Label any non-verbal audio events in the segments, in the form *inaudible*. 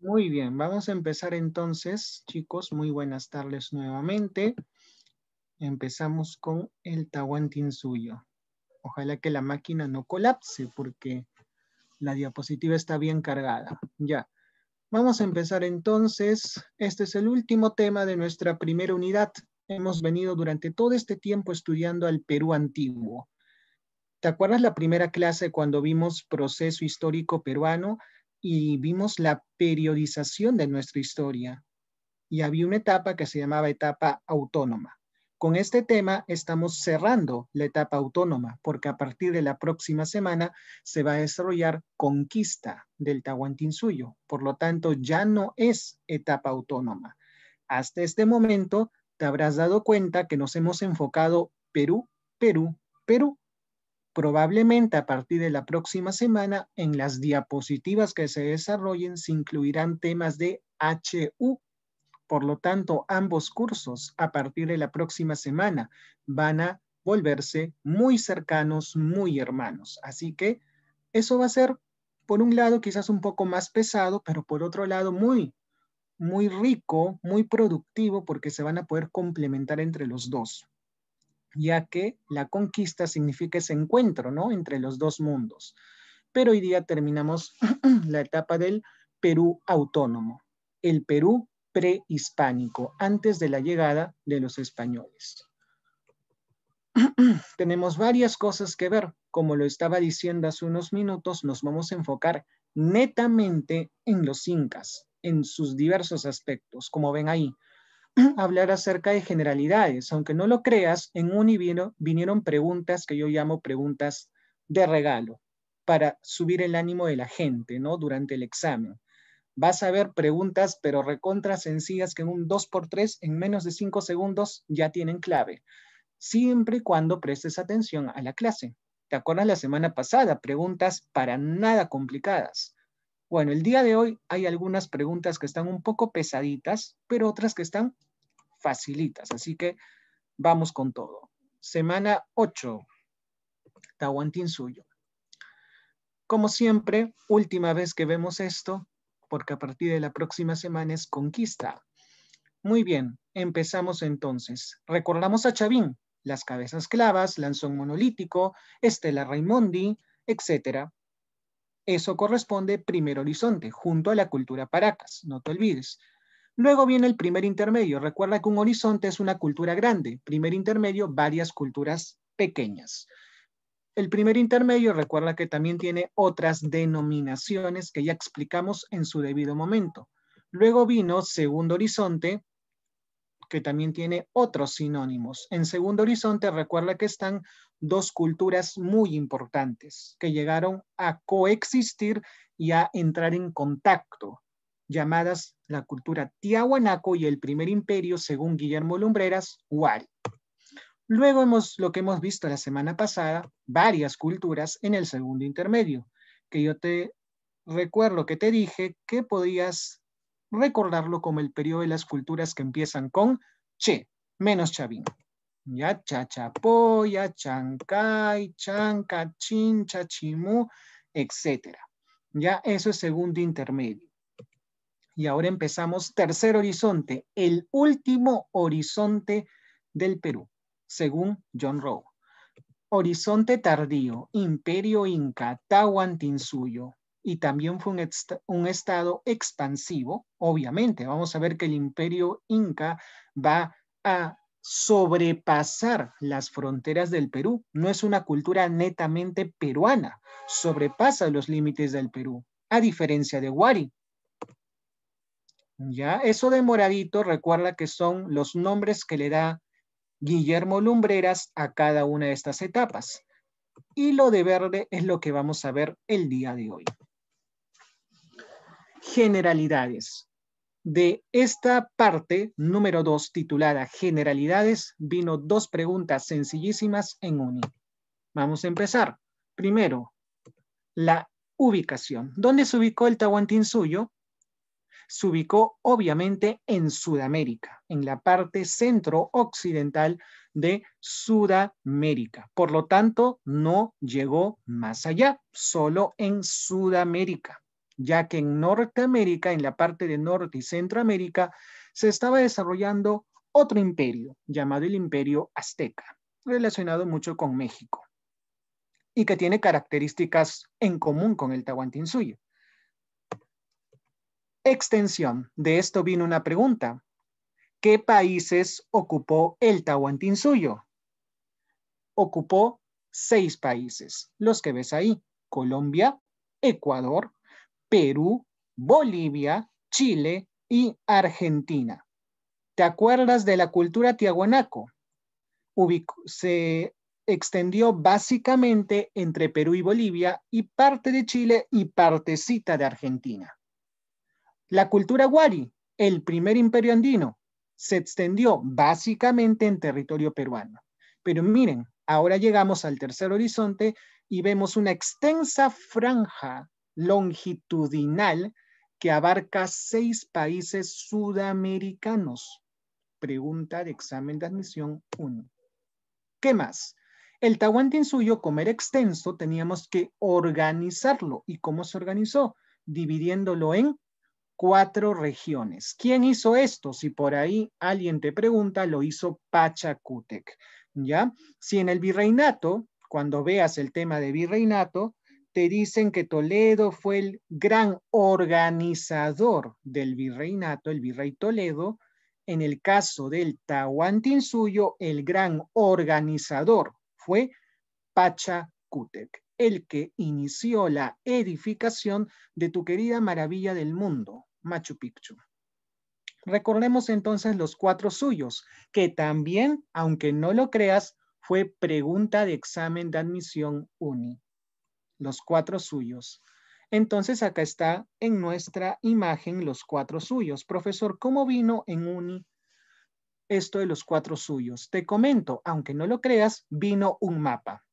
Muy bien, vamos a empezar entonces, chicos. Muy buenas tardes nuevamente. Empezamos con el Tahuantinsuyo. Ojalá que la máquina no colapse porque la diapositiva está bien cargada. Ya. Vamos a empezar entonces. Este es el último tema de nuestra primera unidad. Hemos venido durante todo este tiempo estudiando al Perú antiguo. ¿Te acuerdas la primera clase cuando vimos proceso histórico peruano y vimos la periodización de nuestra historia? Y había una etapa que se llamaba etapa autónoma. Con este tema estamos cerrando la etapa autónoma, porque a partir de la próxima semana se va a desarrollar conquista del Tahuantinsuyo. Por lo tanto, ya no es etapa autónoma. Hasta este momento, te habrás dado cuenta que nos hemos enfocado Perú, Perú, Perú. Probablemente a partir de la próxima semana, en las diapositivas que se desarrollen, se incluirán temas de HU, por lo tanto, ambos cursos a partir de la próxima semana van a volverse muy cercanos, muy hermanos. Así que eso va a ser, por un lado, quizás un poco más pesado, pero por otro lado, muy, muy rico, muy productivo, porque se van a poder complementar entre los dos, ya que la conquista significa ese encuentro, ¿no? Entre los dos mundos. Pero hoy día terminamos *clears throat* la etapa del Perú autónomo. El Perú prehispánico, antes de la llegada de los españoles. *clears throat* Tenemos varias cosas que ver. Como lo estaba diciendo hace unos minutos, nos vamos a enfocar netamente en los incas, en sus diversos aspectos, como ven ahí. *clears throat* Hablar acerca de generalidades, aunque no lo creas, en Uni vinieron preguntas que yo llamo preguntas de regalo, para subir el ánimo de la gente, ¿no? Durante el examen vas a ver preguntas, pero recontra sencillas que en un 2x3, en menos de 5 segundos, ya tienen clave. Siempre y cuando prestes atención a la clase. ¿Te acuerdas la semana pasada? Preguntas para nada complicadas. Bueno, el día de hoy hay algunas preguntas que están un poco pesaditas, pero otras que están facilitas. Así que vamos con todo. Semana 8. Tahuantín suyo. Como siempre, última vez que vemos esto, porque a partir de la próxima semana es conquista. Muy bien, empezamos entonces. Recordamos a Chavín, las cabezas clavas, lanzón monolítico, Estela Raimondi, etc. Eso corresponde primer horizonte, junto a la cultura Paracas, no te olvides. Luego viene el primer intermedio. Recuerda que un horizonte es una cultura grande. Primer intermedio, varias culturas pequeñas. El primer intermedio recuerda que también tiene otras denominaciones que ya explicamos en su debido momento. Luego vino segundo horizonte, que también tiene otros sinónimos. En segundo horizonte recuerda que están dos culturas muy importantes que llegaron a coexistir y a entrar en contacto, llamadas la cultura Tiahuanaco y el primer imperio, según Guillermo Lumbreras, Huari. Luego hemos, lo que hemos visto la semana pasada, varias culturas en el segundo intermedio, que yo te recuerdo que te dije que podías recordarlo como el periodo de las culturas que empiezan con Che, menos Chavín. Ya, Chachapoya, Chancay, Chanca, Chincha, Chimú, etc. Ya, eso es segundo intermedio. Y ahora empezamos tercer horizonte, el último horizonte del Perú según John Rowe. Horizonte tardío, Imperio Inca, Tahuantinsuyo, y también fue un, un, estado expansivo, obviamente. Vamos a ver que el imperio inca va a sobrepasar las fronteras del Perú. No es una cultura netamente peruana, sobrepasa los límites del Perú, a diferencia de Wari. Ya, eso de moradito, recuerda que son los nombres que le da Guillermo Lumbreras a cada una de estas etapas. Y lo de verde es lo que vamos a ver el día de hoy. Generalidades. De esta parte número dos titulada Generalidades vino dos preguntas sencillísimas en uni. Vamos a empezar. Primero, la ubicación. ¿Dónde se ubicó el Tahuantinsuyo? Se ubicó obviamente en Sudamérica, en la parte centro-occidental de Sudamérica. Por lo tanto, no llegó más allá, solo en Sudamérica. ya que en Norteamérica, en la parte de Norte y Centroamérica, se estaba desarrollando otro imperio llamado el Imperio Azteca, relacionado mucho con México y que tiene características en común con el Tahuantinsuyo. Extensión. De esto vino una pregunta. ¿Qué países ocupó el Tahuantinsuyo? Ocupó seis países, los que ves ahí. Colombia, Ecuador, Perú, Bolivia, Chile y Argentina. ¿Te acuerdas de la cultura tiahuanaco? se extendió básicamente entre Perú y Bolivia y parte de Chile y partecita de Argentina. La cultura Wari, el primer imperio andino, se extendió básicamente en territorio peruano. Pero miren, ahora llegamos al tercer horizonte y vemos una extensa franja longitudinal que abarca seis países sudamericanos. Pregunta de examen de admisión 1. ¿Qué más? El Tahuantinsuyo, como era extenso, teníamos que organizarlo. ¿Y cómo se organizó? Dividiéndolo en cuatro regiones. ¿Quién hizo esto? Si por ahí alguien te pregunta, lo hizo Pachacútec. ¿Ya? Si en el virreinato, cuando veas el tema de virreinato, te dicen que Toledo fue el gran organizador del virreinato, el virrey Toledo, en el caso del Tahuantinsuyo, el gran organizador fue Pachacútec, el que inició la edificación de tu querida maravilla del mundo, Machu Picchu. Recordemos entonces los cuatro suyos, que también, aunque no lo creas, fue pregunta de examen de admisión UNI. Los cuatro suyos. Entonces acá está en nuestra imagen los cuatro suyos. Profesor, ¿cómo vino en UNI esto de los cuatro suyos? Te comento, aunque no lo creas, vino un mapa.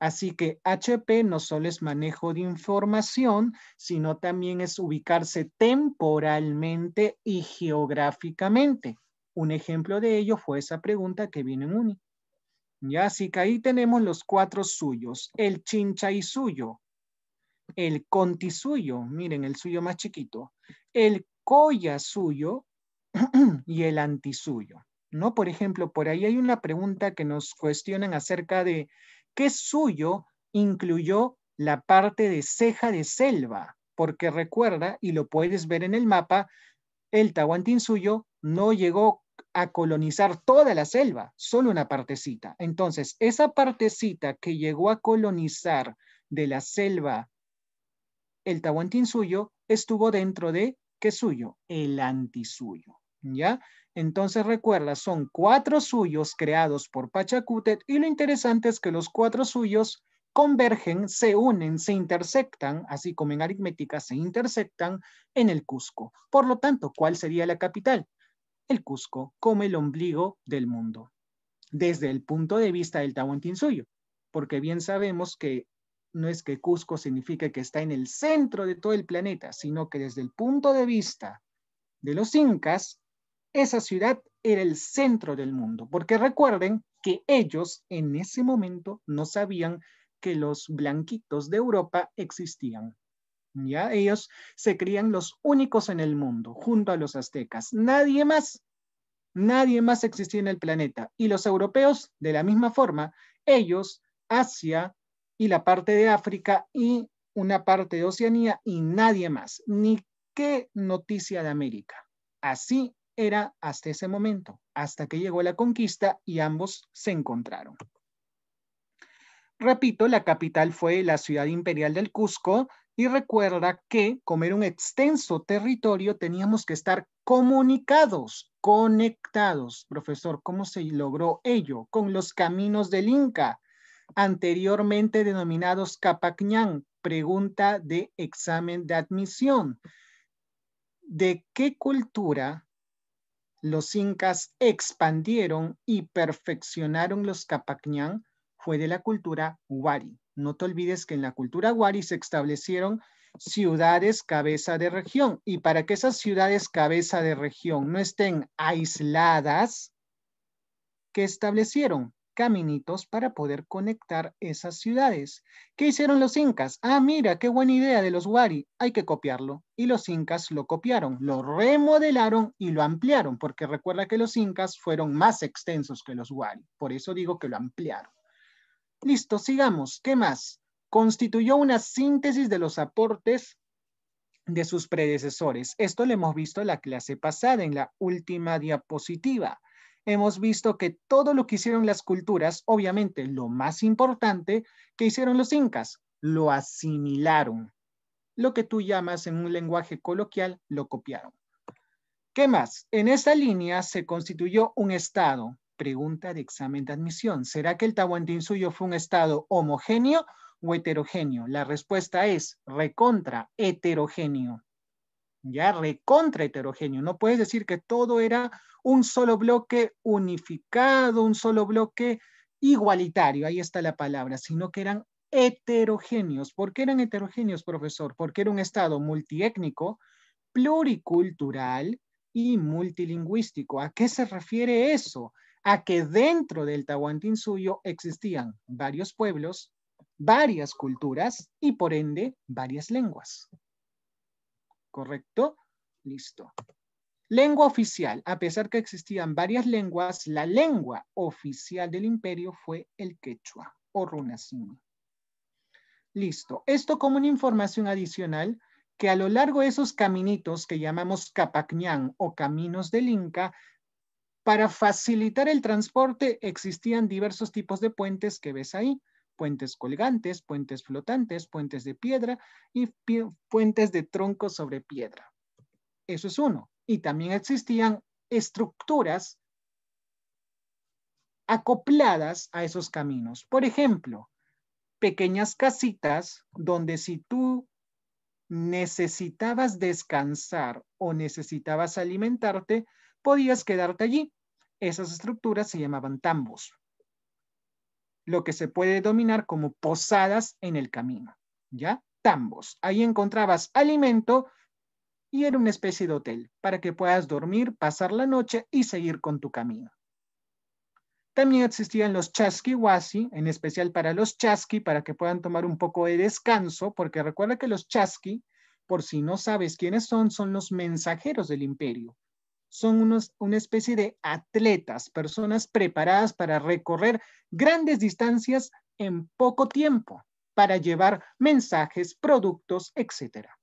Así que HP no solo es manejo de información, sino también es ubicarse temporalmente y geográficamente. Un ejemplo de ello fue esa pregunta que viene en UNI. Ya, así que ahí tenemos los cuatro suyos. El y suyo, el conti suyo, miren el suyo más chiquito, el coya suyo *clears throat* y el antisuyo. ¿No? Por ejemplo, por ahí hay una pregunta que nos cuestionan acerca de qué suyo incluyó la parte de ceja de selva, porque recuerda, y lo puedes ver en el mapa, el Tahuantinsuyo no llegó a colonizar toda la selva, solo una partecita. Entonces, esa partecita que llegó a colonizar de la selva el Tahuantinsuyo estuvo dentro de ¿qué suyo? El antisuyo. ¿Ya? Entonces recuerda, son cuatro suyos creados por Pachacútec y lo interesante es que los cuatro suyos convergen, se unen, se intersectan, así como en aritmética se intersectan en el Cusco. Por lo tanto, ¿cuál sería la capital? El Cusco, como el ombligo del mundo, desde el punto de vista del Tahuantinsuyo, porque bien sabemos que no es que Cusco signifique que está en el centro de todo el planeta, sino que desde el punto de vista de los incas, esa ciudad era el centro del mundo, porque recuerden que ellos en ese momento no sabían que los blanquitos de Europa existían. Ya ellos se creían los únicos en el mundo, junto a los aztecas. Nadie más, nadie más existía en el planeta. Y los europeos, de la misma forma, ellos, Asia, y la parte de África y una parte de Oceanía y nadie más. Ni qué noticia de América. Así era hasta ese momento, hasta que llegó la conquista y ambos se encontraron. Repito, la capital fue la ciudad imperial del Cusco y recuerda que, como era un extenso territorio, teníamos que estar comunicados, conectados. Profesor, ¿cómo se logró ello? Con los caminos del Inca, anteriormente denominados Capacñán. Pregunta de examen de admisión. ¿De qué cultura los incas expandieron y perfeccionaron los Capacñán? Fue de la cultura Wari. No te olvides que en la cultura Wari se establecieron ciudades cabeza de región. Y para que esas ciudades cabeza de región no estén aisladas, ¿qué establecieron? Caminitos para poder conectar esas ciudades. ¿Qué hicieron los incas? Ah, mira, qué buena idea de los Wari, hay que copiarlo. Y los incas lo copiaron, lo remodelaron y lo ampliaron, porque recuerda que los incas fueron más extensos que los Wari, por eso digo que lo ampliaron. Listo, sigamos. ¿Qué más? Constituyó una síntesis de los aportes de sus predecesores. Esto lo hemos visto en la clase pasada, en la última diapositiva hemos visto que todo lo que hicieron las culturas, obviamente lo más importante que hicieron los incas, lo asimilaron. Lo que tú llamas en un lenguaje coloquial, lo copiaron. ¿Qué más? En esta línea se constituyó un estado. Pregunta de examen de admisión. ¿Será que el Tahuantinsuyo fue un estado homogéneo o heterogéneo? La respuesta es recontra heterogéneo. Ya recontra heterogéneo. No puedes decir que todo era un solo bloque unificado, un solo bloque igualitario, ahí está la palabra, sino que eran heterogéneos. ¿Por qué eran heterogéneos, profesor? Porque era un estado multiétnico, pluricultural y multilingüístico. ¿A qué se refiere eso? A que dentro del Tahuantinsuyo existían varios pueblos, varias culturas y por ende varias lenguas. ¿Correcto? Listo. Lengua oficial. A pesar que existían varias lenguas, la lengua oficial del imperio fue el quechua o runacino. Listo. Esto como una información adicional que a lo largo de esos caminitos que llamamos Capacñán o caminos del Inca, para facilitar el transporte existían diversos tipos de puentes que ves ahí. Puentes colgantes, puentes flotantes, puentes de piedra y puentes de tronco sobre piedra. Eso es uno y también existían estructuras acopladas a esos caminos. Por ejemplo, pequeñas casitas donde si tú necesitabas descansar o necesitabas alimentarte, podías quedarte allí. Esas estructuras se llamaban tambos, lo que se puede denominar como posadas en el camino, ¿ya? Tambos. Ahí encontrabas alimento y era una especie de hotel para que puedas dormir, pasar la noche y seguir con tu camino. También existían los chasquihuasi, en especial para los chasqui, para que puedan tomar un poco de descanso, porque recuerda que los chasqui, por si no sabes quiénes son, son los mensajeros del imperio. Son unos, una especie de atletas, personas preparadas para recorrer grandes distancias en poco tiempo, para llevar mensajes, productos, etcétera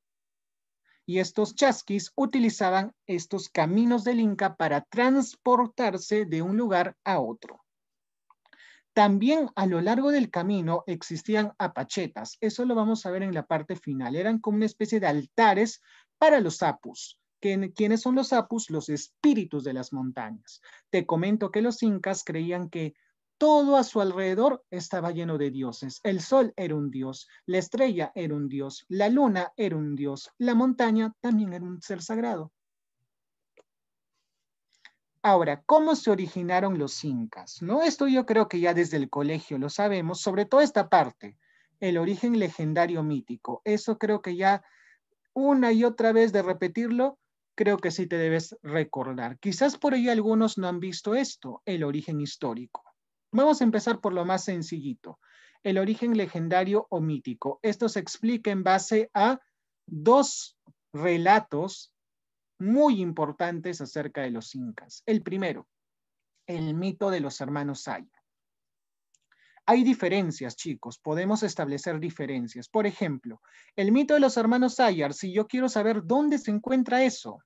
y estos chasquis utilizaban estos caminos del Inca para transportarse de un lugar a otro. También a lo largo del camino existían apachetas. Eso lo vamos a ver en la parte final. Eran como una especie de altares para los apus. ¿Quiénes son los apus? Los espíritus de las montañas. Te comento que los incas creían que todo a su alrededor estaba lleno de dioses. El sol era un dios, la estrella era un dios, la luna era un dios, la montaña también era un ser sagrado. Ahora, ¿cómo se originaron los incas? ¿No? Esto yo creo que ya desde el colegio lo sabemos, sobre todo esta parte, el origen legendario mítico. Eso creo que ya una y otra vez de repetirlo, creo que sí te debes recordar. Quizás por ahí algunos no han visto esto, el origen histórico. Vamos a empezar por lo más sencillito, el origen legendario o mítico. Esto se explica en base a dos relatos muy importantes acerca de los incas. El primero, el mito de los hermanos Sayar. Hay diferencias, chicos, podemos establecer diferencias. Por ejemplo, el mito de los hermanos Sayar, si yo quiero saber dónde se encuentra eso,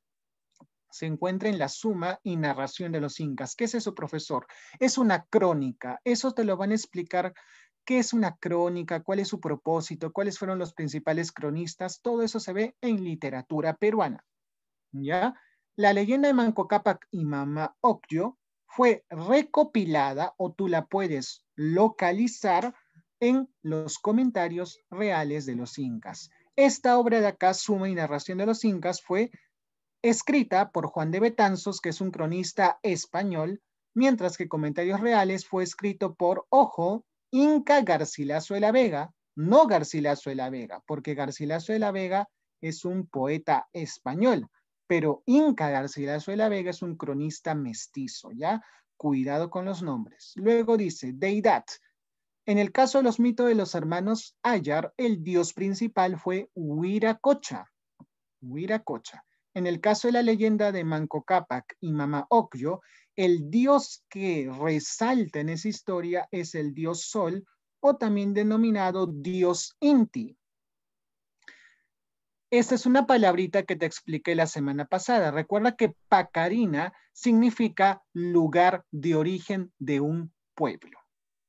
se encuentra en la suma y narración de los incas. ¿Qué es eso, profesor? Es una crónica. Eso te lo van a explicar. ¿Qué es una crónica? ¿Cuál es su propósito? ¿Cuáles fueron los principales cronistas? Todo eso se ve en literatura peruana. ¿Ya? La leyenda de Manco Cápac y Mama Ocllo fue recopilada o tú la puedes localizar en los comentarios reales de los incas. Esta obra de acá, Suma y Narración de los Incas, fue escrita por Juan de Betanzos, que es un cronista español, mientras que Comentarios Reales fue escrito por, ojo, Inca Garcilaso de la Vega, no Garcilaso de la Vega, porque Garcilaso de la Vega es un poeta español, pero Inca Garcilaso de la Vega es un cronista mestizo, ¿ya? Cuidado con los nombres. Luego dice, deidad. En el caso de los mitos de los hermanos Ayar, el dios principal fue Huiracocha. Huiracocha. En el caso de la leyenda de Manco Cápac y Mama Ocllo, el dios que resalta en esa historia es el dios Sol o también denominado dios Inti. Esta es una palabrita que te expliqué la semana pasada. Recuerda que Pacarina significa lugar de origen de un pueblo.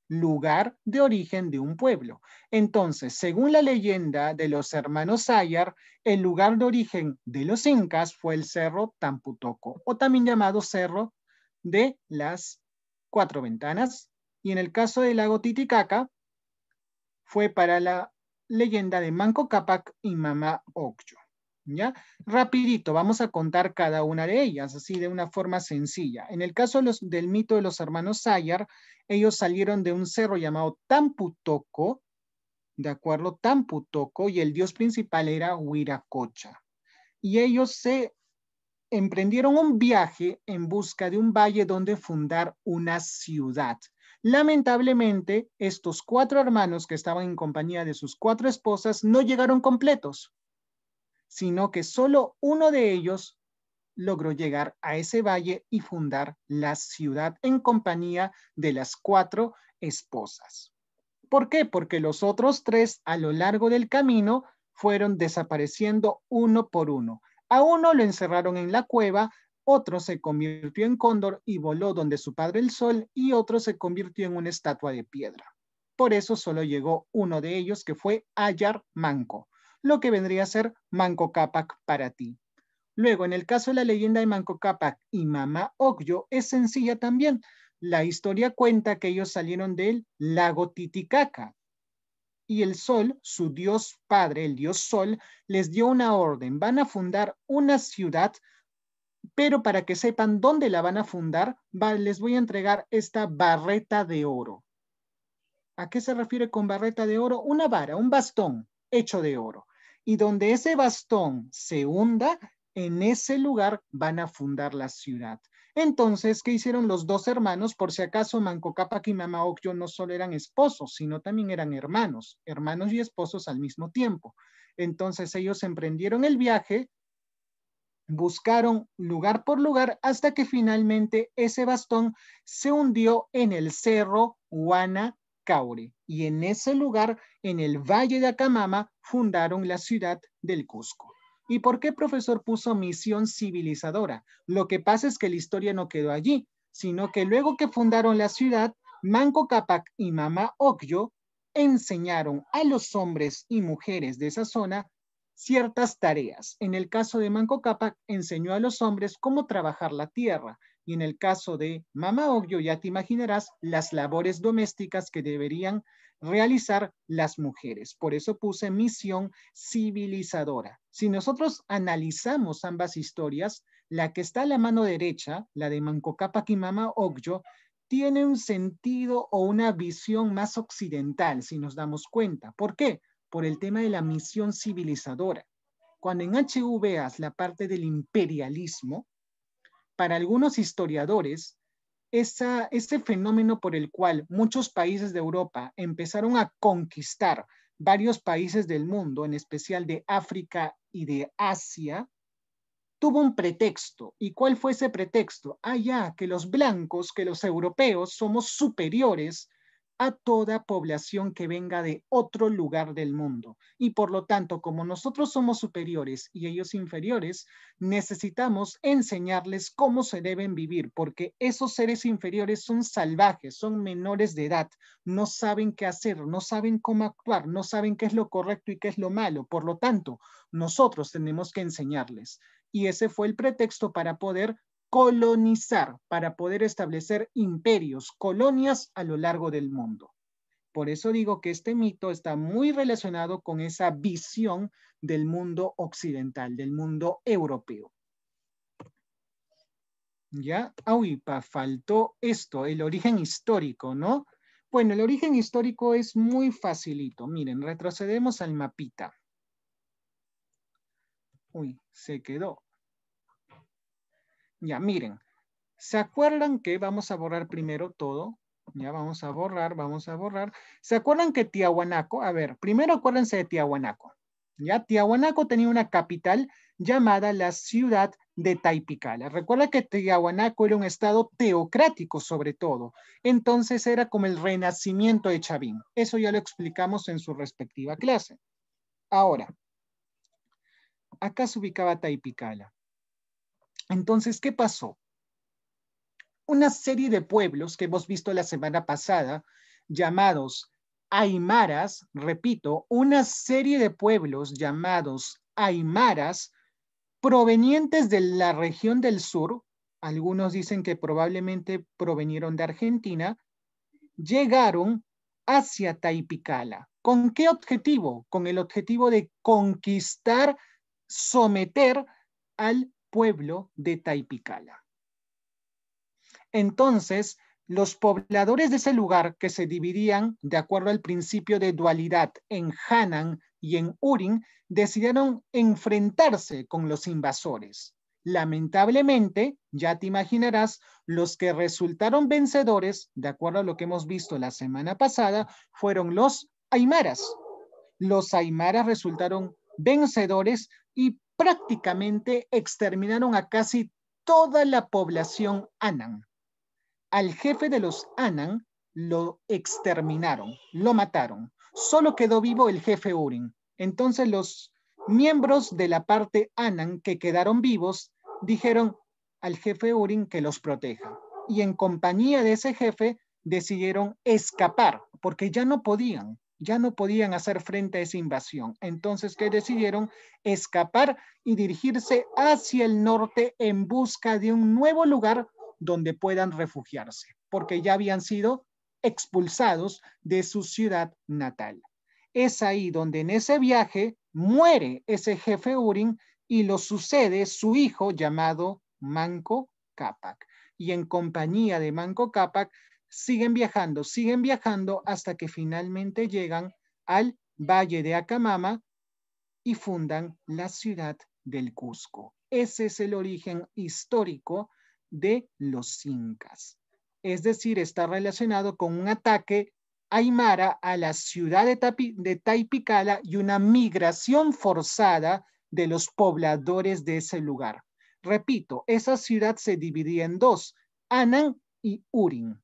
Lugar de origen de un pueblo. Entonces, según la leyenda de los hermanos Ayar, el lugar de origen de los incas fue el cerro Tamputoco, o también llamado cerro de las cuatro ventanas. Y en el caso del lago Titicaca, fue para la leyenda de Manco Cápac y Mama Occho. ¿Ya? Rapidito, vamos a contar cada una de ellas, así de una forma sencilla. En el caso del mito de los hermanos Sayar, ellos salieron de un cerro llamado Tamputoco, ¿de acuerdo? Tamputoco, y el dios principal era Huiracocha. Y ellos se emprendieron un viaje en busca de un valle donde fundar una ciudad. Lamentablemente, estos cuatro hermanos que estaban en compañía de sus cuatro esposas no llegaron completos, sino que solo uno de ellos logró llegar a ese valle y fundar la ciudad en compañía de las cuatro esposas. ¿Por qué? Porque los otros tres a lo largo del camino fueron desapareciendo uno por uno. A uno lo encerraron en la cueva, otro se convirtió en cóndor y voló donde su padre el sol, y otro se convirtió en una estatua de piedra. Por eso solo llegó uno de ellos, que fue Ayar Manco, lo que vendría a ser Manco Cápac para ti. Luego, en el caso de la leyenda de Manco Cápac y Mama Ogyo, es sencilla también. La historia cuenta que ellos salieron del lago Titicaca, y el sol, su dios padre, el dios sol, les dio una orden. Van a fundar una ciudad pero para que sepan dónde la van a fundar, les voy a entregar esta barreta de oro. ¿A qué se refiere con barreta de oro? Una vara, un bastón hecho de oro. Y donde ese bastón se hunda, en ese lugar van a fundar la ciudad. Entonces, ¿qué hicieron los dos hermanos? Por si acaso Manco Cápac y Mama Ocllo no solo eran esposos, sino también eran hermanos, hermanos y esposos al mismo tiempo. Entonces ellos emprendieron el viaje buscaron lugar por lugar hasta que finalmente ese bastón se hundió en el cerro Huanacaure y en ese lugar, en el valle de Acamama, fundaron la ciudad del Cusco. ¿Y por qué profesor puso misión civilizadora? Lo que pasa es que la historia no quedó allí, sino que luego que fundaron la ciudad, Manco Cápac y Mama Ocllo enseñaron a los hombres y mujeres de esa zona ciertas tareas. En el caso de Manco Cápac, enseñó a los hombres cómo trabajar la tierra. Y en el caso de Mama Ogyo, ya te imaginarás las labores domésticas que deberían realizar las mujeres. Por eso puse misión civilizadora. Si nosotros analizamos ambas historias, la que está a la mano derecha, la de Manco Cápac y Mama Ogyo, tiene un sentido o una visión más occidental, si nos damos cuenta. ¿Por qué? Por el tema de la misión civilizadora. Cuando en HV veas la parte del imperialismo, para algunos historiadores, ese fenómeno por el cual muchos países de Europa empezaron a conquistar varios países del mundo, en especial de África y de Asia, tuvo un pretexto. ¿Y cuál fue ese pretexto? Ah, ya, que los blancos, que los europeos somos superiores a toda población que venga de otro lugar del mundo. Y por lo tanto, como nosotros somos superiores y ellos inferiores, necesitamos enseñarles cómo se deben vivir, porque esos seres inferiores son salvajes, son menores de edad, no saben qué hacer, no saben cómo actuar, no saben qué es lo correcto y qué es lo malo. Por lo tanto, nosotros tenemos que enseñarles. Y ese fue el pretexto para poder colonizar para poder establecer imperios, colonias a lo largo del mundo. Por eso digo que este mito está muy relacionado con esa visión del mundo occidental, del mundo europeo. ¿Ya? Auipa, faltó esto, el origen histórico, ¿no? Bueno, el origen histórico es muy facilito. Miren, retrocedemos al mapita. Uy, se quedó. Ya, miren, ¿Se acuerdan que vamos a borrar primero todo? Ya vamos a borrar, vamos a borrar. ¿Se acuerdan que Tiahuanaco? A ver, primero acuérdense de Tiahuanaco. Ya Tiahuanaco tenía una capital llamada la ciudad de Taipicala. Recuerda que Tiahuanaco era un estado teocrático sobre todo. Entonces era como el renacimiento de Chavín. Eso ya lo explicamos en su respectiva clase. Ahora, acá se ubicaba Taipicala. Entonces, ¿qué pasó? Una serie de pueblos que hemos visto la semana pasada, llamados Aymaras, repito, una serie de pueblos llamados Aymaras, provenientes de la región del sur, algunos dicen que probablemente provenieron de Argentina, llegaron hacia Taipicala. ¿Con qué objetivo? Con el objetivo de conquistar, someter al pueblo de Taipicala. Entonces, los pobladores de ese lugar que se dividían de acuerdo al principio de dualidad en Hanan y en Urin, decidieron enfrentarse con los invasores. Lamentablemente, ya te imaginarás, los que resultaron vencedores, de acuerdo a lo que hemos visto la semana pasada, fueron los aymaras. Los aymaras resultaron vencedores y prácticamente exterminaron a casi toda la población Anan. Al jefe de los Anan lo exterminaron, lo mataron. Solo quedó vivo el jefe Urin. Entonces los miembros de la parte Anan que quedaron vivos dijeron al jefe Urin que los proteja. Y en compañía de ese jefe decidieron escapar porque ya no podían ya no podían hacer frente a esa invasión. Entonces, ¿qué decidieron? Escapar y dirigirse hacia el norte en busca de un nuevo lugar donde puedan refugiarse, porque ya habían sido expulsados de su ciudad natal. Es ahí donde en ese viaje muere ese jefe Urin y lo sucede su hijo llamado Manco Capac. Y en compañía de Manco Capac siguen viajando, siguen viajando hasta que finalmente llegan al Valle de Acamama y fundan la ciudad del Cusco. Ese es el origen histórico de los incas. Es decir, está relacionado con un ataque aymara a la ciudad de, de Taipicala y una migración forzada de los pobladores de ese lugar. Repito, esa ciudad se dividía en dos, Anan y Urin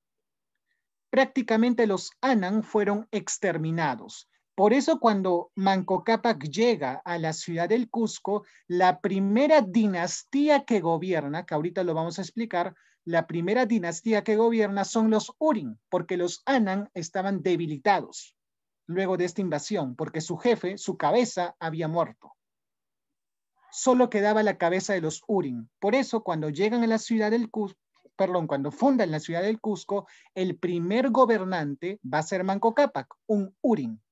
prácticamente los Anan fueron exterminados. Por eso cuando Manco Cápac llega a la ciudad del Cusco, la primera dinastía que gobierna, que ahorita lo vamos a explicar, la primera dinastía que gobierna son los Urin, porque los Anan estaban debilitados luego de esta invasión, porque su jefe, su cabeza, había muerto. Solo quedaba la cabeza de los Urin. Por eso, cuando llegan a la ciudad del Cusco, perdón, cuando fundan la ciudad del Cusco, el primer gobernante va a ser Manco Cápac, un Urin.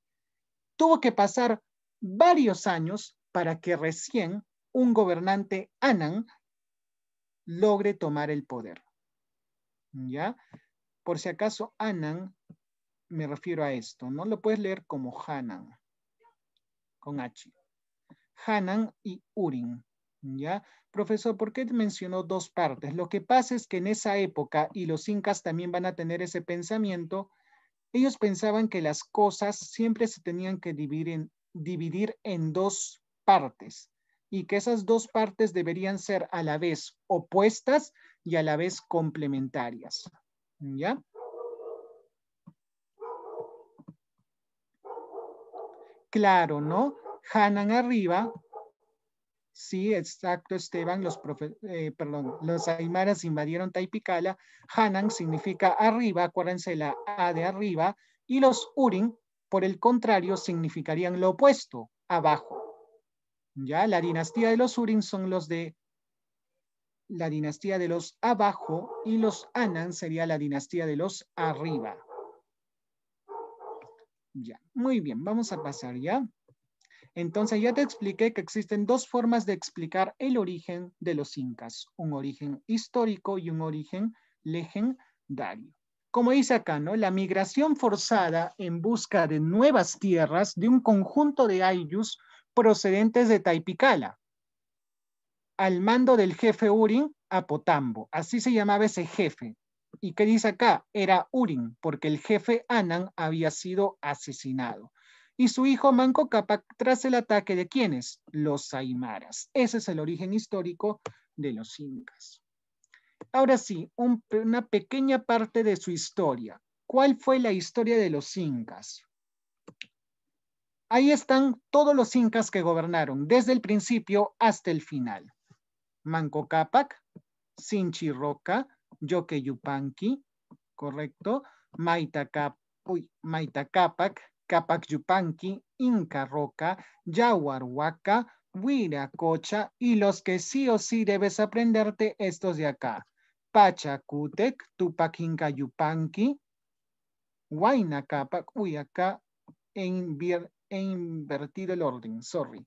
Tuvo que pasar varios años para que recién un gobernante Anan logre tomar el poder. ¿Ya? Por si acaso, Anan, me refiero a esto, ¿no? Lo puedes leer como Hanan, con H. Hanan y Urin, ¿ya? Profesor, ¿por qué mencionó dos partes? Lo que pasa es que en esa época, y los incas también van a tener ese pensamiento, ellos pensaban que las cosas siempre se tenían que dividir en, dividir en dos partes y que esas dos partes deberían ser a la vez opuestas y a la vez complementarias. ¿Ya? Claro, ¿no? Hanan arriba Sí, exacto, Esteban. Los, eh, los aymaras invadieron Taipicala. Hanan significa arriba, acuérdense la A de arriba. Y los Urin, por el contrario, significarían lo opuesto, abajo. Ya, la dinastía de los Urin son los de la dinastía de los abajo y los Anan sería la dinastía de los arriba. Ya, muy bien, vamos a pasar ya. Entonces ya te expliqué que existen dos formas de explicar el origen de los incas, un origen histórico y un origen legendario. Como dice acá, ¿no? La migración forzada en busca de nuevas tierras de un conjunto de ayllus procedentes de Taipicala. al mando del jefe Urin a Potambo. Así se llamaba ese jefe. ¿Y qué dice acá? Era Urin, porque el jefe Anan había sido asesinado. Y su hijo Manco Cápac tras el ataque de quienes? Los Aymaras. Ese es el origen histórico de los incas. Ahora sí, una pequeña parte de su historia. ¿Cuál fue la historia de los incas? Ahí están todos los incas que gobernaron, desde el principio hasta el final. Manco Cápac, Sinchi Roca, Yoke Yupanqui, ¿correcto? Maita, Maita Cápac, Capac Yupanqui, Inca Roca, Yahuarhuaca, Huiracocha y los que sí o sí debes aprenderte estos de acá. Pachacutec, Tupac Inca Yupanqui, Huayna Capac, uy, acá he invertido el orden, sorry.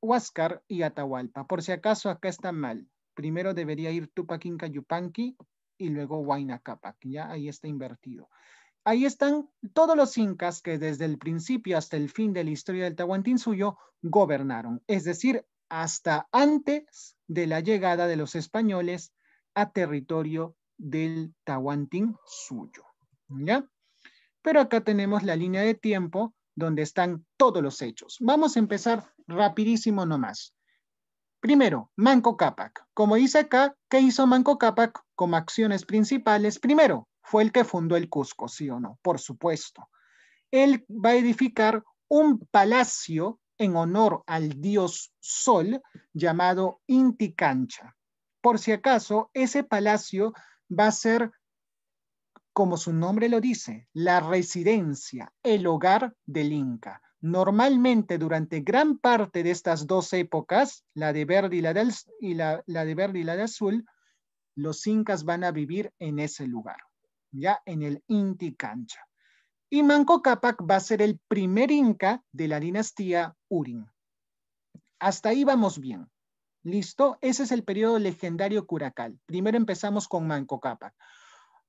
Huáscar y Atahualpa. Por si acaso acá está mal. Primero debería ir Tupac Inca Yupanqui y luego Huayna Capac. Ya ahí está invertido. Ahí están todos los incas que desde el principio hasta el fin de la historia del Tahuantinsuyo gobernaron, es decir, hasta antes de la llegada de los españoles a territorio del Tahuantinsuyo. ¿Ya? Pero acá tenemos la línea de tiempo donde están todos los hechos. Vamos a empezar rapidísimo nomás. Primero, Manco Cápac. Como dice acá, ¿qué hizo Manco Cápac como acciones principales? Primero, fue el que fundó el Cusco, ¿sí o no? Por supuesto. Él va a edificar un palacio en honor al dios Sol llamado Inti Cancha. Por si acaso, ese palacio va a ser, como su nombre lo dice, la residencia, el hogar del Inca. Normalmente durante gran parte de estas dos épocas, la de verde y la, la de verde y la de azul, los incas van a vivir en ese lugar ya en el Inti Cancha. Y Manco Cápac va a ser el primer inca de la dinastía Urin. Hasta ahí vamos bien. ¿Listo? Ese es el periodo legendario curacal. Primero empezamos con Manco Cápac.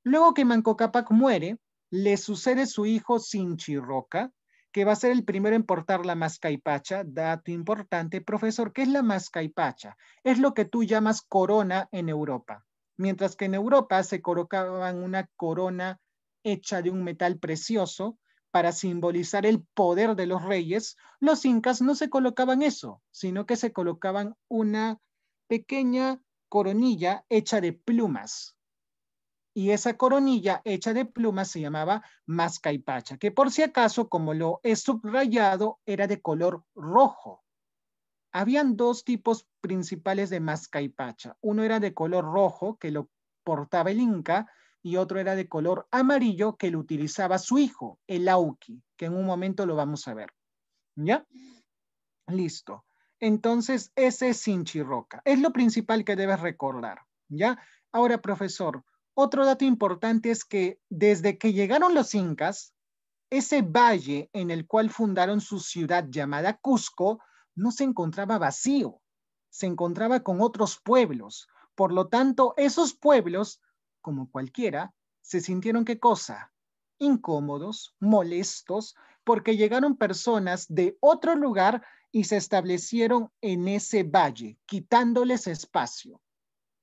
Luego que Manco Cápac muere, le sucede su hijo Sinchiroca, que va a ser el primero en portar la mascaipacha. Dato importante, profesor, ¿qué es la mascaipacha? Es lo que tú llamas corona en Europa. Mientras que en Europa se colocaban una corona hecha de un metal precioso para simbolizar el poder de los reyes, los incas no se colocaban eso, sino que se colocaban una pequeña coronilla hecha de plumas. Y esa coronilla hecha de plumas se llamaba mascaipacha, que por si acaso, como lo he subrayado, era de color rojo. Habían dos tipos principales de mascaipacha. Uno era de color rojo, que lo portaba el Inca, y otro era de color amarillo, que lo utilizaba su hijo, el Auki, que en un momento lo vamos a ver. ¿Ya? Listo. Entonces, ese es Sinchiroca. Es lo principal que debes recordar. ¿Ya? Ahora, profesor, otro dato importante es que desde que llegaron los incas, ese valle en el cual fundaron su ciudad llamada Cusco, no se encontraba vacío, se encontraba con otros pueblos. Por lo tanto, esos pueblos, como cualquiera, se sintieron qué cosa? Incómodos, molestos, porque llegaron personas de otro lugar y se establecieron en ese valle, quitándoles espacio.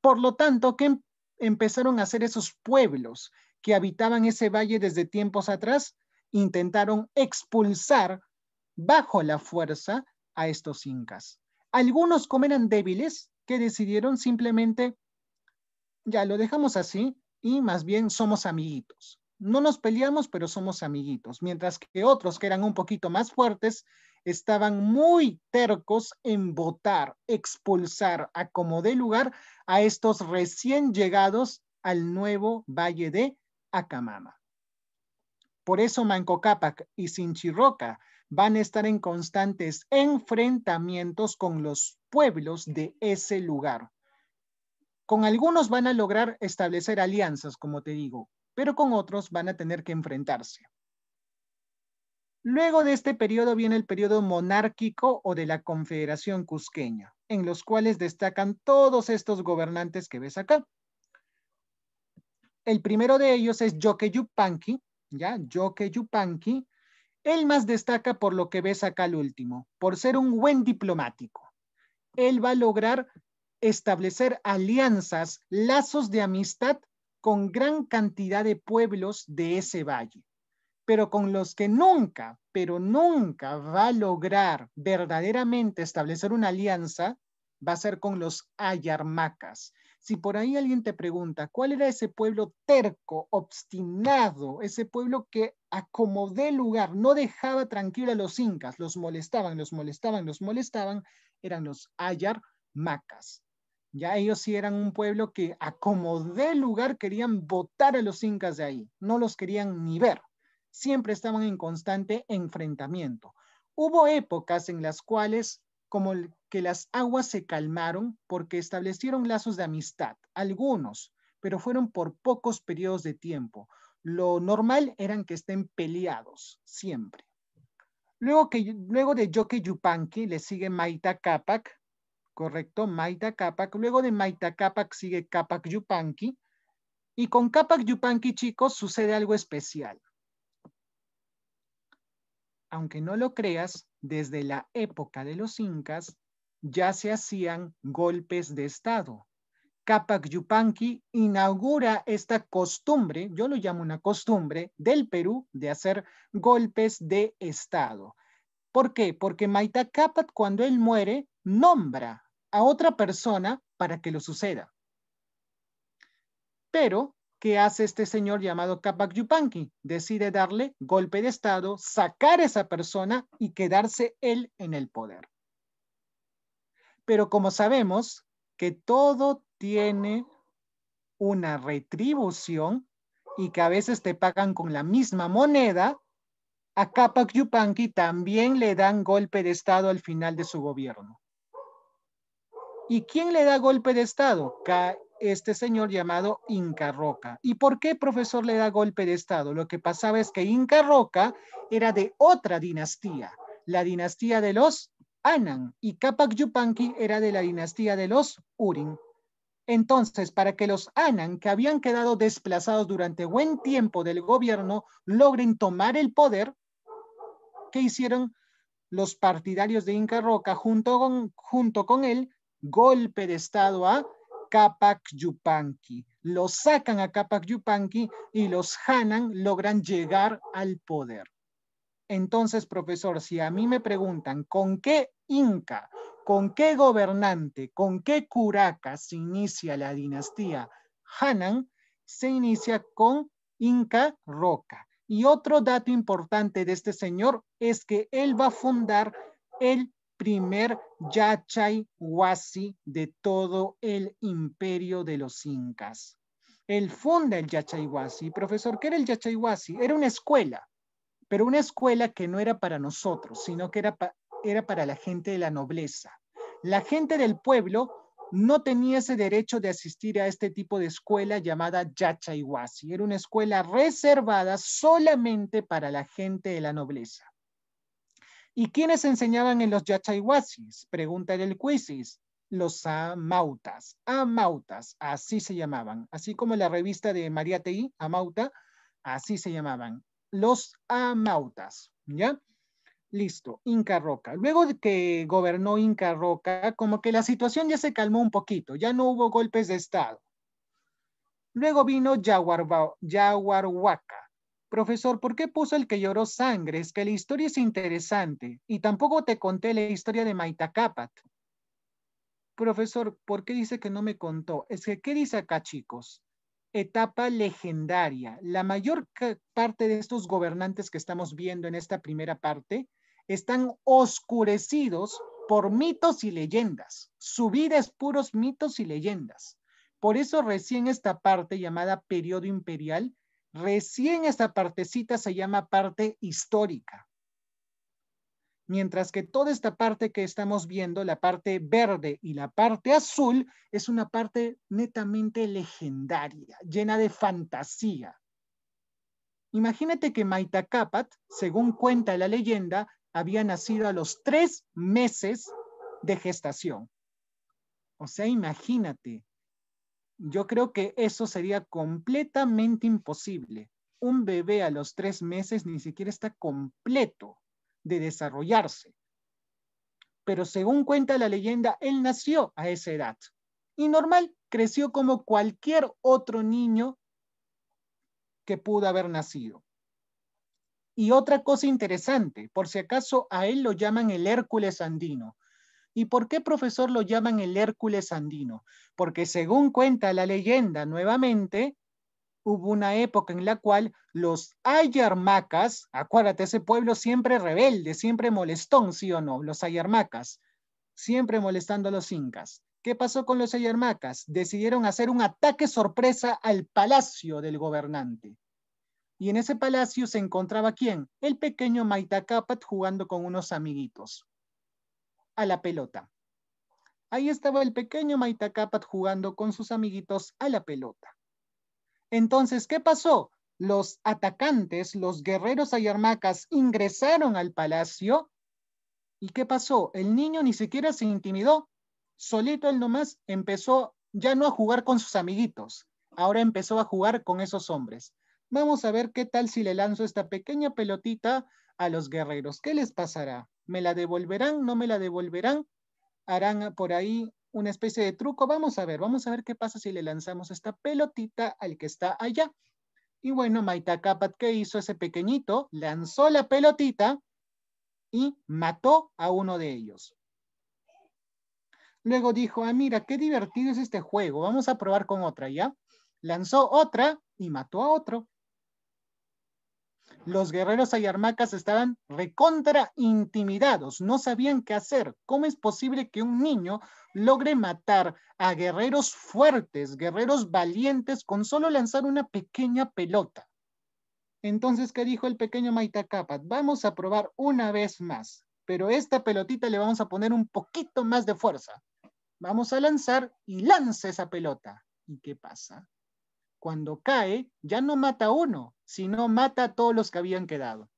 Por lo tanto, ¿qué em-, empezaron a hacer esos pueblos que habitaban ese valle desde tiempos atrás? Intentaron expulsar bajo la fuerza a estos incas. Algunos como eran débiles que decidieron simplemente, ya lo dejamos así y más bien somos amiguitos. No nos peleamos, pero somos amiguitos, mientras que otros que eran un poquito más fuertes estaban muy tercos en votar, expulsar a como lugar a estos recién llegados al nuevo valle de Acamama. Por eso Manco Cápac y Sinchirroca van a estar en constantes enfrentamientos con los pueblos de ese lugar. Con algunos van a lograr establecer alianzas, como te digo, pero con otros van a tener que enfrentarse. Luego de este periodo viene el periodo monárquico o de la Confederación Cusqueña, en los cuales destacan todos estos gobernantes que ves acá. El primero de ellos es Yoke Yupanqui, ¿ya? Yoke Yupanqui, él más destaca por lo que ves acá al último, por ser un buen diplomático. él va a lograr establecer alianzas, lazos de amistad con gran cantidad de pueblos de ese valle, pero con los que nunca, pero nunca va a lograr verdaderamente establecer una alianza, va a ser con los ayarmacas. Si por ahí alguien te pregunta, ¿cuál era ese pueblo terco, obstinado, ese pueblo que acomodé lugar, no dejaba tranquilo a los incas, los molestaban, los molestaban, los molestaban, eran los ayarmacas. Ya ellos sí eran un pueblo que acomodé lugar querían votar a los incas de ahí, no los querían ni ver. Siempre estaban en constante enfrentamiento. Hubo épocas en las cuales como que las aguas se calmaron porque establecieron lazos de amistad, algunos, pero fueron por pocos periodos de tiempo. Lo normal eran que estén peleados siempre. Luego, que, luego de Yoke Yupanqui le sigue Maita Capac, correcto, Maita Capac. Luego de Maita Capac sigue Capac Yupanqui. Y con Capac Yupanqui, chicos, sucede algo especial. Aunque no lo creas, desde la época de los incas ya se hacían golpes de Estado. Capac Yupanqui inaugura esta costumbre, yo lo llamo una costumbre, del Perú de hacer golpes de Estado. ¿Por qué? Porque Maita Capac cuando él muere nombra a otra persona para que lo suceda. Pero, ¿qué hace este señor llamado Capac Yupanqui? Decide darle golpe de Estado, sacar a esa persona y quedarse él en el poder. Pero como sabemos que todo tiene una retribución y que a veces te pagan con la misma moneda, a Capac Yupanqui también le dan golpe de Estado al final de su gobierno. ¿Y quién le da golpe de Estado? Este señor llamado Inca Roca. ¿Y por qué, profesor, le da golpe de Estado? Lo que pasaba es que Inca Roca era de otra dinastía, la dinastía de los Anan, y Capac Yupanqui era de la dinastía de los Urin. Entonces, para que los Anan, que habían quedado desplazados durante buen tiempo del gobierno, logren tomar el poder, ¿qué hicieron los partidarios de Inca Roca junto con, junto con él? golpe de Estado a Capac Yupanqui. Los sacan a Capac Yupanqui y los Hanan logran llegar al poder. Entonces, profesor, si a mí me preguntan con qué Inca, con qué gobernante, con qué curaca se inicia la dinastía Hanan, se inicia con Inca Roca. Y otro dato importante de este señor es que él va a fundar el primer Yachay Huasi de todo el imperio de los incas. Él funda el Yachay Huasi. Profesor, ¿qué era el Yachay Huasi? Era una escuela, pero una escuela que no era para nosotros, sino que era, para la gente de la nobleza. La gente del pueblo no tenía ese derecho de asistir a este tipo de escuela llamada Yachay Huasi. Era una escuela reservada solamente para la gente de la nobleza. ¿Y quiénes enseñaban en los Yachayhuasis? Pregunta el Quisis. Los amautas. Amautas, así se llamaban. Así como la revista de María Teí, Amauta, así se llamaban. Los amautas. ¿Ya? Listo, Inca Roca. Luego de que gobernó Inca Roca, como que la situación ya se calmó un poquito, ya no hubo golpes de Estado. Luego vino Yaguarhuaca. Profesor, ¿por qué puso el que lloró sangre? Es que la historia es interesante y tampoco te conté la historia de Maitacapat. Profesor, ¿por qué dice que no me contó? Es que, ¿qué dice acá, chicos? Etapa legendaria. La mayor parte de estos gobernantes que estamos viendo en esta primera parte están oscurecidos por mitos y leyendas. Su vida es puros mitos y leyendas. Por eso recién esta parte llamada periodo imperial Recién esta partecita se llama parte histórica. Mientras que toda esta parte que estamos viendo, la parte verde y la parte azul, es una parte netamente legendaria, llena de fantasía. Imagínate que Maitacapat, según cuenta la leyenda, había nacido a los tres meses de gestación. O sea, imagínate, yo creo que eso sería completamente imposible. Un bebé a los tres meses ni siquiera está completo de desarrollarse. pero según cuenta la leyenda, él nació a esa edad. Y normal, creció como cualquier otro niño que pudo haber nacido. Y otra cosa interesante, por si acaso a él lo llaman el Hércules andino. ¿Y por qué, profesor, lo llaman el Hércules andino? Porque según cuenta la leyenda, nuevamente, hubo una época en la cual los ayarmacas, acuérdate, ese pueblo siempre rebelde, siempre molestón, ¿sí o no? Los ayarmacas, siempre molestando a los incas. ¿Qué pasó con los ayarmacas? Decidieron hacer un ataque sorpresa al palacio del gobernante. Y en ese palacio se encontraba quién? El pequeño Maitacapat jugando con unos amiguitos a la pelota. Ahí estaba el pequeño Maitacapat jugando con sus amiguitos a la pelota. Entonces, ¿qué pasó? Los atacantes, los guerreros ayarmacas ingresaron al palacio. ¿Y qué pasó? El niño ni siquiera se intimidó. Solito él nomás empezó ya no a jugar con sus amiguitos, ahora empezó a jugar con esos hombres. Vamos a ver qué tal si le lanzo esta pequeña pelotita a los guerreros. ¿Qué les pasará? ¿Me la devolverán? ¿No me la devolverán? ¿Harán por ahí una especie de truco. Vamos a ver, vamos a ver qué pasa si le lanzamos esta pelotita al que está allá. Y bueno, Maitakapat, ¿qué hizo ese pequeñito? Lanzó la pelotita y mató a uno de ellos. Luego dijo, ah, mira, qué divertido es este juego, vamos a probar con otra, ¿ya? Lanzó otra y mató a otro los guerreros ayarmacas estaban recontra intimidados, no sabían qué hacer. ¿Cómo es posible que un niño logre matar a guerreros fuertes, guerreros valientes, con solo lanzar una pequeña pelota? Entonces, ¿qué dijo el pequeño Maitacapat? Vamos a probar una vez más, pero esta pelotita le vamos a poner un poquito más de fuerza. Vamos a lanzar y lanza esa pelota. ¿Y qué pasa? Cuando cae, ya no mata a uno, sino mata a todos los que habían quedado.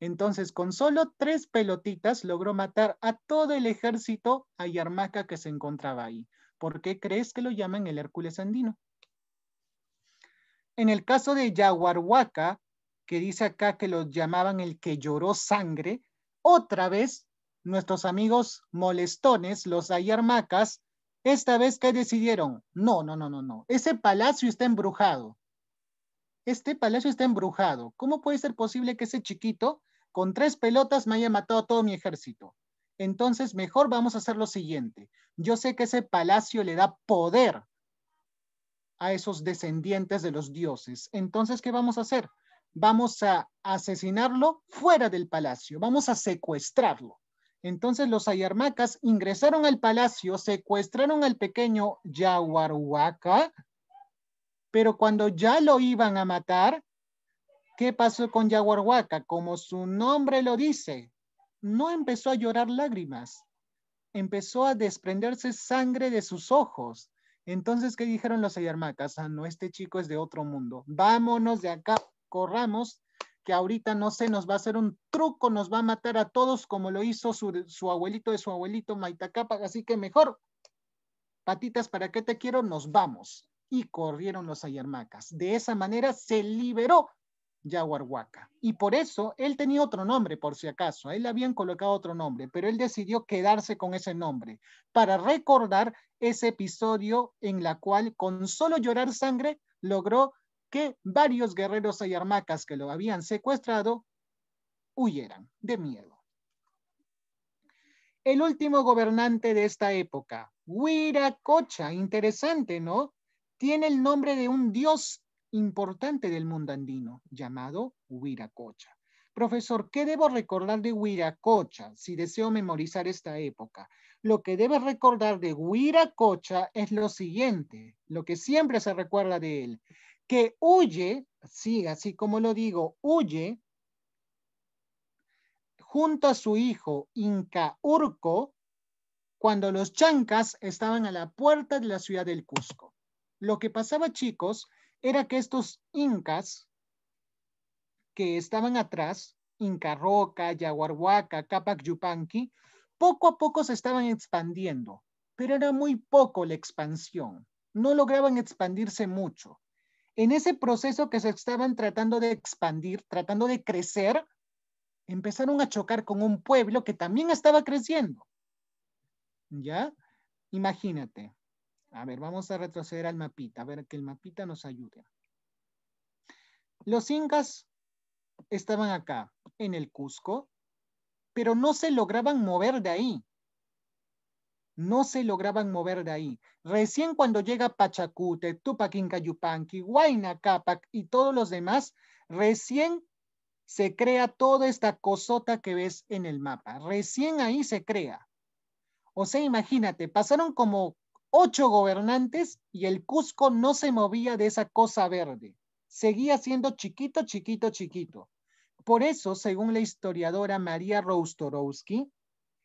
Entonces, con solo tres pelotitas logró matar a todo el ejército ayarmaca que se encontraba ahí. ¿Por qué crees que lo llaman el Hércules andino? En el caso de Yaguarhuaca, que dice acá que lo llamaban el que lloró sangre, otra vez nuestros amigos molestones, los ayarmacas, esta vez que decidieron, no, no, no, no, no, ese palacio está embrujado. Este palacio está embrujado. ¿Cómo puede ser posible que ese chiquito con tres pelotas me haya matado a todo mi ejército? Entonces, mejor vamos a hacer lo siguiente. Yo sé que ese palacio le da poder a esos descendientes de los dioses. Entonces, ¿qué vamos a hacer? Vamos a asesinarlo fuera del palacio. Vamos a secuestrarlo. Entonces los ayarmacas ingresaron al palacio, secuestraron al pequeño Yaguaruaca, pero cuando ya lo iban a matar, ¿qué pasó con Yaguaruaca? Como su nombre lo dice, no empezó a llorar lágrimas, empezó a desprenderse sangre de sus ojos. Entonces, ¿qué dijeron los ayarmacas? Ah, no, este chico es de otro mundo. Vámonos de acá, corramos que ahorita no sé, nos va a hacer un truco, nos va a matar a todos como lo hizo su, abuelito de su abuelito Maitacapa, así que mejor, patitas, ¿para qué te quiero? Nos vamos. Y corrieron los ayarmacas. De esa manera se liberó Yaguarhuaca. Y por eso él tenía otro nombre, por si acaso. Él le habían colocado otro nombre, pero él decidió quedarse con ese nombre para recordar ese episodio en la cual con solo llorar sangre logró que varios guerreros ayarmacas que lo habían secuestrado huyeran de miedo. El último gobernante de esta época, Huiracocha, interesante, ¿no? Tiene el nombre de un dios importante del mundo andino, llamado Huiracocha. Profesor, ¿qué debo recordar de Huiracocha si deseo memorizar esta época? Lo que debes recordar de Huiracocha es lo siguiente, lo que siempre se recuerda de él, que huye, sí, así como lo digo, huye junto a su hijo Inca Urco cuando los chancas estaban a la puerta de la ciudad del Cusco. Lo que pasaba, chicos, era que estos incas que estaban atrás, Inca Roca, Yaguarhuaca, Capac Yupanqui, poco a poco se estaban expandiendo, pero era muy poco la expansión. No lograban expandirse mucho en ese proceso que se estaban tratando de expandir, tratando de crecer, empezaron a chocar con un pueblo que también estaba creciendo. ¿Ya? Imagínate. A ver, vamos a retroceder al mapita, a ver que el mapita nos ayude. Los incas estaban acá, en el Cusco, pero no se lograban mover de ahí. No se lograban mover de ahí. Recién cuando llega Pachacute, Tupac Yupanqui, Huayna Capac y todos los demás, recién se crea toda esta cosota que ves en el mapa. Recién ahí se crea. O sea, imagínate, pasaron como ocho gobernantes y el Cusco no se movía de esa cosa verde. Seguía siendo chiquito, chiquito, chiquito. Por eso, según la historiadora María Roustorowski,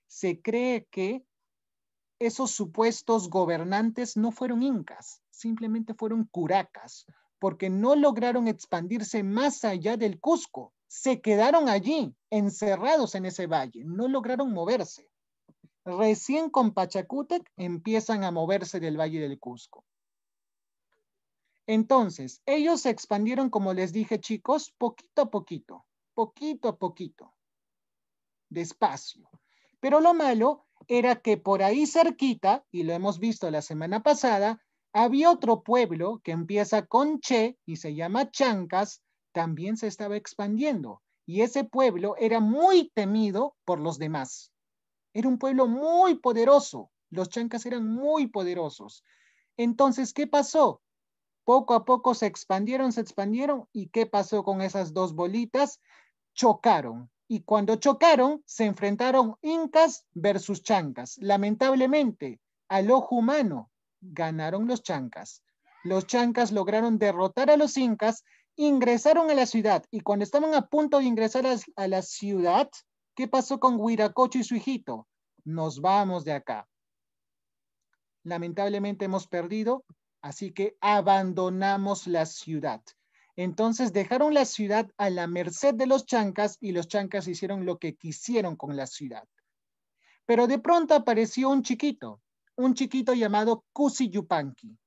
se cree que esos supuestos gobernantes no fueron incas, simplemente fueron curacas, porque no lograron expandirse más allá del Cusco. Se quedaron allí, encerrados en ese valle, no lograron moverse. Recién con Pachacútec empiezan a moverse del Valle del Cusco. Entonces, ellos se expandieron, como les dije, chicos, poquito a poquito, poquito a poquito, despacio. Pero lo malo era que por ahí cerquita, y lo hemos visto la semana pasada, había otro pueblo que empieza con Che y se llama Chancas, también se estaba expandiendo. Y ese pueblo era muy temido por los demás. Era un pueblo muy poderoso. Los chancas eran muy poderosos. Entonces, ¿qué pasó? Poco a poco se expandieron, se expandieron. ¿Y qué pasó con esas dos bolitas? Chocaron. Y cuando chocaron, se enfrentaron incas versus chancas. Lamentablemente, al ojo humano, ganaron los chancas. Los chancas lograron derrotar a los incas, ingresaron a la ciudad y cuando estaban a punto de ingresar a la ciudad, ¿Qué pasó con Huiracocho y su hijito? Nos vamos de acá. Lamentablemente hemos perdido, así que abandonamos la ciudad. Entonces dejaron la ciudad a la merced de los chancas y los chancas hicieron lo que quisieron con la ciudad. Pero de pronto apareció un chiquito, un chiquito llamado Kusi Yupanqui.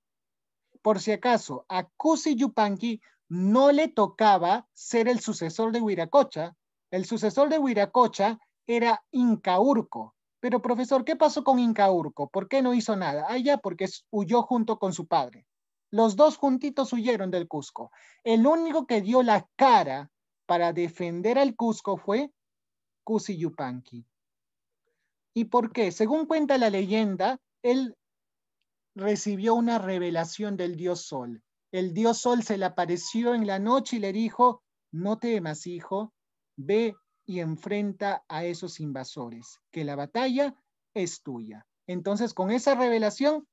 Por si acaso, a Kusi Yupanqui no le tocaba ser el sucesor de Huiracocha, el sucesor de Huiracocha era Incaurco. Pero profesor, ¿qué pasó con Incaurco? ¿Por qué no hizo nada? Ah, ya, porque huyó junto con su padre. Los dos juntitos huyeron del Cusco. El único que dio la cara para defender al Cusco fue Cusi Yupanqui. ¿Y por qué? Según cuenta la leyenda, él recibió una revelación del dios Sol. El dios Sol se le apareció en la noche y le dijo, no temas, hijo, ve y enfrenta a esos invasores, que la batalla es tuya. Entonces, con esa revelación,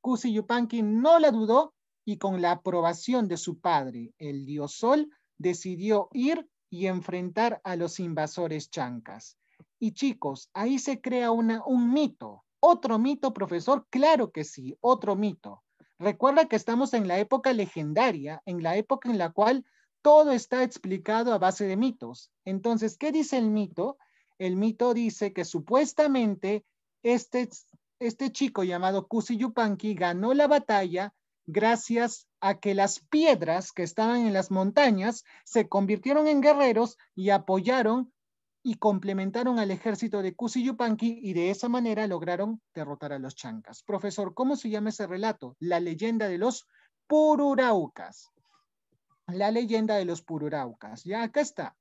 Kusi Yupanqui no la dudó y con la aprobación de su padre, el dios Sol, decidió ir y enfrentar a los invasores chancas. Y chicos, ahí se crea una, un mito. ¿Otro mito, profesor? Claro que sí, otro mito. Recuerda que estamos en la época legendaria, en la época en la cual todo está explicado a base de mitos. Entonces, ¿qué dice el mito? El mito dice que supuestamente este, este chico llamado Kusi Yupanqui ganó la batalla gracias a que las piedras que estaban en las montañas se convirtieron en guerreros y apoyaron y complementaron al ejército de Kusi Yupanqui y de esa manera lograron derrotar a los chancas. Profesor, ¿cómo se llama ese relato? La leyenda de los Pururaucas la leyenda de los Pururaucas. Ya acá está,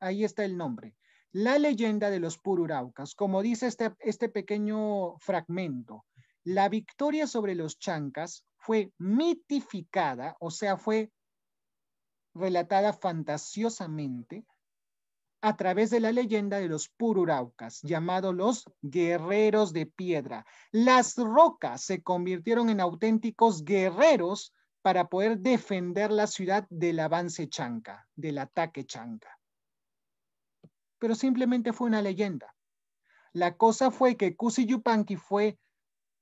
ahí está el nombre. La leyenda de los Pururaucas, como dice este, este pequeño fragmento, la victoria sobre los chancas fue mitificada, o sea, fue relatada fantasiosamente a través de la leyenda de los Pururaucas, llamados los guerreros de piedra. Las rocas se convirtieron en auténticos guerreros para poder defender la ciudad del avance chanca, del ataque chanca. Pero simplemente fue una leyenda. La cosa fue que Kusi Yupanqui fue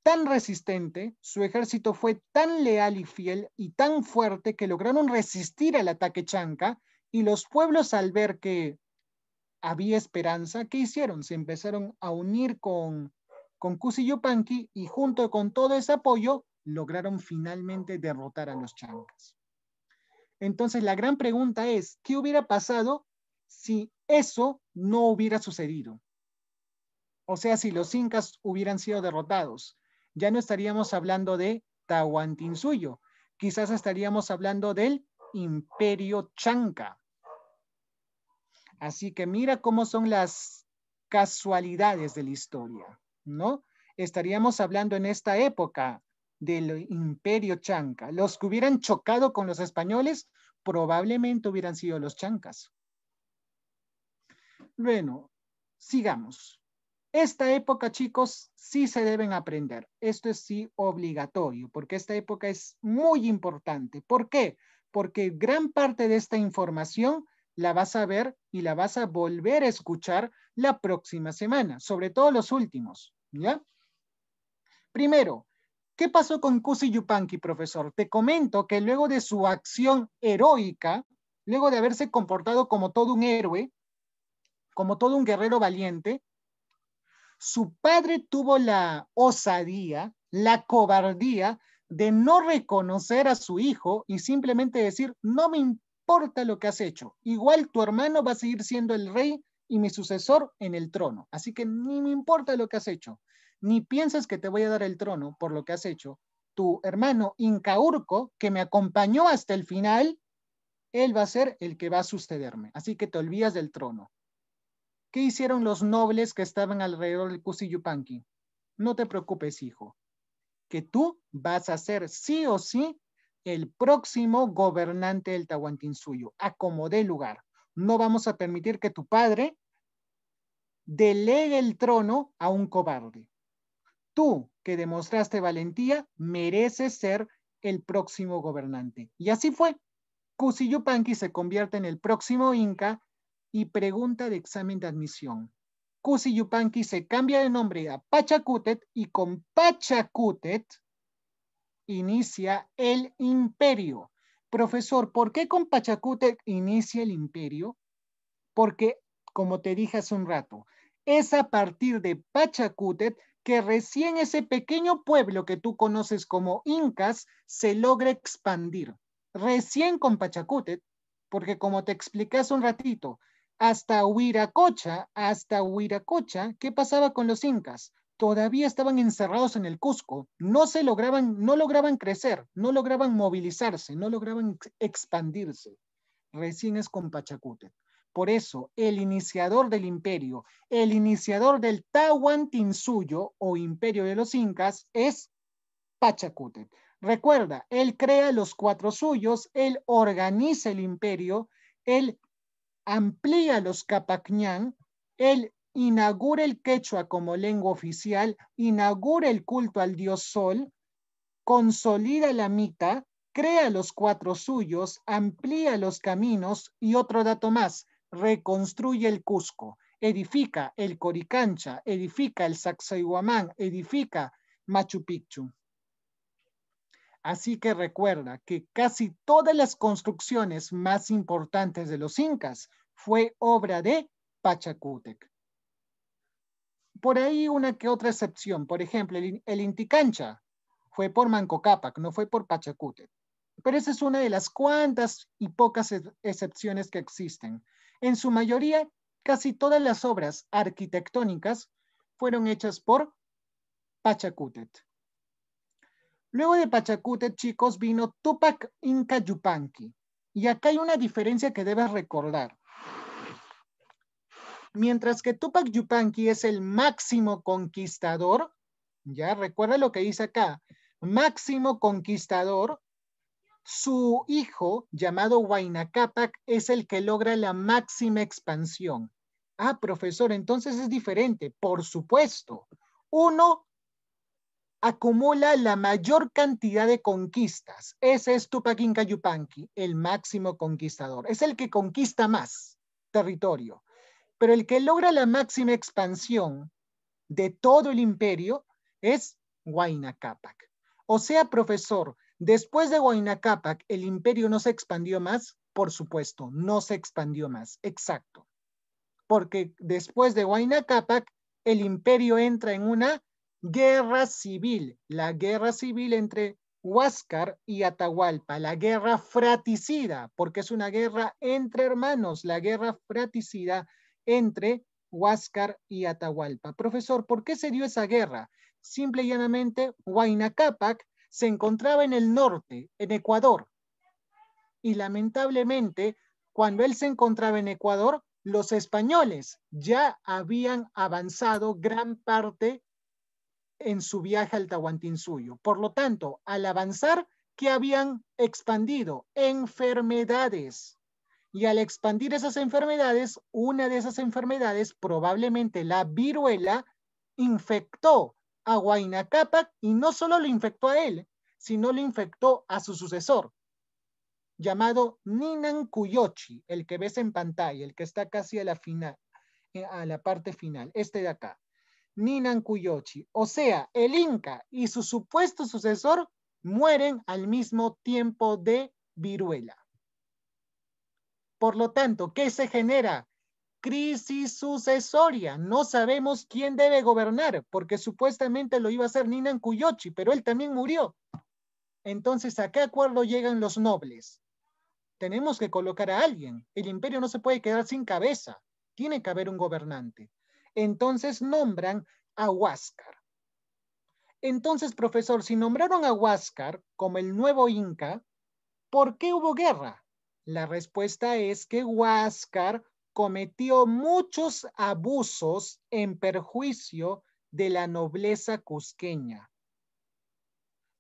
tan resistente, su ejército fue tan leal y fiel y tan fuerte que lograron resistir al ataque chanca y los pueblos al ver que había esperanza, ¿qué hicieron? Se empezaron a unir con, con Kusi Yupanqui y junto con todo ese apoyo lograron finalmente derrotar a los chancas. Entonces la gran pregunta es, ¿qué hubiera pasado si eso no hubiera sucedido. O sea, si los incas hubieran sido derrotados, ya no estaríamos hablando de Tahuantinsuyo, quizás estaríamos hablando del imperio Chanca. Así que mira cómo son las casualidades de la historia, ¿no? Estaríamos hablando en esta época del imperio Chanca. Los que hubieran chocado con los españoles probablemente hubieran sido los chancas. Bueno, sigamos. Esta época, chicos, sí se deben aprender. Esto es sí obligatorio, porque esta época es muy importante. ¿Por qué? Porque gran parte de esta información la vas a ver y la vas a volver a escuchar la próxima semana, sobre todo los últimos, ¿ya? Primero, ¿qué pasó con Kusi Yupanqui, profesor? Te comento que luego de su acción heroica, luego de haberse comportado como todo un héroe, como todo un guerrero valiente, su padre tuvo la osadía, la cobardía de no reconocer a su hijo y simplemente decir, no me importa lo que has hecho, igual tu hermano va a seguir siendo el rey y mi sucesor en el trono, así que ni me importa lo que has hecho, ni piensas que te voy a dar el trono por lo que has hecho. Tu hermano Incaurco, que me acompañó hasta el final, él va a ser el que va a sucederme, así que te olvidas del trono. ¿Qué hicieron los nobles que estaban alrededor del Kusiyupanqui? No te preocupes, hijo, que tú vas a ser sí o sí el próximo gobernante del Tahuantinsuyo, acomodé lugar. No vamos a permitir que tu padre delegue el trono a un cobarde. Tú, que demostraste valentía, mereces ser el próximo gobernante. Y así fue. Kusiyupanqui se convierte en el próximo Inca y pregunta de examen de admisión. Kusi Yupanqui se cambia de nombre a Pachacutet y con Pachacutet inicia el imperio. Profesor, ¿por qué con Pachacutet inicia el imperio? Porque, como te dije hace un rato, es a partir de Pachacutet que recién ese pequeño pueblo que tú conoces como Incas se logra expandir. Recién con Pachacutet, porque como te expliqué hace un ratito, hasta Huiracocha, hasta Huiracocha, ¿qué pasaba con los incas? Todavía estaban encerrados en el Cusco, no se lograban, no lograban crecer, no lograban movilizarse, no lograban expandirse. Recién es con Pachacútec. Por eso, el iniciador del imperio, el iniciador del Tahuantinsuyo o imperio de los incas es Pachacútec. Recuerda, él crea los cuatro suyos, él organiza el imperio, él amplía los Capacñán, él inaugura el quechua como lengua oficial, inaugura el culto al dios sol, consolida la mita, crea los cuatro suyos, amplía los caminos y otro dato más, reconstruye el Cusco, edifica el Coricancha, edifica el Sacsayhuamán, edifica Machu Picchu. Así que recuerda que casi todas las construcciones más importantes de los incas fue obra de Pachacútec. Por ahí una que otra excepción, por ejemplo, el, Inticancha fue por Manco Cápac, no fue por Pachacútec. Pero esa es una de las cuantas y pocas excepciones que existen. En su mayoría, casi todas las obras arquitectónicas fueron hechas por Pachacútec. Luego de Pachacútec, chicos, vino Tupac Inca Yupanqui. Y acá hay una diferencia que debes recordar. Mientras que Tupac Yupanqui es el máximo conquistador, ya recuerda lo que dice acá, máximo conquistador, su hijo llamado Huayna Capac es el que logra la máxima expansión. Ah, profesor, entonces es diferente. Por supuesto. Uno acumula la mayor cantidad de conquistas. Ese es Tupac Inca Yupanqui, el máximo conquistador. Es el que conquista más territorio. Pero el que logra la máxima expansión de todo el imperio es Huayna Capac. O sea, profesor, después de Huayna Capac, ¿el imperio no se expandió más? Por supuesto, no se expandió más. Exacto. Porque después de Huayna Capac, el imperio entra en una guerra civil, la guerra civil entre Huáscar y Atahualpa, la guerra fratricida, porque es una guerra entre hermanos, la guerra fratricida entre Huáscar y Atahualpa. Profesor, ¿por qué se dio esa guerra? Simple y llanamente, Huayna Cápac se encontraba en el norte, en Ecuador. Y lamentablemente, cuando él se encontraba en Ecuador, los españoles ya habían avanzado gran parte en su viaje al Tahuantinsuyo. Por lo tanto, al avanzar, ¿qué habían expandido? Enfermedades. Y al expandir esas enfermedades, una de esas enfermedades, probablemente la viruela, infectó a Huayna Cápac y no solo lo infectó a él, sino lo infectó a su sucesor, llamado Ninan Kuyochi, el que ves en pantalla, el que está casi a la final, eh, a la parte final, este de acá. Ninan Kuyochi. O sea, el Inca y su supuesto sucesor mueren al mismo tiempo de viruela. Por lo tanto, ¿qué se genera? Crisis sucesoria. No sabemos quién debe gobernar, porque supuestamente lo iba a hacer Ninan Kuyochi, pero él también murió. Entonces, ¿a qué acuerdo llegan los nobles? Tenemos que colocar a alguien. El imperio no se puede quedar sin cabeza. Tiene que haber un gobernante. Entonces nombran a Huáscar. Entonces, profesor, si nombraron a Huáscar como el nuevo Inca, ¿por qué hubo guerra? La respuesta es que Huáscar cometió muchos abusos en perjuicio de la nobleza cusqueña.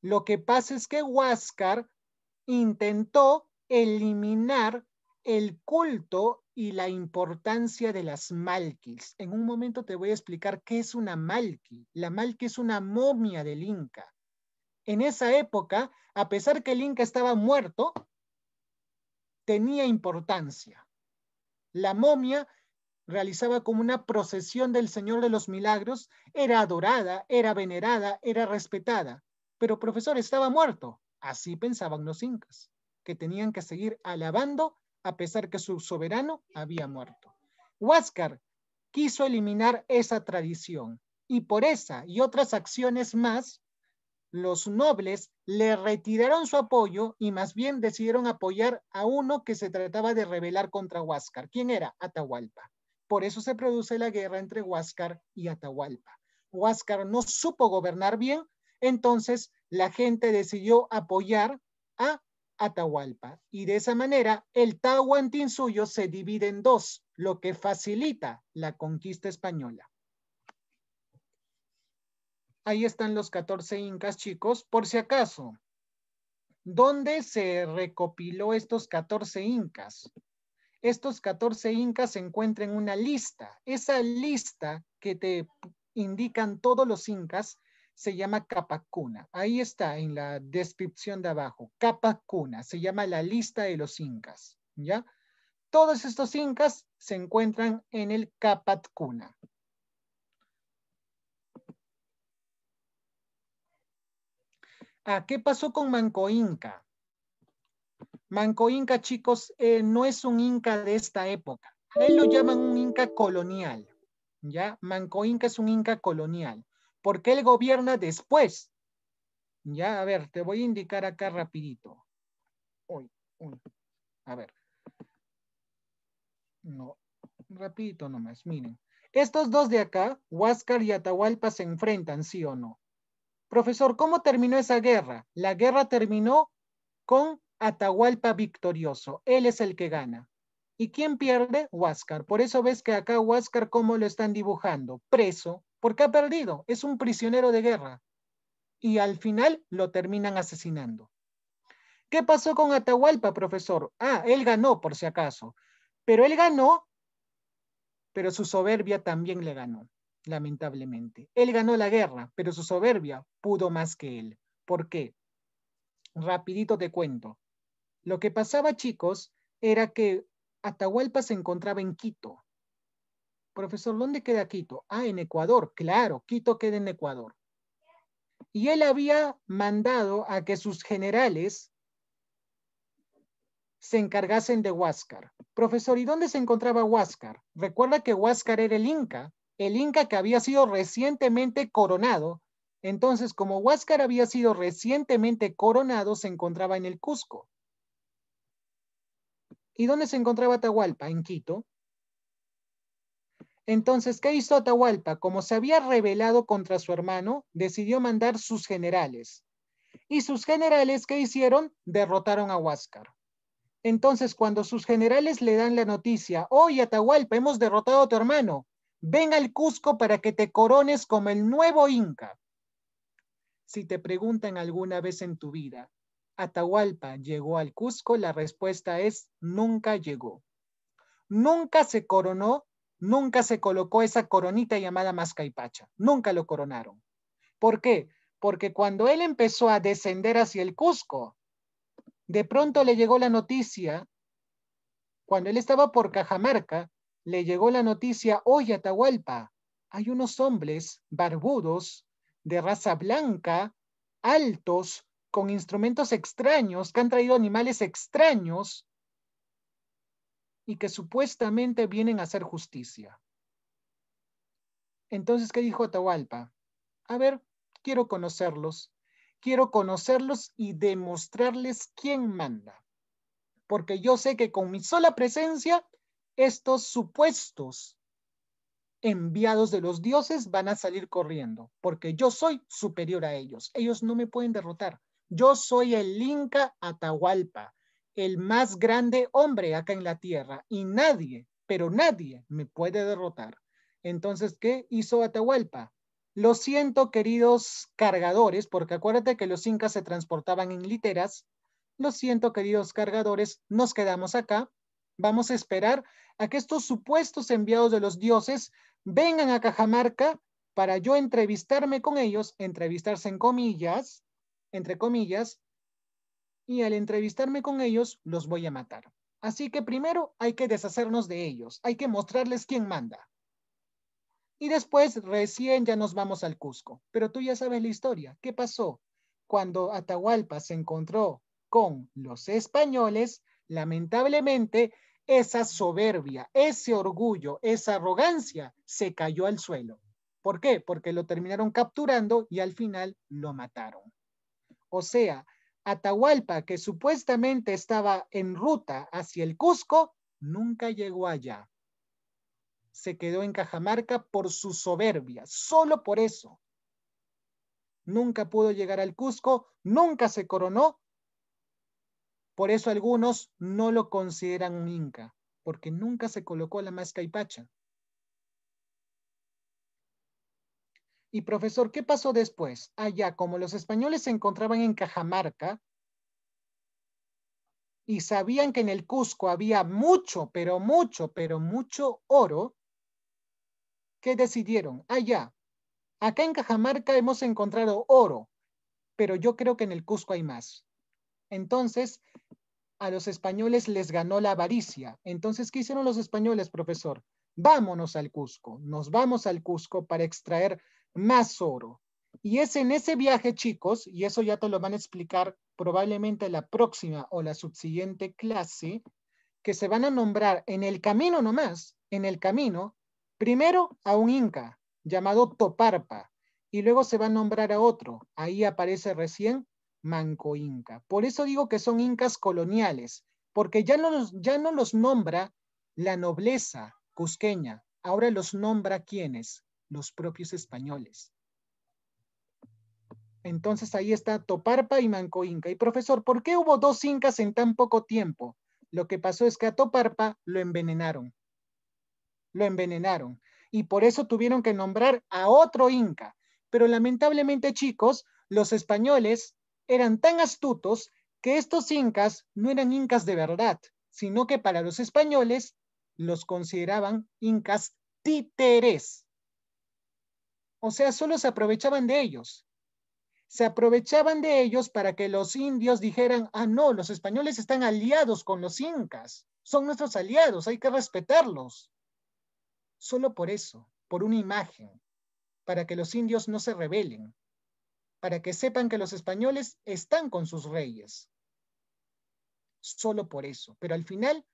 Lo que pasa es que Huáscar intentó eliminar el culto y la importancia de las malquis. En un momento te voy a explicar qué es una malqui. La malqui es una momia del Inca. En esa época, a pesar que el Inca estaba muerto, tenía importancia. La momia realizaba como una procesión del Señor de los Milagros, era adorada, era venerada, era respetada. Pero profesor, estaba muerto. Así pensaban los incas, que tenían que seguir alabando a pesar que su soberano había muerto. Huáscar quiso eliminar esa tradición y por esa y otras acciones más, los nobles le retiraron su apoyo y más bien decidieron apoyar a uno que se trataba de rebelar contra Huáscar. ¿Quién era? Atahualpa. Por eso se produce la guerra entre Huáscar y Atahualpa. Huáscar no supo gobernar bien, entonces la gente decidió apoyar a Atahualpa. Y de esa manera, el Tahuantinsuyo se divide en dos, lo que facilita la conquista española. Ahí están los 14 incas, chicos. Por si acaso, ¿dónde se recopiló estos 14 incas? Estos 14 incas se encuentran en una lista. Esa lista que te indican todos los incas se llama Capacuna. Ahí está en la descripción de abajo. Capacuna se llama la lista de los incas. ¿Ya? Todos estos incas se encuentran en el Capacuna. Ah, ¿qué pasó con Manco Inca? Manco Inca, chicos, eh, no es un inca de esta época. A él lo llaman un inca colonial. ¿Ya? Manco Inca es un inca colonial porque él gobierna después. Ya, a ver, te voy a indicar acá rapidito. Uy, A ver. No, rapidito nomás, miren. Estos dos de acá, Huáscar y Atahualpa, se enfrentan, ¿sí o no? Profesor, ¿cómo terminó esa guerra? La guerra terminó con Atahualpa victorioso. Él es el que gana. ¿Y quién pierde? Huáscar. Por eso ves que acá Huáscar, ¿cómo lo están dibujando? Preso, porque ha perdido, es un prisionero de guerra. Y al final lo terminan asesinando. ¿Qué pasó con Atahualpa, profesor? Ah, él ganó, por si acaso. Pero él ganó, pero su soberbia también le ganó, lamentablemente. Él ganó la guerra, pero su soberbia pudo más que él. ¿Por qué? Rapidito te cuento. Lo que pasaba, chicos, era que Atahualpa se encontraba en Quito, Profesor, ¿dónde queda Quito? Ah, en Ecuador, claro, Quito queda en Ecuador. Y él había mandado a que sus generales se encargasen de Huáscar. Profesor, ¿y dónde se encontraba Huáscar? Recuerda que Huáscar era el Inca, el Inca que había sido recientemente coronado Entonces, como Huáscar había sido recientemente coronado, se encontraba en el Cusco. ¿Y dónde se encontraba Atahualpa? En Quito. Entonces, ¿qué hizo Atahualpa? Como se había rebelado contra su hermano, decidió mandar sus generales. Y sus generales, ¿qué hicieron? Derrotaron a Huáscar. Entonces, cuando sus generales le dan la noticia, oye Atahualpa, hemos derrotado a tu hermano, ven al Cusco para que te corones como el nuevo Inca. Si te preguntan alguna vez en tu vida, ¿Atahualpa llegó al Cusco? La respuesta es nunca llegó. Nunca se coronó, nunca se colocó esa coronita llamada Mascaipacha. Nunca lo coronaron. ¿Por qué? Porque cuando él empezó a descender hacia el Cusco, de pronto le llegó la noticia, cuando él estaba por Cajamarca, le llegó la noticia, oye Atahualpa, hay unos hombres barbudos de raza blanca, altos, con instrumentos extraños, que han traído animales extraños y que supuestamente vienen a hacer justicia. Entonces, ¿qué dijo Atahualpa? A ver, quiero conocerlos. Quiero conocerlos y demostrarles quién manda. Porque yo sé que con mi sola presencia, estos supuestos enviados de los dioses van a salir corriendo, porque yo soy superior a ellos. Ellos no me pueden derrotar. Yo soy el Inca Atahualpa, el más grande hombre acá en la tierra, y nadie, pero nadie me puede derrotar. Entonces, ¿qué hizo Atahualpa? Lo siento, queridos cargadores, porque acuérdate que los incas se transportaban en literas. Lo siento, queridos cargadores, nos quedamos acá. Vamos a esperar a que estos supuestos enviados de los dioses vengan a Cajamarca para yo entrevistarme con ellos, entrevistarse en comillas, entre comillas, y al entrevistarme con ellos los voy a matar. Así que primero hay que deshacernos de ellos, hay que mostrarles quién manda. Y después recién ya nos vamos al Cusco. Pero tú ya sabes la historia. ¿Qué pasó? Cuando Atahualpa se encontró con los españoles, lamentablemente esa soberbia, ese orgullo, esa arrogancia se cayó al suelo. ¿Por qué? Porque lo terminaron capturando y al final lo mataron. O sea, Atahualpa, que supuestamente estaba en ruta hacia el Cusco, nunca llegó allá. Se quedó en Cajamarca por su soberbia, solo por eso. Nunca pudo llegar al Cusco, nunca se coronó por eso algunos no lo consideran un inca, porque nunca se colocó la máscara y pacha. Y profesor, ¿qué pasó después? Allá, como los españoles se encontraban en Cajamarca y sabían que en el Cusco había mucho, pero mucho, pero mucho oro, ¿qué decidieron? Allá, acá en Cajamarca hemos encontrado oro, pero yo creo que en el Cusco hay más. Entonces, a los españoles les ganó la avaricia. Entonces, ¿qué hicieron los españoles, profesor? Vámonos al Cusco, nos vamos al Cusco para extraer más oro. Y es en ese viaje, chicos, y eso ya te lo van a explicar probablemente la próxima o la subsiguiente clase, que se van a nombrar en el camino nomás, en el camino, primero a un inca llamado Toparpa, y luego se va a nombrar a otro. Ahí aparece recién Manco Inca. Por eso digo que son incas coloniales, porque ya no, los, ya no los nombra la nobleza cusqueña, ahora los nombra quienes, los propios españoles. Entonces ahí está Toparpa y Manco Inca. Y profesor, ¿por qué hubo dos incas en tan poco tiempo? Lo que pasó es que a Toparpa lo envenenaron. Lo envenenaron. Y por eso tuvieron que nombrar a otro inca. Pero lamentablemente, chicos, los españoles eran tan astutos que estos incas no eran incas de verdad, sino que para los españoles los consideraban incas títeres. O sea, solo se aprovechaban de ellos. Se aprovechaban de ellos para que los indios dijeran, ah, no, los españoles están aliados con los incas, son nuestros aliados, hay que respetarlos. Solo por eso, por una imagen, para que los indios no se rebelen para que sepan que los españoles están con sus reyes. Solo por eso. Pero al final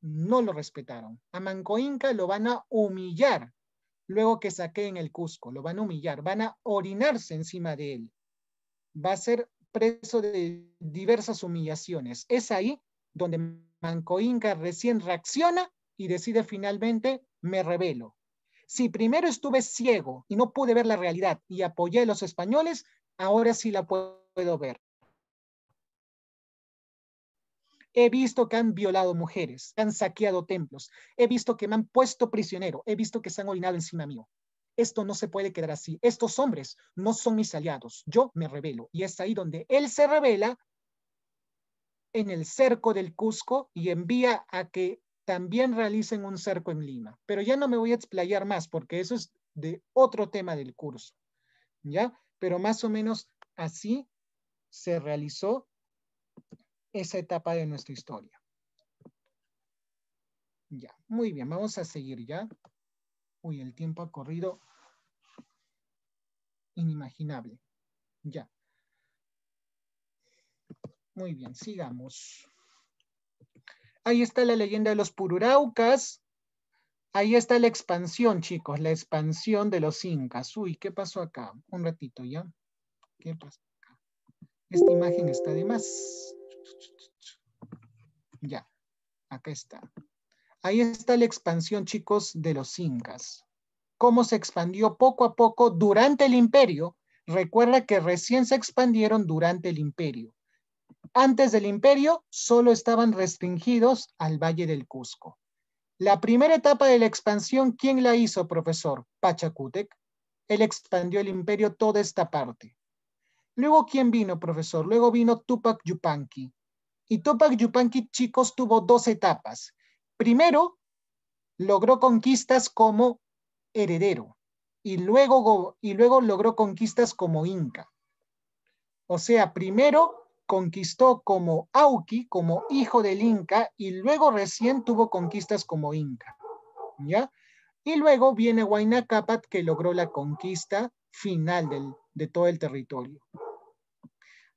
no lo respetaron. A Manco Inca lo van a humillar luego que saqueen el Cusco. Lo van a humillar, van a orinarse encima de él. Va a ser preso de diversas humillaciones. Es ahí donde Manco Inca recién reacciona y decide finalmente, me revelo. Si primero estuve ciego y no pude ver la realidad y apoyé a los españoles, ahora sí la puedo ver. He visto que han violado mujeres, han saqueado templos, he visto que me han puesto prisionero, he visto que se han orinado encima mío. Esto no se puede quedar así. Estos hombres no son mis aliados. Yo me revelo. Y es ahí donde él se revela en el cerco del Cusco y envía a que también realicen un cerco en Lima. Pero ya no me voy a explayar más porque eso es de otro tema del curso. ¿Ya? Pero más o menos así se realizó esa etapa de nuestra historia. Ya, muy bien, vamos a seguir ya. Uy, el tiempo ha corrido inimaginable. Ya. Muy bien, sigamos. Ahí está la leyenda de los Pururaucas. Ahí está la expansión, chicos, la expansión de los incas. Uy, ¿qué pasó acá? Un ratito, ¿ya? ¿Qué pasó acá? Esta imagen está de más. Ya, acá está. Ahí está la expansión, chicos, de los incas. Cómo se expandió poco a poco durante el imperio. Recuerda que recién se expandieron durante el imperio. Antes del imperio, solo estaban restringidos al Valle del Cusco. La primera etapa de la expansión, ¿quién la hizo, profesor? Pachacútec. Él expandió el imperio toda esta parte. Luego, ¿quién vino, profesor? Luego vino Tupac Yupanqui. Y Tupac Yupanqui, chicos, tuvo dos etapas. Primero, logró conquistas como heredero y luego, y luego logró conquistas como inca. O sea, primero conquistó como Auqui, como hijo del Inca, y luego recién tuvo conquistas como Inca. ¿Ya? Y luego viene Huayna Capac, que logró la conquista final de todo el territorio.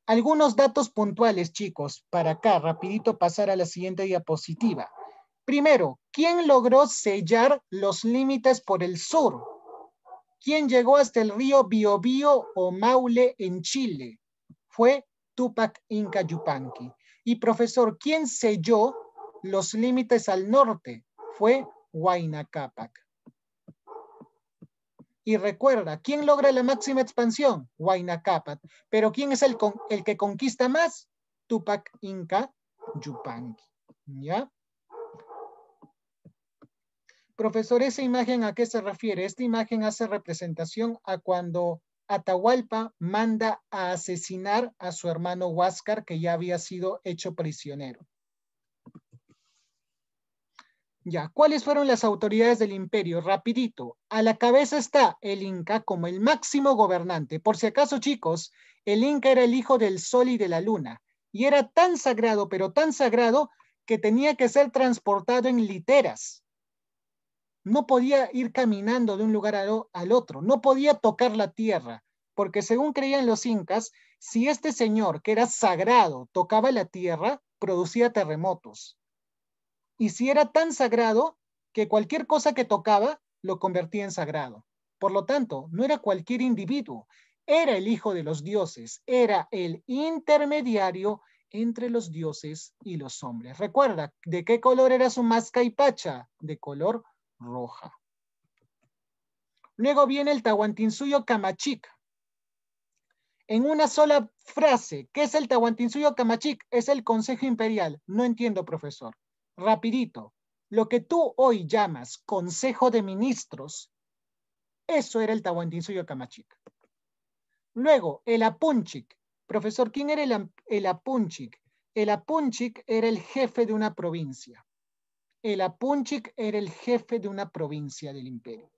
Algunos datos puntuales, chicos, para acá, rapidito pasar a la siguiente diapositiva. Primero, ¿quién logró sellar los límites por el sur? ¿Quién llegó hasta el río Biobío o Maule en Chile? Fue Tupac Inca Yupanqui. Y profesor, ¿quién selló los límites al norte? Fue Huayna Capac. Y recuerda, ¿quién logra la máxima expansión? Huayna. Pero ¿quién es el, el que conquista más? Tupac Inca Yupanqui. ¿Ya? Profesor, ¿esa imagen a qué se refiere? Esta imagen hace representación a cuando Atahualpa manda a asesinar a su hermano Huáscar, que ya había sido hecho prisionero. Ya, ¿cuáles fueron las autoridades del imperio? Rapidito. A la cabeza está el Inca como el máximo gobernante. Por si acaso, chicos, el Inca era el hijo del sol y de la luna. Y era tan sagrado, pero tan sagrado, que tenía que ser transportado en literas. No podía ir caminando de un lugar al otro. No podía tocar la tierra. Porque según creían los incas, si este señor, que era sagrado, tocaba la tierra, producía terremotos y si era tan sagrado que cualquier cosa que tocaba lo convertía en sagrado. Por lo tanto, no era cualquier individuo, era el hijo de los dioses, era el intermediario entre los dioses y los hombres. Recuerda, ¿de qué color era su pacha? De color roja. Luego viene el Tahuantinsuyo Kamachic. En una sola frase, ¿qué es el Tahuantinsuyo Kamachic? Es el Consejo Imperial. No entiendo, profesor rapidito, lo que tú hoy llamas Consejo de Ministros, eso era el Tahuantinsuyo Camachic. Luego, el Apunchic. Profesor, ¿quién era el, el Apunchic? El Apunchic era el jefe de una provincia. El Apunchic era el jefe de una provincia del imperio.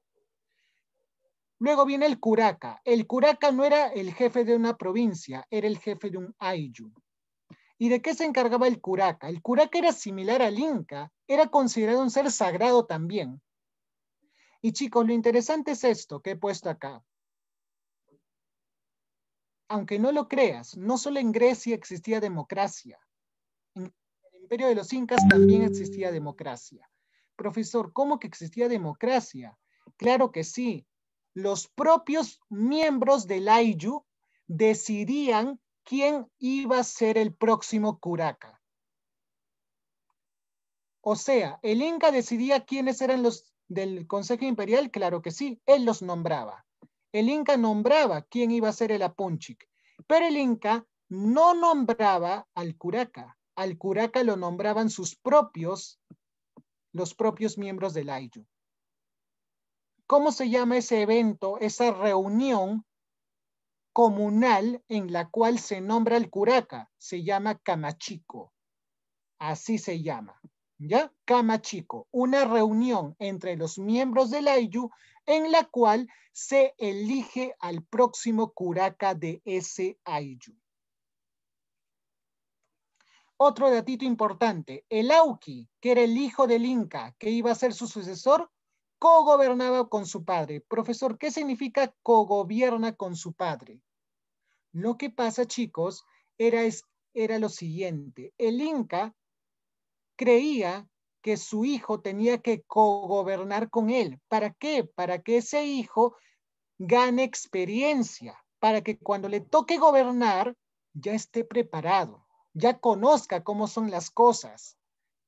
Luego viene el Curaca. El Curaca no era el jefe de una provincia, era el jefe de un Ayllu. ¿Y de qué se encargaba el curaca? El curaca era similar al inca, era considerado un ser sagrado también. Y chicos, lo interesante es esto que he puesto acá. Aunque no lo creas, no solo en Grecia existía democracia. En el imperio de los incas también existía democracia. Profesor, ¿cómo que existía democracia? Claro que sí. Los propios miembros del Ayllu decidían quién iba a ser el próximo curaca. O sea, el Inca decidía quiénes eran los del Consejo Imperial, claro que sí, él los nombraba. El Inca nombraba quién iba a ser el Apunchic, pero el Inca no nombraba al curaca. Al curaca lo nombraban sus propios, los propios miembros del Ayllu. ¿Cómo se llama ese evento, esa reunión comunal en la cual se nombra al curaca? Se llama Camachico. Así se llama. ¿Ya? Camachico. Una reunión entre los miembros del Ayllu en la cual se elige al próximo curaca de ese Ayllu. Otro datito importante, el Auqui, que era el hijo del Inca, que iba a ser su sucesor, cogobernaba con su padre. Profesor, ¿qué significa cogobierna con su padre? Lo que pasa, chicos, era, era lo siguiente. El Inca creía que su hijo tenía que cogobernar con él. ¿Para qué? Para que ese hijo gane experiencia, para que cuando le toque gobernar ya esté preparado, ya conozca cómo son las cosas,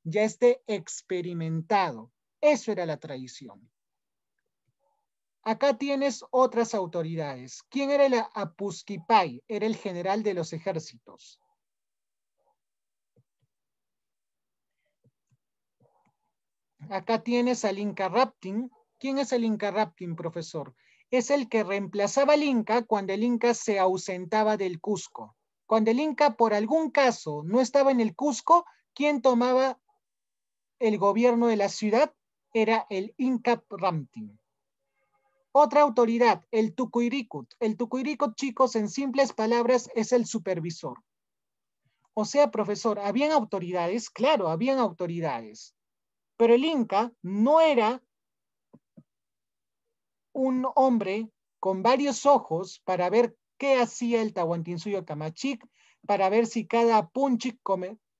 ya esté experimentado. Eso era la tradición. Acá tienes otras autoridades. ¿Quién era el Apusquipay? Era el general de los ejércitos. Acá tienes al Inca Raptin. ¿Quién es el Inca Raptin, profesor? Es el que reemplazaba al Inca cuando el Inca se ausentaba del Cusco. Cuando el Inca, por algún caso, no estaba en el Cusco, ¿quién tomaba el gobierno de la ciudad? Era el Inca Ramtin. Otra autoridad, el Tucuiricut. El Tucuiricut, chicos, en simples palabras, es el supervisor. O sea, profesor, ¿habían autoridades? Claro, habían autoridades. Pero el Inca no era un hombre con varios ojos para ver qué hacía el Tahuantinsuyo Camachic, para ver si cada punchic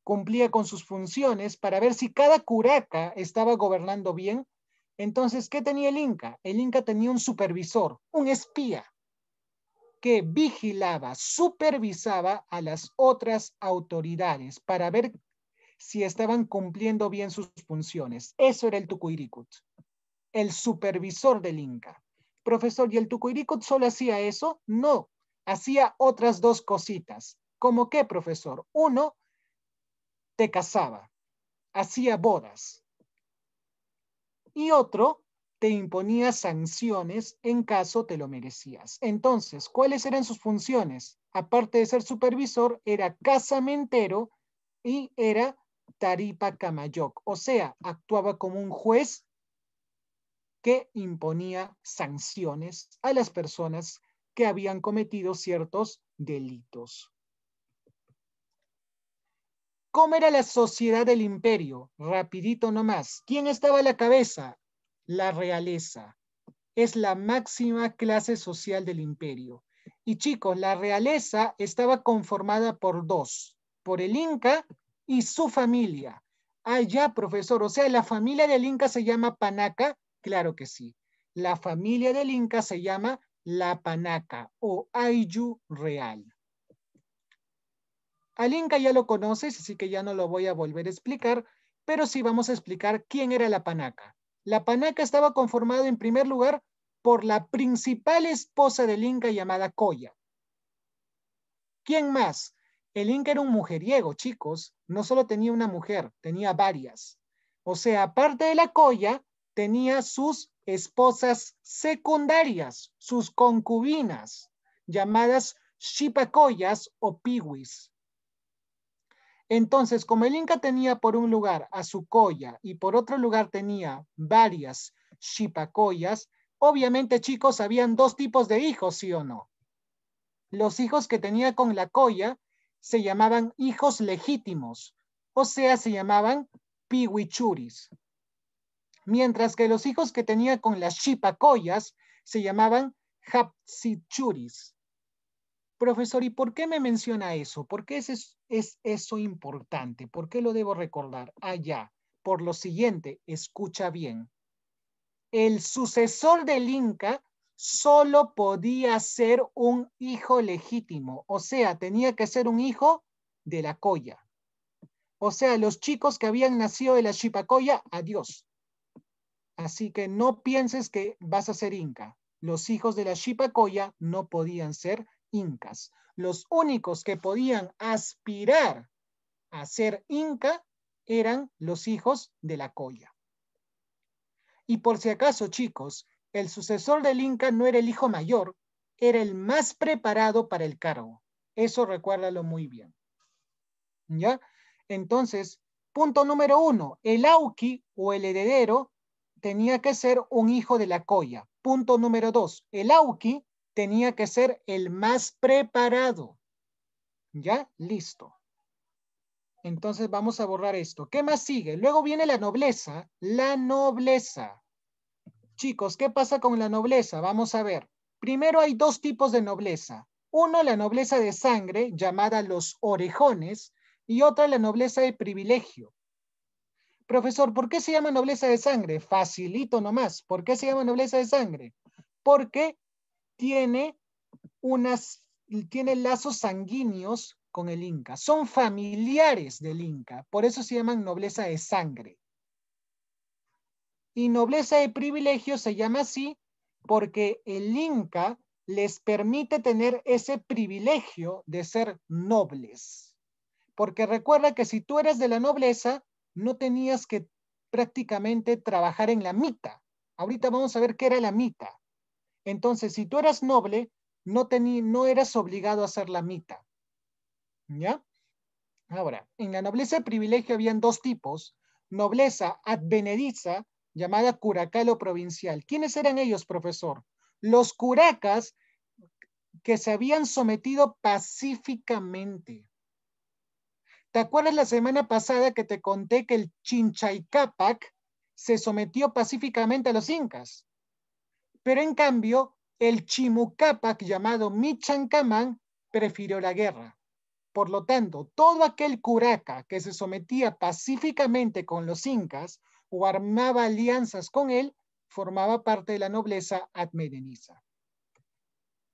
cumplía con sus funciones para ver si cada curaca estaba gobernando bien. Entonces, ¿qué tenía el Inca? El Inca tenía un supervisor, un espía, que vigilaba, supervisaba a las otras autoridades para ver si estaban cumpliendo bien sus funciones. Eso era el Tucuiricut, el supervisor del Inca. Profesor, ¿y el Tucuiricut solo hacía eso? No, hacía otras dos cositas. ¿Cómo qué, profesor? Uno, te casaba, hacía bodas. Y otro te imponía sanciones en caso te lo merecías. Entonces, ¿cuáles eran sus funciones? Aparte de ser supervisor, era casamentero y era taripa camayoc, o sea, actuaba como un juez que imponía sanciones a las personas que habían cometido ciertos delitos. ¿Cómo era la sociedad del imperio? Rapidito nomás. ¿Quién estaba a la cabeza? La realeza. Es la máxima clase social del imperio. Y chicos, la realeza estaba conformada por dos, por el Inca y su familia. Ah, ya, profesor, o sea, la familia del Inca se llama Panaca. Claro que sí. La familia del Inca se llama la Panaca o Ayllu Real. Al Inca ya lo conoces, así que ya no lo voy a volver a explicar, pero sí vamos a explicar quién era la panaca. La panaca estaba conformada en primer lugar por la principal esposa del Inca llamada Coya. ¿Quién más? El Inca era un mujeriego, chicos. No solo tenía una mujer, tenía varias. O sea, aparte de la Coya, tenía sus esposas secundarias, sus concubinas, llamadas Shipacoyas o Piwis. Entonces, como el Inca tenía por un lugar a su coya y por otro lugar tenía varias shipacoyas, obviamente, chicos, habían dos tipos de hijos, ¿sí o no? Los hijos que tenía con la coya se llamaban hijos legítimos, o sea, se llamaban pihuichuris. Mientras que los hijos que tenía con las shipacoyas se llamaban hapsichuris. Profesor, ¿y por qué me menciona eso? ¿Por qué es, es eso importante? ¿Por qué lo debo recordar? Allá, ah, por lo siguiente, escucha bien. el sucesor del Inca solo podía ser un hijo legítimo, o sea, tenía que ser un hijo de la colla. O sea, los chicos que habían nacido de la Chipacoya, adiós. Así que no pienses que vas a ser inca. Los hijos de la Chipacoya no podían ser incas. Los únicos que podían aspirar a ser inca eran los hijos de la colla. Y por si acaso, chicos, el sucesor del inca no era el hijo mayor, era el más preparado para el cargo. Eso recuérdalo muy bien. ¿Ya? Entonces, punto número uno, el auqui o el heredero tenía que ser un hijo de la colla. Punto número dos, el auqui tenía que ser el más preparado. ¿Ya? Listo. Entonces vamos a borrar esto. ¿Qué más sigue? Luego viene la nobleza. La nobleza. Chicos, ¿qué pasa con la nobleza? Vamos a ver. Primero hay dos tipos de nobleza. Uno, la nobleza de sangre, llamada los orejones, y otra, la nobleza de privilegio. Profesor, ¿por qué se llama nobleza de sangre? Facilito nomás. ¿Por qué se llama nobleza de sangre? Porque tiene unas, tiene lazos sanguíneos con el Inca. Son familiares del Inca, por eso se llaman nobleza de sangre. Y nobleza de privilegio se llama así porque el Inca les permite tener ese privilegio de ser nobles. Porque recuerda que si tú eres de la nobleza, no tenías que prácticamente trabajar en la mita. Ahorita vamos a ver qué era la mita. Entonces, si tú eras noble, no, no eras obligado a hacer la mita. ¿Ya? Ahora, en la nobleza de privilegio habían dos tipos, nobleza advenediza, llamada curacalo provincial. ¿Quiénes eran ellos, profesor? Los curacas que se habían sometido pacíficamente. ¿Te acuerdas la semana pasada que te conté que el Chinchaycapac se sometió pacíficamente a los incas? Pero en cambio, el Chimucapac llamado Michancamán prefirió la guerra. Por lo tanto, todo aquel curaca que se sometía pacíficamente con los incas o armaba alianzas con él, formaba parte de la nobleza admereniza.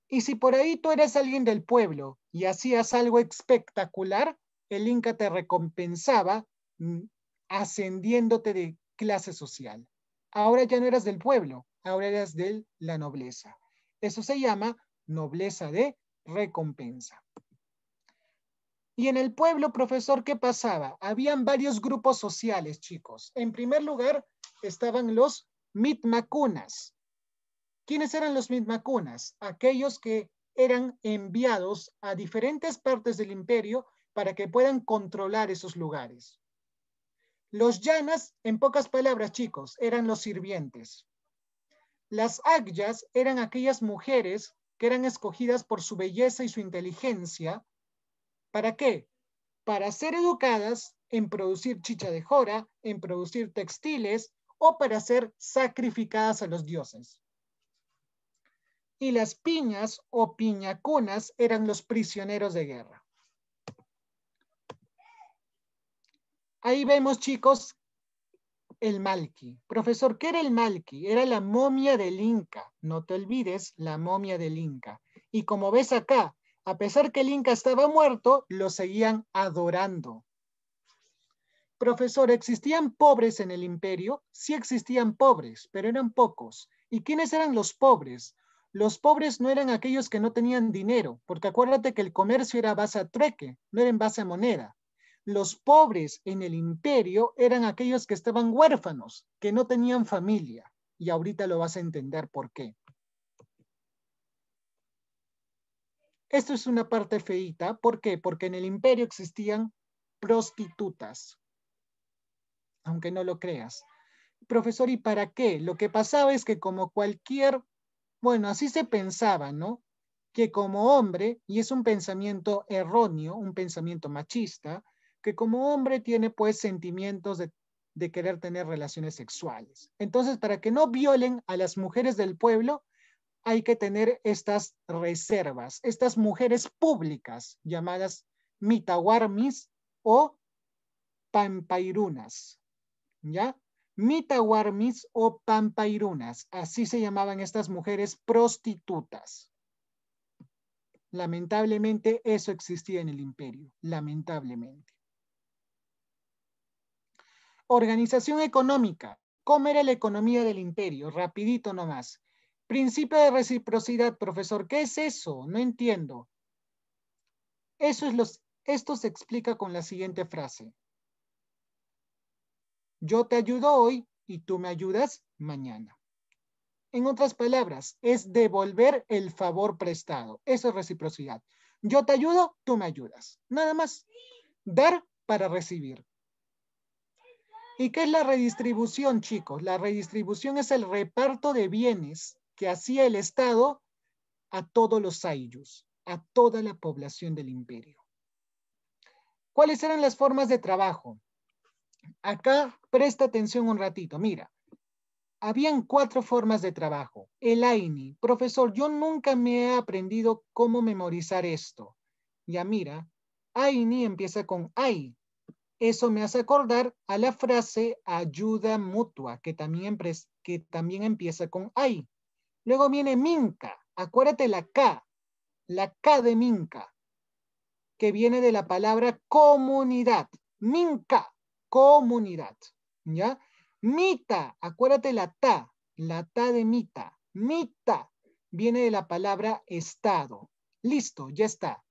Y si por ahí tú eres alguien del pueblo y hacías algo espectacular, el inca te recompensaba mm, ascendiéndote de clase social. Ahora ya no eras del pueblo, eras de la nobleza. Eso se llama nobleza de recompensa. Y en el pueblo, profesor, ¿qué pasaba? Habían varios grupos sociales, chicos. En primer lugar, estaban los mitmacunas. ¿Quiénes eran los mitmacunas? Aquellos que eran enviados a diferentes partes del imperio para que puedan controlar esos lugares. Los llanas, en pocas palabras, chicos, eran los sirvientes. Las agyas eran aquellas mujeres que eran escogidas por su belleza y su inteligencia ¿Para qué? Para ser educadas en producir chicha de jora, en producir textiles o para ser sacrificadas a los dioses. Y las piñas o piñacunas eran los prisioneros de guerra. Ahí vemos, chicos, el Malki. Profesor, ¿qué era el Malki? Era la momia del Inca. No te olvides, la momia del Inca. Y como ves acá, a pesar que el Inca estaba muerto, lo seguían adorando. Profesor, ¿existían pobres en el imperio? Sí existían pobres, pero eran pocos. ¿Y quiénes eran los pobres? Los pobres no eran aquellos que no tenían dinero, porque acuérdate que el comercio era base a trueque, no era en base a moneda. Los pobres en el imperio eran aquellos que estaban huérfanos, que no tenían familia. Y ahorita lo vas a entender por qué. Esto es una parte feita. ¿Por qué? Porque en el imperio existían prostitutas. Aunque no lo creas. Profesor, ¿y para qué? Lo que pasaba es que como cualquier, bueno, así se pensaba, ¿no? Que como hombre, y es un pensamiento erróneo, un pensamiento machista, que como hombre tiene pues sentimientos de, querer tener relaciones sexuales. Entonces, para que no violen a las mujeres del pueblo, hay que tener estas reservas, estas mujeres públicas llamadas mitawarmis o pampairunas, ¿ya? mitawarmis o pampairunas. Así se llamaban estas mujeres prostitutas. Lamentablemente eso existía en el imperio, lamentablemente. Organización económica. ¿Cómo era la economía del imperio? Rapidito nomás. Principio de reciprocidad, profesor. ¿Qué es eso? No entiendo. Eso es los, esto se explica con la siguiente frase. Yo te ayudo hoy y tú me ayudas mañana. En otras palabras, es devolver el favor prestado. Eso es reciprocidad. Yo te ayudo, tú me ayudas. Nada más. Dar para recibir. ¿Y qué es la redistribución, chicos? La redistribución es el reparto de bienes que hacía el Estado a todos los ayllus, a toda la población del imperio. ¿Cuáles eran las formas de trabajo? Acá presta atención un ratito. Mira, habían cuatro formas de trabajo. El AINI. Profesor, yo nunca me he aprendido cómo memorizar esto. Ya mira, AINI empieza con AI. Eso me hace acordar a la frase ayuda mutua, que también, que también empieza con AI. Luego viene Minca. Acuérdate la K. La K de Minca, que viene de la palabra comunidad. Minca, comunidad. ¿Ya? Mita, acuérdate la ta, la ta de mita. Mita viene de la palabra estado. Listo, ya está.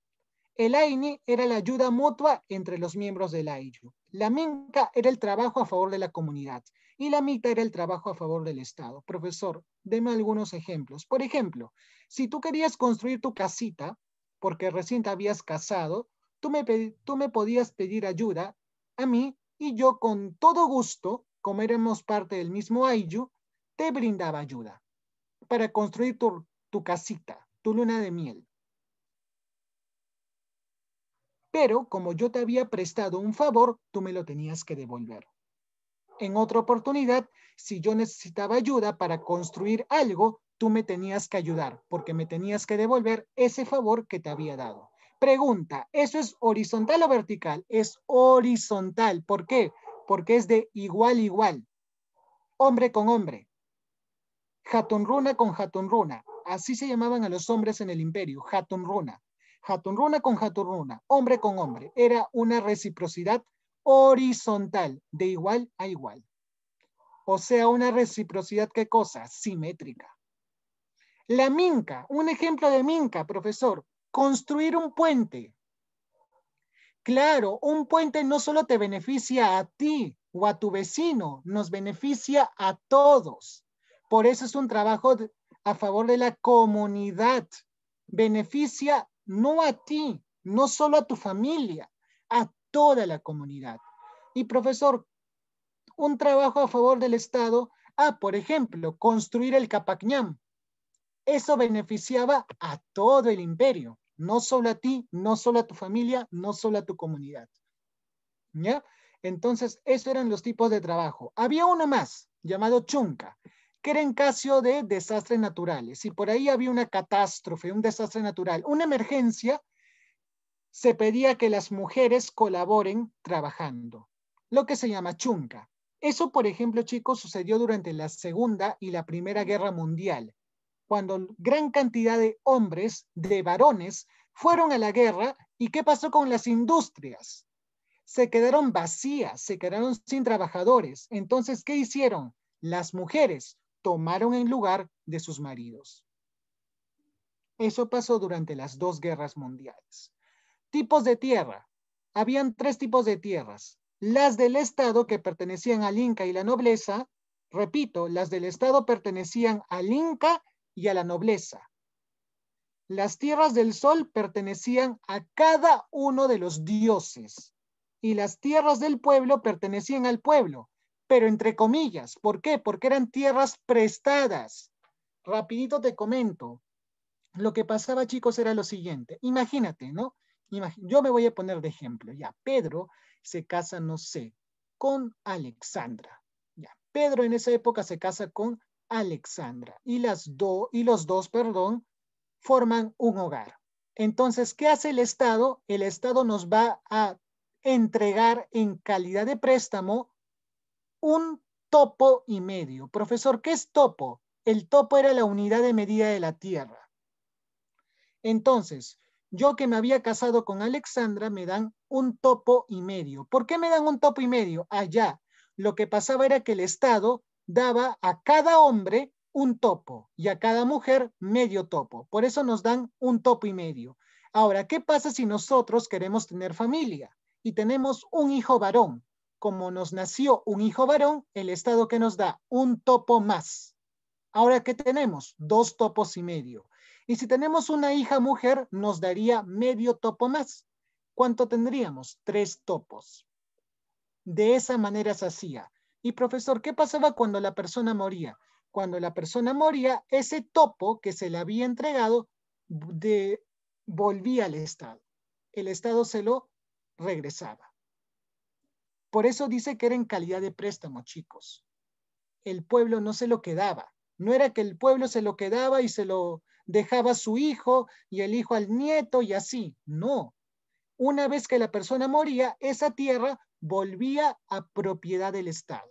El AINI era la ayuda mutua entre los miembros del AIYU. La MINCA era el trabajo a favor de la comunidad y la MITA era el trabajo a favor del Estado. Profesor, deme algunos ejemplos. Por ejemplo, si tú querías construir tu casita, porque recién te habías casado, tú me, tú me podías pedir ayuda a mí y yo con todo gusto como éramos parte del mismo Ayu, te brindaba ayuda para construir tu, tu casita, tu luna de miel. Pero como yo te había prestado un favor, tú me lo tenías que devolver. En otra oportunidad, si yo necesitaba ayuda para construir algo, tú me tenías que ayudar porque me tenías que devolver ese favor que te había dado. Pregunta, ¿eso es horizontal o vertical? Es horizontal. ¿Por qué? porque es de igual igual. Hombre con hombre. Hatunruna con Hatunruna. Así se llamaban a los hombres en el imperio, Hatunruna. Hatunruna con Hatunruna, hombre con hombre. Era una reciprocidad horizontal, de igual a igual. O sea, una reciprocidad, ¿qué cosa? Simétrica. La minca, un ejemplo de minca, profesor. Construir un puente. Claro, un puente no solo te beneficia a ti o a tu vecino, nos beneficia a todos. Por eso es un trabajo a favor de la comunidad. Beneficia no a ti, no solo a tu familia, a toda la comunidad. Y profesor, un trabajo a favor del Estado, ah, por ejemplo, construir el Capacñam. Eso beneficiaba a todo el imperio no solo a ti, no solo a tu familia, no solo a tu comunidad. ¿Ya? Entonces, esos eran los tipos de trabajo. Había uno más, llamado chunca, que era en caso de desastres naturales. Si por ahí había una catástrofe, un desastre natural, una emergencia, se pedía que las mujeres colaboren trabajando, lo que se llama chunca. Eso, por ejemplo, chicos, sucedió durante la Segunda y la Primera Guerra Mundial cuando gran cantidad de hombres, de varones, fueron a la guerra y qué pasó con las industrias. Se quedaron vacías, se quedaron sin trabajadores. Entonces, ¿qué hicieron? Las mujeres tomaron el lugar de sus maridos. Eso pasó durante las dos guerras mundiales. Tipos de tierra. Habían tres tipos de tierras. Las del Estado que pertenecían al Inca y la nobleza. Repito, las del Estado pertenecían al Inca y a la nobleza. Las tierras del sol pertenecían a cada uno de los dioses y las tierras del pueblo pertenecían al pueblo, pero entre comillas. ¿Por qué? Porque eran tierras prestadas. Rapidito te comento. Lo que pasaba, chicos, era lo siguiente. Imagínate, ¿no? yo me voy a poner de ejemplo. Ya, Pedro se casa, no sé, con Alexandra. Ya, Pedro en esa época se casa con Alexandra. Y, las y los dos, perdón, forman un hogar. Entonces, ¿qué hace el Estado? El Estado nos va a entregar en calidad de préstamo un topo y medio. Profesor, ¿qué es topo? El topo era la unidad de medida de la Tierra. Entonces, yo que me había casado con Alexandra, me dan un topo y medio. ¿Por qué me dan un topo y medio? Allá, lo que pasaba era que el Estado daba a cada hombre un topo y a cada mujer medio topo. Por eso nos dan un topo y medio. Ahora, ¿qué pasa si nosotros queremos tener familia y tenemos un hijo varón? Como nos nació un hijo varón, el Estado que nos da un topo más. Ahora, ¿qué tenemos? Dos topos y medio. Y si tenemos una hija mujer, nos daría medio topo más. ¿Cuánto tendríamos? Tres topos. De esa manera se hacía. Y profesor, ¿qué pasaba cuando la persona moría? Cuando la persona moría, ese topo que se le había entregado de, volvía al Estado. El Estado se lo regresaba. Por eso dice que era en calidad de préstamo, chicos. El pueblo no se lo quedaba. No era que el pueblo se lo quedaba y se lo dejaba a su hijo y el hijo al nieto y así. No. Una vez que la persona moría, esa tierra volvía a propiedad del Estado.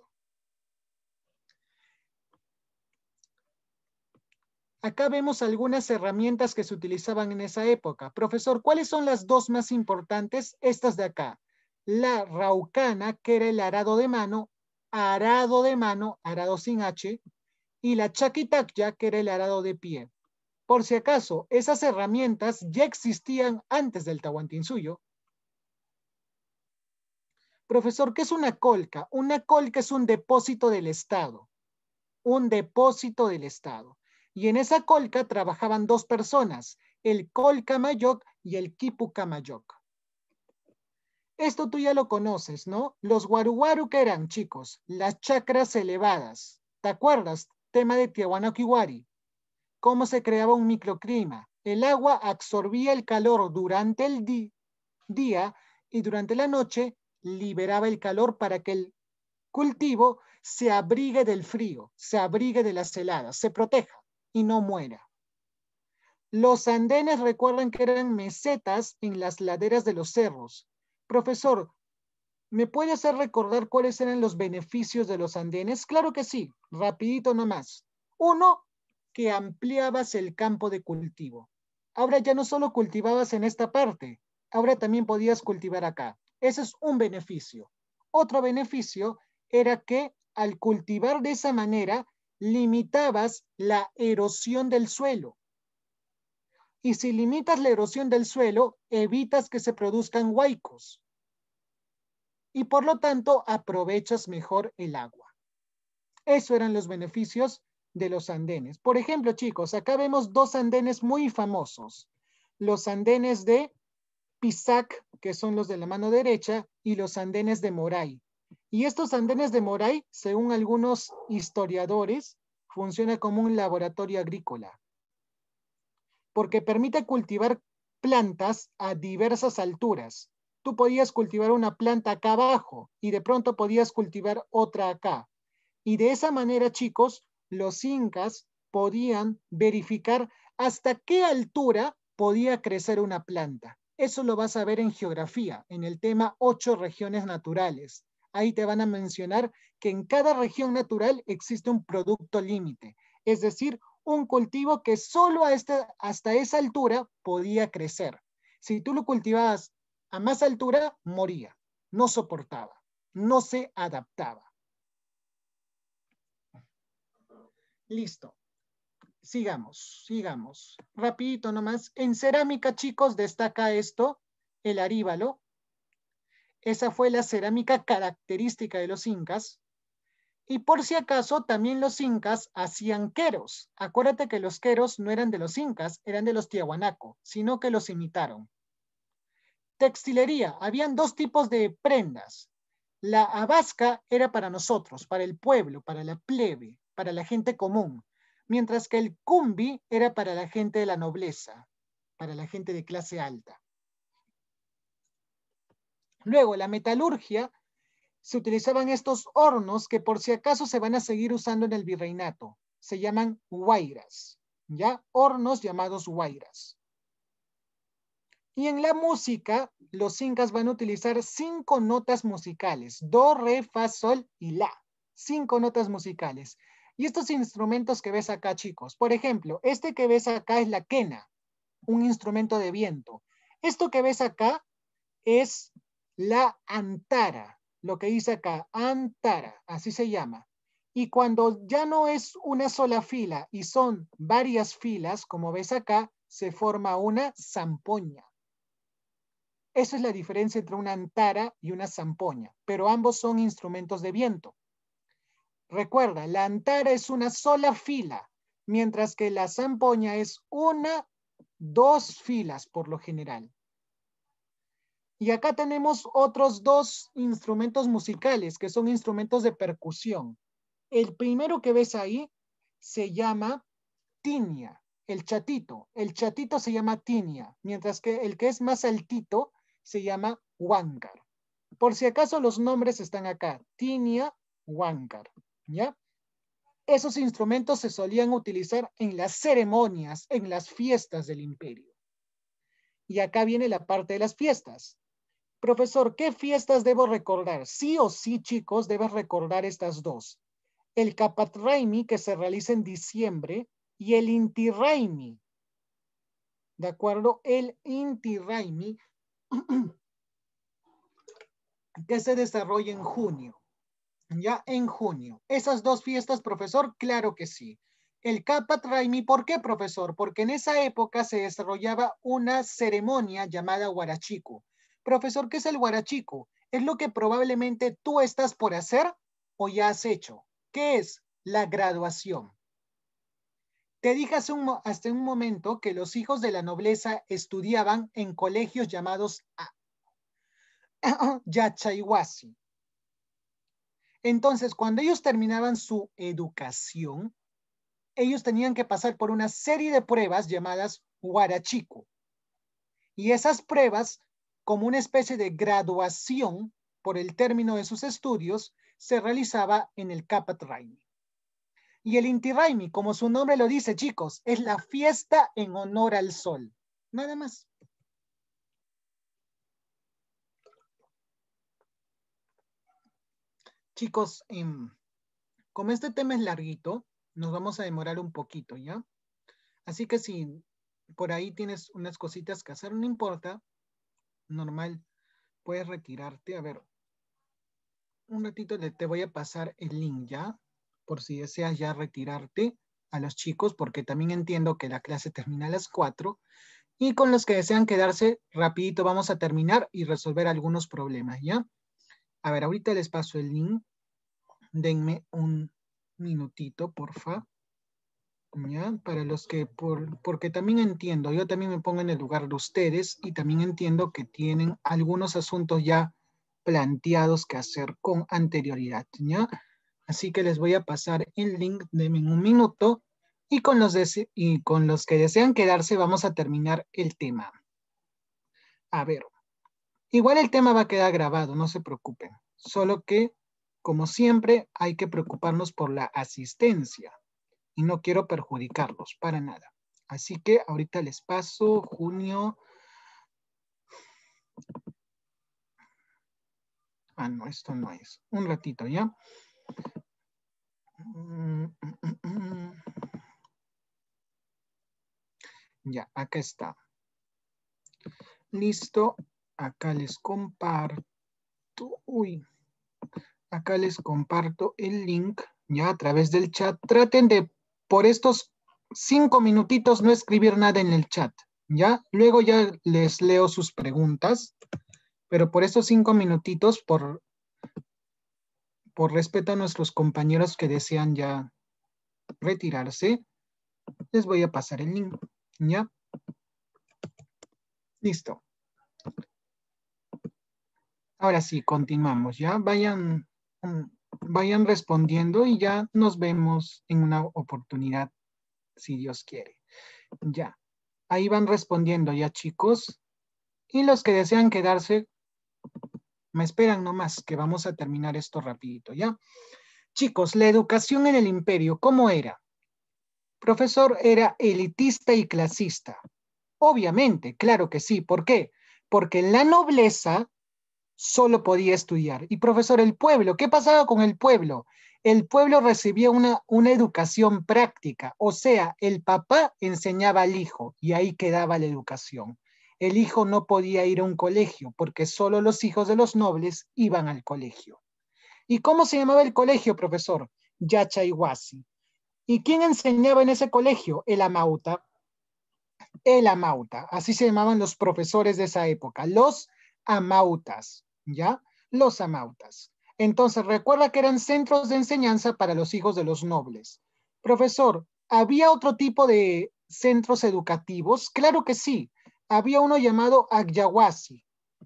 Acá vemos algunas herramientas que se utilizaban en esa época. Profesor, ¿cuáles son las dos más importantes? Estas de acá. La raucana, que era el arado de mano, arado de mano, arado sin H, y la chaquitacya, que era el arado de pie. Por si acaso, esas herramientas ya existían antes del Tahuantinsuyo. Profesor, ¿qué es una colca? Una colca es un depósito del Estado. Un depósito del Estado. Y en esa colca trabajaban dos personas, el colca mayoc y el kipuca mayoc. Esto tú ya lo conoces, ¿no? Los guaruguaru que eran, chicos, las chacras elevadas. ¿Te acuerdas? Tema de Tiahuanaquiwari cómo se creaba un microclima. El agua absorbía el calor durante el día y durante la noche liberaba el calor para que el cultivo se abrigue del frío, se abrigue de las heladas, se proteja y no muera. Los andenes recuerdan que eran mesetas en las laderas de los cerros. Profesor, ¿me puede hacer recordar cuáles eran los beneficios de los andenes? Claro que sí, rapidito nomás. Uno, que ampliabas el campo de cultivo. Ahora ya no solo cultivabas en esta parte, ahora también podías cultivar acá. Ese es un beneficio. Otro beneficio era que al cultivar de esa manera, limitabas la erosión del suelo. Y si limitas la erosión del suelo, evitas que se produzcan huaicos. Y por lo tanto, aprovechas mejor el agua. Eso eran los beneficios de los andenes. Por ejemplo, chicos, acá vemos dos andenes muy famosos. Los andenes de Pisac, que son los de la mano derecha, y los andenes de Moray. Y estos andenes de Moray, según algunos historiadores, funciona como un laboratorio agrícola, porque permite cultivar plantas a diversas alturas. Tú podías cultivar una planta acá abajo y de pronto podías cultivar otra acá. Y de esa manera, chicos, los incas podían verificar hasta qué altura podía crecer una planta. Eso lo vas a ver en geografía, en el tema ocho regiones naturales. Ahí te van a mencionar que en cada región natural existe un producto límite, es decir, un cultivo que solo hasta esa altura podía crecer. Si tú lo cultivabas a más altura, moría, no soportaba, no se adaptaba. Listo. Sigamos, sigamos. Rapidito nomás. En cerámica, chicos, destaca esto, el aríbalo. Esa fue la cerámica característica de los incas. Y por si acaso, también los incas hacían queros. Acuérdate que los queros no eran de los incas, eran de los tiahuanaco, sino que los imitaron. Textilería. Habían dos tipos de prendas. La abasca era para nosotros, para el pueblo, para la plebe para la gente común, mientras que el cumbi era para la gente de la nobleza, para la gente de clase alta. Luego, la metalurgia, se utilizaban estos hornos que por si acaso se van a seguir usando en el virreinato. Se llaman huayras, ¿ya? Hornos llamados huayras. Y en la música, los incas van a utilizar cinco notas musicales, do, re, fa, sol y la. cinco notas musicales. Y estos instrumentos que ves acá, chicos, por ejemplo, este que ves acá es la quena, un instrumento de viento. Esto que ves acá es la antara, lo que dice acá, antara, así se llama. Y cuando ya no es una sola fila y son varias filas, como ves acá, se forma una zampoña. Esa es la diferencia entre una antara y una zampoña, pero ambos son instrumentos de viento. Recuerda, la antara es una sola fila, mientras que la zampoña es una, dos filas por lo general. Y acá tenemos otros dos instrumentos musicales, que son instrumentos de percusión. El primero que ves ahí se llama tinia, el chatito. El chatito se llama tinia, mientras que el que es más altito se llama Huáncar. Por si acaso los nombres están acá, Tinia, Huáncar, ¿ya? Esos instrumentos se solían utilizar en las ceremonias, en las fiestas del imperio. Y acá viene la parte de las fiestas. Profesor, ¿qué fiestas debo recordar? Sí o sí, chicos, debes recordar estas dos. El Capatraimi, que se realiza en diciembre, y el Inti Raimi. ¿De acuerdo? El Inti Raimi *clears throat* que se desarrolla en junio. Ya en junio. Esas dos fiestas, profesor, claro que sí. El Kappa Traimi, ¿por qué, profesor? Porque en esa época se desarrollaba una ceremonia llamada Huarachico. Profesor, ¿qué es el Huarachico? Es lo que probablemente tú estás por hacer o ya has hecho. ¿Qué es? La graduación. Te dije hace un, hasta un momento que los hijos de la nobleza estudiaban en colegios llamados *coughs* Yachayhuasi. Entonces, cuando ellos terminaban su educación, ellos tenían que pasar por una serie de pruebas llamadas Huarachico. Y esas pruebas, como una especie de graduación por el término de sus estudios, se realizaba en el Capatraini. Y el Inti Raimi, como su nombre lo dice, chicos, es la fiesta en honor al sol. Nada más. Chicos, em, como este tema es larguito, nos vamos a demorar un poquito, ¿ya? Así que si por ahí tienes unas cositas que hacer, no importa, normal, puedes retirarte. A ver, un ratito te voy a pasar el link, ¿ya? por si deseas ya retirarte a los chicos, porque también entiendo que la clase termina a las 4. Y con los que desean quedarse, rapidito vamos a terminar y resolver algunos problemas, ¿ya? A ver, ahorita les paso el link. Denme un minutito, porfa. Para los que, por, porque también entiendo, yo también me pongo en el lugar de ustedes y también entiendo que tienen algunos asuntos ya planteados que hacer con anterioridad. Así que les voy a pasar el link de un minuto y con, los y con los que desean quedarse vamos a terminar el tema. A ver, igual el tema va a quedar grabado, no se preocupen. Solo que, como siempre, hay que preocuparnos por la asistencia y no quiero perjudicarlos para nada. Así que ahorita les paso junio. Ah, no, esto no es. Un ratito, ¿ya? Ya, acá está. Listo. Acá les comparto. Uy. Acá les comparto el link ya a través del chat. Traten de, por estos cinco minutitos, no escribir nada en el chat. ¿Ya? Luego ya les leo sus preguntas. Pero por estos cinco minutitos, por por respeto a nuestros compañeros que desean ya retirarse, les voy a pasar el link. ¿Ya? Listo. Ahora sí, continuamos. Ya vayan, mm, vayan respondiendo y ya nos vemos en una oportunidad, si Dios quiere. Ya. Ahí van respondiendo ya, chicos. Y los que desean quedarse, me esperan nomás que vamos a terminar esto rapidito, ¿ya? Chicos, la educación en el imperio, ¿cómo era? Profesor, era elitista y clasista. Obviamente, claro que sí. ¿Por qué? Porque la nobleza solo podía estudiar. Y profesor, el pueblo, ¿qué pasaba con el pueblo? el pueblo recibía una, una educación práctica, o sea, el papá enseñaba al hijo y ahí quedaba la educación. El hijo no podía ir a un colegio porque solo los hijos de los nobles iban al colegio. ¿Y cómo se llamaba el colegio, profesor? Yachaihuasi. ¿Y quién enseñaba en ese colegio? El amauta. El amauta. Así se llamaban los profesores de esa época. Los amautas. ¿Ya? Los amautas. Entonces, recuerda que eran centros de enseñanza para los hijos de los nobles. Profesor, ¿había otro tipo de centros educativos? Claro que sí. Había uno llamado Agyawasi.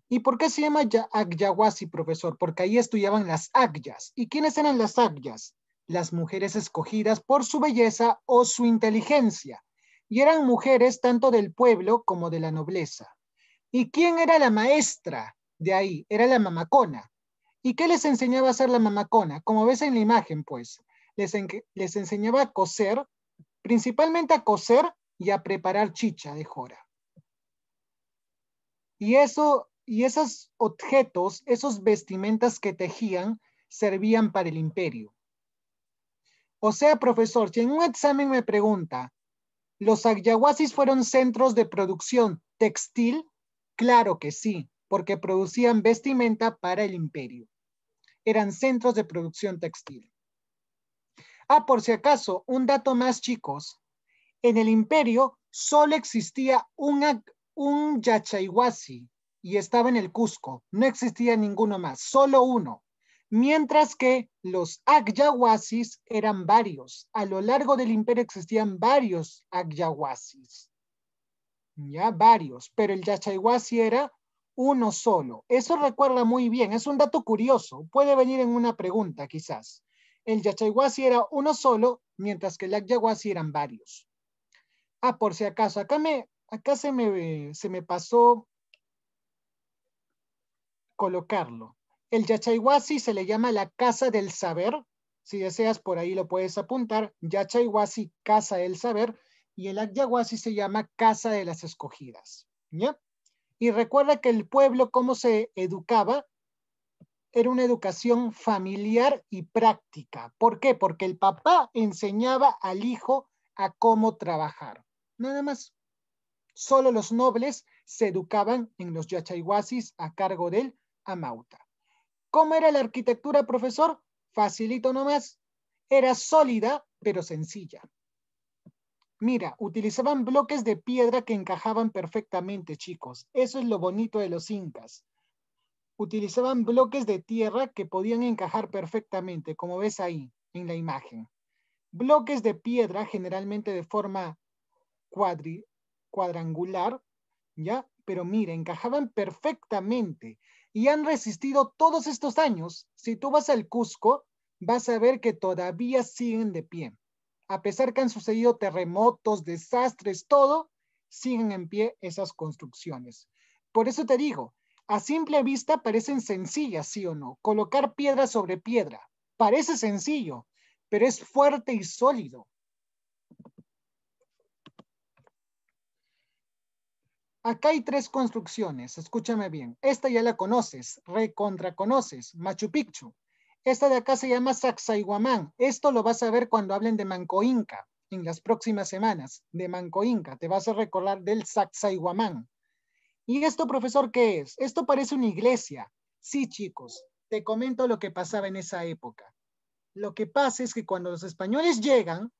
¿Y por qué se llama Agyawasi, profesor? Porque ahí estudiaban las Agyas. ¿Y quiénes eran las Agyas? Las mujeres escogidas por su belleza o su inteligencia. Y eran mujeres tanto del pueblo como de la nobleza. ¿Y quién era la maestra de ahí? Era la mamacona. ¿Y qué les enseñaba a hacer la mamacona? Como ves en la imagen, pues, les, les enseñaba a coser, principalmente a coser y a preparar chicha de jora. Y eso, y esos objetos, esos vestimentas que tejían, servían para el imperio. O sea, profesor, si en un examen me pregunta, ¿los Agyawasis fueron centros de producción textil? Claro que sí, porque producían vestimenta para el imperio. Eran centros de producción textil. Ah, por si acaso, un dato más, chicos. En el imperio solo existía un, un Yachaihuasi y estaba en el Cusco. No existía ninguno más, solo uno. Mientras que los Agyawasis eran varios. A lo largo del imperio existían varios Agyawasis. Ya, varios. Pero el Yachaihuasi era uno solo. Eso recuerda muy bien, es un dato curioso, puede venir en una pregunta quizás. El Yachayhuasi era uno solo, mientras que el Agyawasi eran varios. Ah, por si acaso, acá, me, acá se, me, se me pasó colocarlo. El Yachayhuasi se le llama la casa del saber. Si deseas, por ahí lo puedes apuntar. Yachayhuasi, casa del saber. Y el Agyawasi se llama casa de las escogidas. ¿Ya? Y recuerda que el pueblo, cómo se educaba, era una educación familiar y práctica. ¿Por qué? Porque el papá enseñaba al hijo a cómo trabajar. Nada más. Solo los nobles se educaban en los yachayhuasis a cargo del amauta. ¿Cómo era la arquitectura, profesor? Facilito nomás. Era sólida, pero sencilla. Mira, utilizaban bloques de piedra que encajaban perfectamente, chicos. Eso es lo bonito de los incas. Utilizaban bloques de tierra que podían encajar perfectamente, como ves ahí en la imagen. Bloques de piedra, generalmente de forma cuadrangular, ¿ya? Pero mira, encajaban perfectamente y han resistido todos estos años. Si tú vas al Cusco, vas a ver que todavía siguen de pie a pesar que han sucedido terremotos, desastres, todo, siguen en pie esas construcciones. Por eso te digo, a simple vista parecen sencillas, sí o no. Colocar piedra sobre piedra parece sencillo, pero es fuerte y sólido. Acá hay tres construcciones, escúchame bien. Esta ya la conoces, recontra conoces, Machu Picchu. Esta de acá se llama Sacsayhuamán. Esto lo vas a ver cuando hablen de Manco Inca en las próximas semanas, de Manco Inca. Te vas a recordar del Sacsayhuamán. ¿Y esto, profesor, qué es? Esto parece una iglesia. Sí, chicos, te comento lo que pasaba en esa época. Lo que pasa es que cuando los españoles llegan,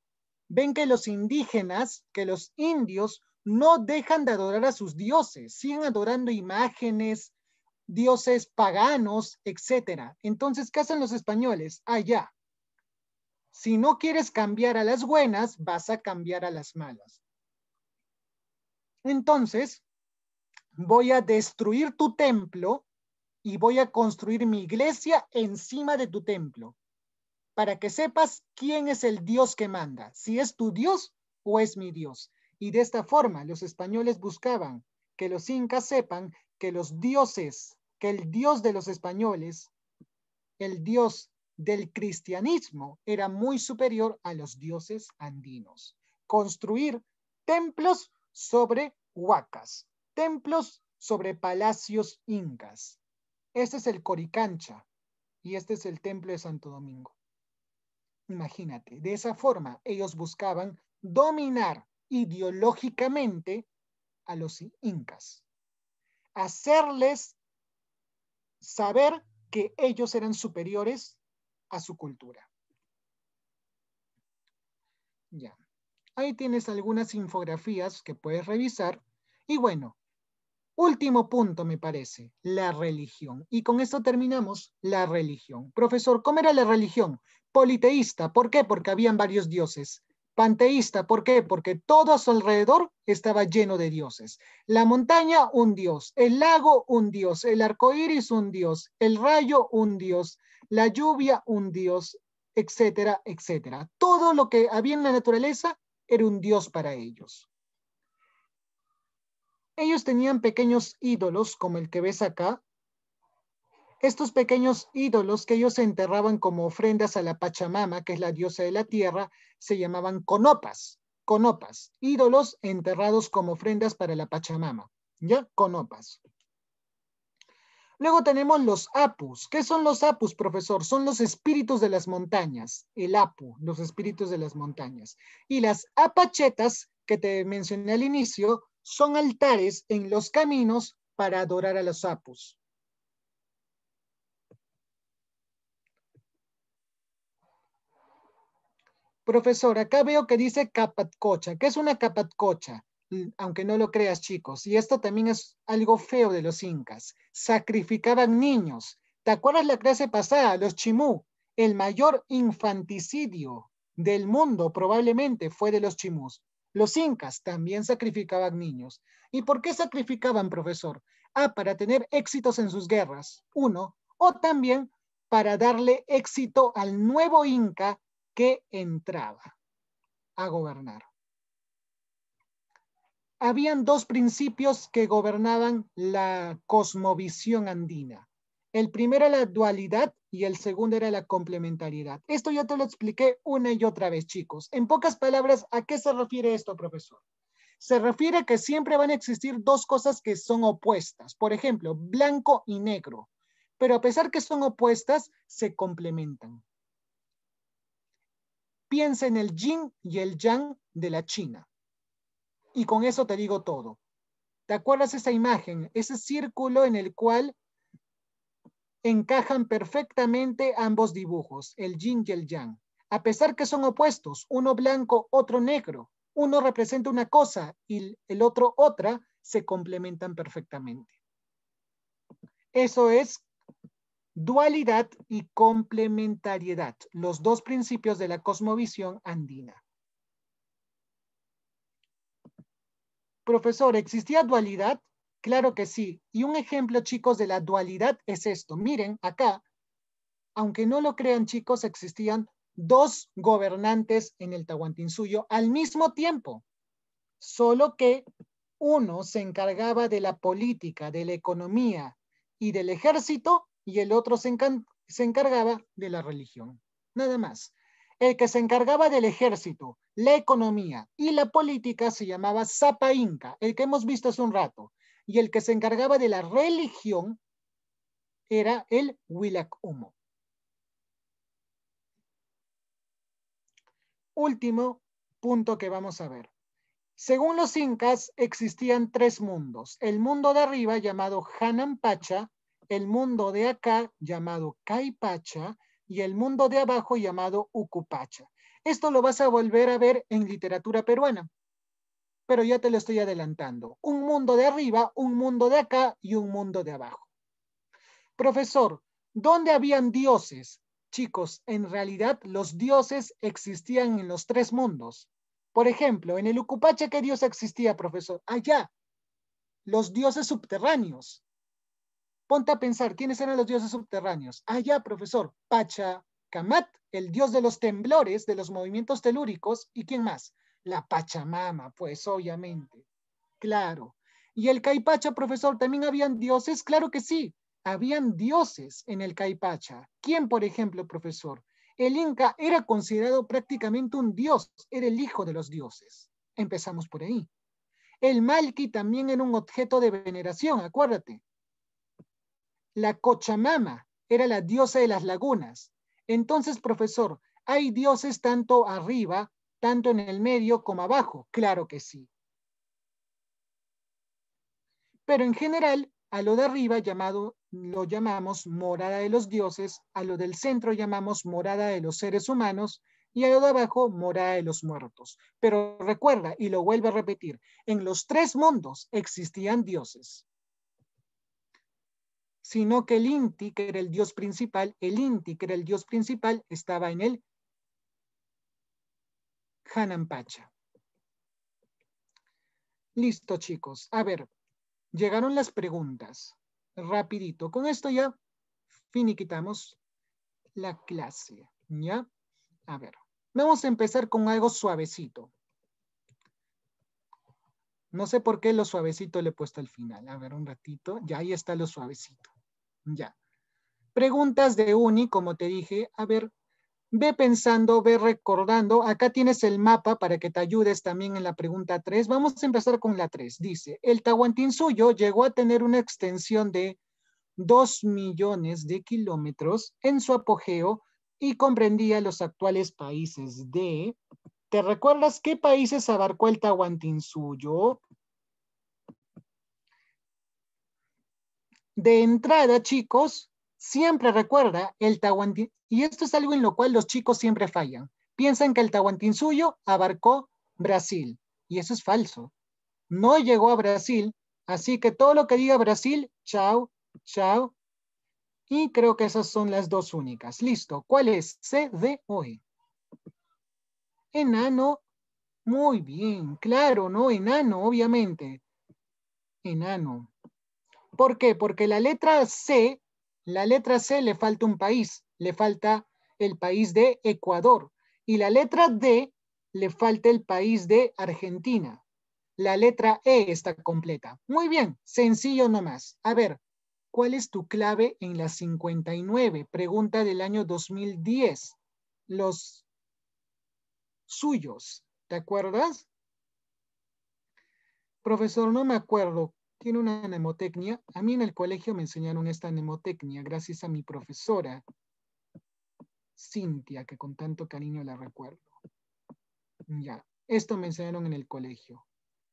ven que los indígenas, que los indios, no dejan de adorar a sus dioses, siguen adorando imágenes, dioses paganos, etcétera. Entonces, ¿qué hacen los españoles? Allá. Si no quieres cambiar a las buenas, vas a cambiar a las malas. Entonces, voy a destruir tu templo y voy a construir mi iglesia encima de tu templo, para que sepas quién es el Dios que manda, si es tu Dios o es mi Dios. Y de esta forma, los españoles buscaban que los incas sepan que los dioses que el Dios de los españoles, el Dios del cristianismo, era muy superior a los dioses andinos. Construir templos sobre huacas, templos sobre palacios incas. Este es el Coricancha y este es el templo de Santo Domingo. Imagínate, de esa forma ellos buscaban dominar ideológicamente a los incas, hacerles saber que ellos eran superiores a su cultura. Ya. Ahí tienes algunas infografías que puedes revisar. Y bueno, último punto me parece, la religión. Y con esto terminamos la religión. Profesor, ¿cómo era la religión? Politeísta. ¿Por qué? Porque habían varios dioses. Panteísta, ¿por qué? Porque todo a su alrededor estaba lleno de dioses. La montaña, un dios. El lago, un dios. El arco iris, un dios. El rayo, un dios. La lluvia, un dios, etcétera, etcétera. Todo lo que había en la naturaleza era un dios para ellos. Ellos tenían pequeños ídolos, como el que ves acá, estos pequeños ídolos que ellos enterraban como ofrendas a la Pachamama, que es la diosa de la tierra, se llamaban conopas. Conopas, ídolos enterrados como ofrendas para la Pachamama. ¿Ya? Conopas. Luego tenemos los apus. ¿Qué son los apus, profesor? Son los espíritus de las montañas. El apu, los espíritus de las montañas. Y las apachetas, que te mencioné al inicio, son altares en los caminos para adorar a los apus. Profesor, acá veo que dice capatcocha. ¿Qué es una capatcocha? Aunque no lo creas, chicos. Y esto también es algo feo de los incas. Sacrificaban niños. ¿Te acuerdas la clase pasada? Los chimú. El mayor infanticidio del mundo probablemente fue de los chimús. Los incas también sacrificaban niños. ¿Y por qué sacrificaban, profesor? Ah, para tener éxitos en sus guerras, uno, o también para darle éxito al nuevo inca que entraba a gobernar. Habían dos principios que gobernaban la cosmovisión andina. El primero era la dualidad y el segundo era la complementariedad. Esto ya te lo expliqué una y otra vez, chicos. En pocas palabras, ¿a qué se refiere esto, profesor? Se refiere a que siempre van a existir dos cosas que son opuestas. Por ejemplo, blanco y negro. Pero a pesar que son opuestas, se complementan. Piensa en el yin y el yang de la China. Y con eso te digo todo. ¿Te acuerdas esa imagen? Ese círculo en el cual encajan perfectamente ambos dibujos, el yin y el yang. A pesar que son opuestos, uno blanco, otro negro, uno representa una cosa y el otro otra, se complementan perfectamente. Eso es dualidad y complementariedad, los dos principios de la cosmovisión andina. Profesor, ¿existía dualidad? Claro que sí. Y un ejemplo, chicos, de la dualidad es esto. Miren, acá, aunque no lo crean, chicos, existían dos gobernantes en el Tahuantinsuyo al mismo tiempo, solo que uno se encargaba de la política, de la economía y del ejército y el otro se, encargaba de la religión. Nada más. El que se encargaba del ejército, la economía y la política se llamaba Zapa Inca, el que hemos visto hace un rato. Y el que se encargaba de la religión era el Willac Humo. Último punto que vamos a ver. Según los incas, existían tres mundos. El mundo de arriba llamado Hanampacha, el mundo de acá llamado Caipacha y el mundo de abajo llamado Ucupacha. Esto lo vas a volver a ver en literatura peruana, pero ya te lo estoy adelantando. Un mundo de arriba, un mundo de acá y un mundo de abajo. Profesor, ¿dónde habían dioses? Chicos, en realidad los dioses existían en los tres mundos. Por ejemplo, en el Ucupacha, ¿qué dios existía, profesor? Allá, los dioses subterráneos. Ponte a pensar, ¿quiénes eran los dioses subterráneos? Ah, ya, profesor, Pachacamat, el dios de los temblores, de los movimientos telúricos, ¿y quién más? La Pachamama, pues obviamente. Claro. ¿Y el Caipacha, profesor, también habían dioses? Claro que sí, habían dioses en el Caipacha. ¿Quién, por ejemplo, profesor? El Inca era considerado prácticamente un dios, era el hijo de los dioses. Empezamos por ahí. El Malki también era un objeto de veneración, acuérdate. La Cochamama era la diosa de las lagunas. Entonces, profesor, ¿Hay dioses tanto arriba, tanto en el medio como abajo? Claro que sí. Pero en general, a lo de arriba llamado, lo llamamos morada de los dioses, a lo del centro llamamos morada de los seres humanos y a lo de abajo morada de los muertos. Pero recuerda, y lo vuelvo a repetir, en los tres mundos existían dioses. Sino que el Inti, que era el dios principal, el Inti, que era el dios principal, estaba en el Hanampacha. Listo, chicos. A ver, llegaron las preguntas. Rapidito. Con esto ya finiquitamos la clase. ¿Ya? A ver, vamos a empezar con algo suavecito. No sé por qué lo suavecito le he puesto al final. A ver, un ratito. Ya ahí está lo suavecito. Ya. Preguntas de uni, como te dije. A ver, ve pensando, ve recordando. Acá tienes el mapa para que te ayudes también en la pregunta 3. Vamos a empezar con la 3. Dice, el Tahuantinsuyo llegó a tener una extensión de 2 millones de kilómetros en su apogeo y comprendía los actuales países de... ¿Te recuerdas qué países abarcó el Tahuantinsuyo? De entrada, chicos, siempre recuerda el Tahuantinsuyo, y esto es algo en lo cual los chicos siempre fallan. Piensan que el Tahuantinsuyo abarcó Brasil, y eso es falso. No llegó a Brasil, así que todo lo que diga Brasil, chao, chao, y creo que esas son las dos únicas. Listo. ¿Cuál es? C, D o E. Enano. Muy bien. Claro, ¿no? Enano, obviamente. Enano. ¿Por qué? Porque la letra C, la letra C le falta un país. Le falta el país de Ecuador. Y la letra D le falta el país de Argentina. La letra E está completa. Muy bien, sencillo nomás. A ver, ¿Cuál es tu clave en la 59? Pregunta del año 2010. Los suyos, ¿te acuerdas? Profesor, no me acuerdo. Tiene una mnemotecnia. A mí en el colegio me enseñaron esta mnemotecnia gracias a mi profesora, Cintia, que con tanto cariño la recuerdo. Ya, esto me enseñaron en el colegio.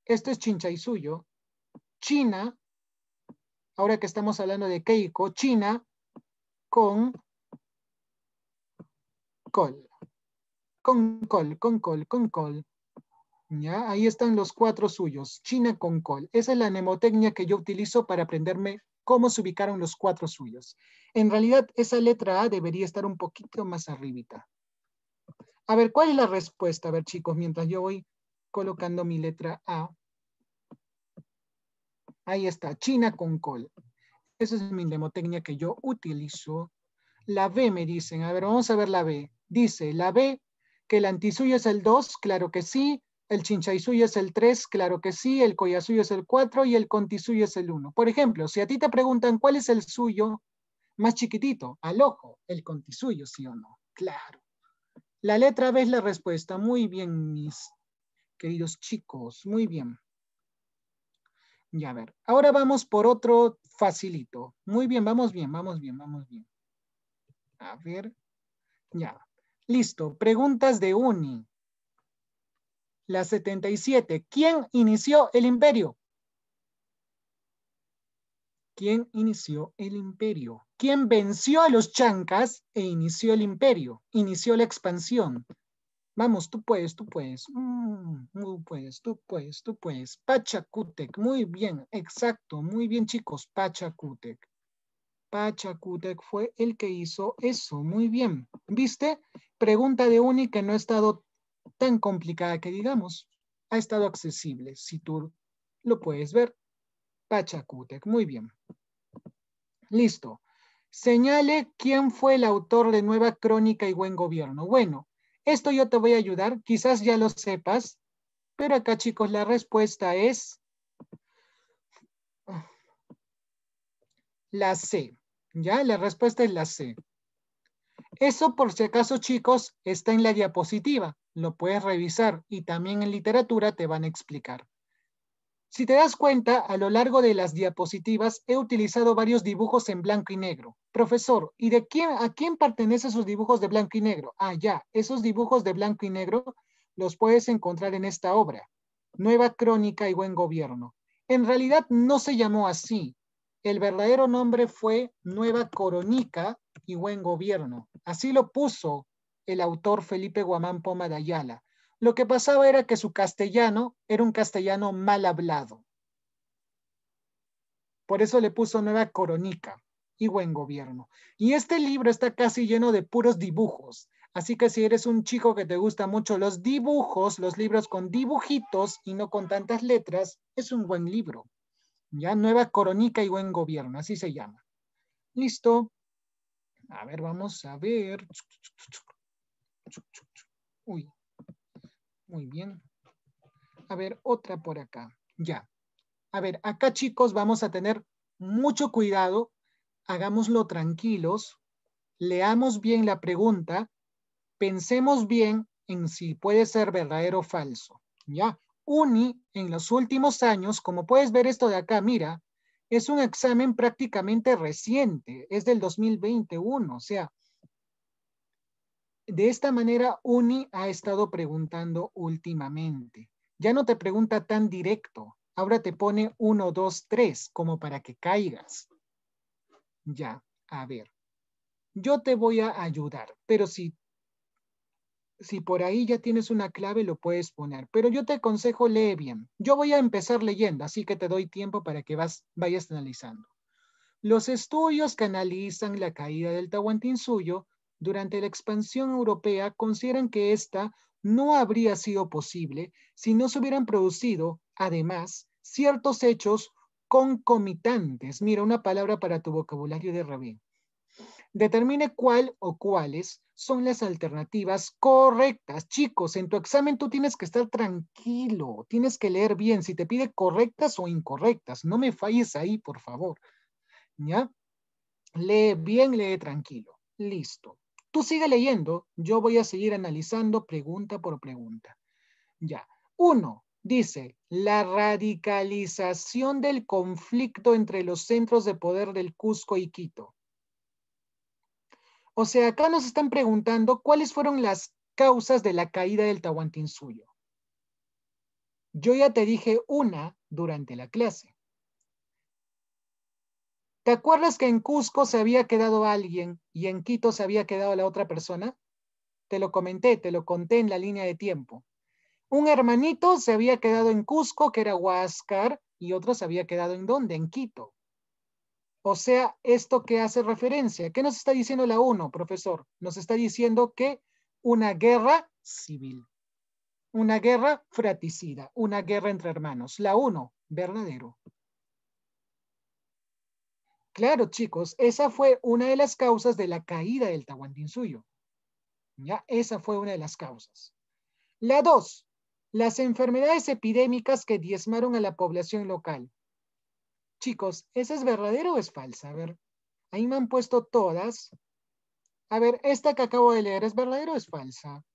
Esto es chincha y suyo. China ahora que estamos hablando de Keiko, China con col. Con col, con col, con col. Ahí están los cuatro suyos. China con col. Esa es la mnemotecnia que yo utilizo para aprenderme cómo se ubicaron los cuatro suyos. En realidad, esa letra A debería estar un poquito más arribita. A ver, ¿cuál es la respuesta? A ver, chicos, mientras yo voy colocando mi letra A. Ahí está, China con col. Esa es mi mnemotecnia que yo utilizo. La B me dicen, a ver, vamos a ver la B. Dice, la B, que el antisuyo es el 2, claro que sí. El suyo es el 3, claro que sí. El collasuyo es el 4 y el contisuyo es el 1. Por ejemplo, si a ti te preguntan cuál es el suyo más chiquitito, al ojo, el contisuyo, sí o no. Claro. La letra B es la respuesta. Muy bien, mis queridos chicos. Muy bien. Ya, a ver. Ahora vamos por otro facilito. Muy bien, vamos bien, vamos bien, vamos bien. A ver. Ya. Listo. Preguntas de Uni. La 77. ¿Quién inició el imperio? ¿Quién inició el imperio? ¿Quién venció a los chancas e inició el imperio? Inició la expansión. Vamos, tú puedes, tú puedes. Mm, tú puedes, tú puedes, tú puedes. Pachacutec, muy bien, exacto, muy bien chicos, Pachacutec. Pachacutec fue el que hizo eso, muy bien. ¿Viste? Pregunta de Uni que no ha estado tan complicada que digamos. Ha estado accesible, si tú lo puedes ver. Pachacutec, muy bien. Listo. Señale quién fue el autor de Nueva Crónica y Buen Gobierno. Bueno, esto yo te voy a ayudar, quizás ya lo sepas, pero acá chicos la respuesta es la C. ¿Ya? La respuesta es la C. Eso por si acaso chicos está en la diapositiva, lo puedes revisar y también en literatura te van a explicar. Si te das cuenta, a lo largo de las diapositivas he utilizado varios dibujos en blanco y negro. Profesor, ¿y de quién, a quién pertenecen esos dibujos de blanco y negro? Ah, ya, esos dibujos de blanco y negro los puedes encontrar en esta obra, Nueva Crónica y Buen Gobierno. En realidad no se llamó así. El verdadero nombre fue Nueva Coronica y Buen Gobierno. Así lo puso el autor Felipe Guamán Poma de Ayala. Lo que pasaba era que su castellano era un castellano mal hablado. Por eso le puso Nueva Coronica y Buen Gobierno. Y este libro está casi lleno de puros dibujos. Así que si eres un chico que te gusta mucho los dibujos, los libros con dibujitos y no con tantas letras, es un buen libro. Ya, Nueva Coronica y Buen Gobierno, así se llama. Listo. A ver, vamos a ver. Uy, muy bien. A ver, otra por acá. Ya. A ver, acá chicos vamos a tener mucho cuidado. Hagámoslo tranquilos. Leamos bien la pregunta. Pensemos bien en si puede ser verdadero o falso. Ya. UNI en los últimos años, como puedes ver esto de acá, mira, es un examen prácticamente reciente, es del 2021, o sea, de esta manera, UNI ha estado preguntando últimamente. Ya no te pregunta tan directo. Ahora te pone 1, 2, 3, como para que caigas. Ya, a ver. Yo te voy a ayudar, pero si, si por ahí ya tienes una clave, lo puedes poner. Pero yo te aconsejo, lee bien. Yo voy a empezar leyendo, así que te doy tiempo para que vas, vayas analizando. Los estudios que analizan la caída del Tahuantinsuyo durante la expansión europea consideran que esta no habría sido posible si no se hubieran producido, además, ciertos hechos concomitantes. Mira, una palabra para tu vocabulario de rabín. Determine cuál o cuáles son las alternativas correctas. Chicos, en tu examen tú tienes que estar tranquilo, tienes que leer bien si te pide correctas o incorrectas. No me falles ahí, por favor. ¿Ya? Lee bien, lee tranquilo. Listo. Tú sigue leyendo, yo voy a seguir analizando pregunta por pregunta. Ya. Uno, dice, la radicalización del conflicto entre los centros de poder del Cusco y Quito. O sea, acá nos están preguntando cuáles fueron las causas de la caída del Tahuantinsuyo. Yo ya te dije una durante la clase. ¿Te acuerdas que en Cusco se había quedado alguien y en Quito se había quedado la otra persona? Te lo comenté, te lo conté en la línea de tiempo. Un hermanito se había quedado en Cusco, que era Huáscar, y otro se había quedado en dónde? En Quito. O sea, ¿esto qué hace referencia? ¿Qué nos está diciendo la UNO, profesor? Nos está diciendo que una guerra civil, una guerra fratricida, una guerra entre hermanos. La UNO, verdadero. Claro, chicos, esa fue una de las causas de la caída del Tahuantinsuyo. Ya, esa fue una de las causas. La dos, las enfermedades epidémicas que diezmaron a la población local. Chicos, ¿esa es verdadera o es falsa? A ver, ahí me han puesto todas. A ver, esta que acabo de leer, ¿es verdadera o es falsa?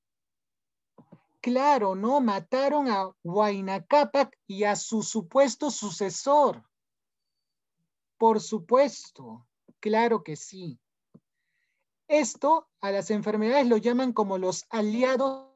Claro, ¿no? Mataron a Huayna Cápac y a su supuesto sucesor. Por supuesto, claro que sí. Esto a las enfermedades lo llaman como los aliados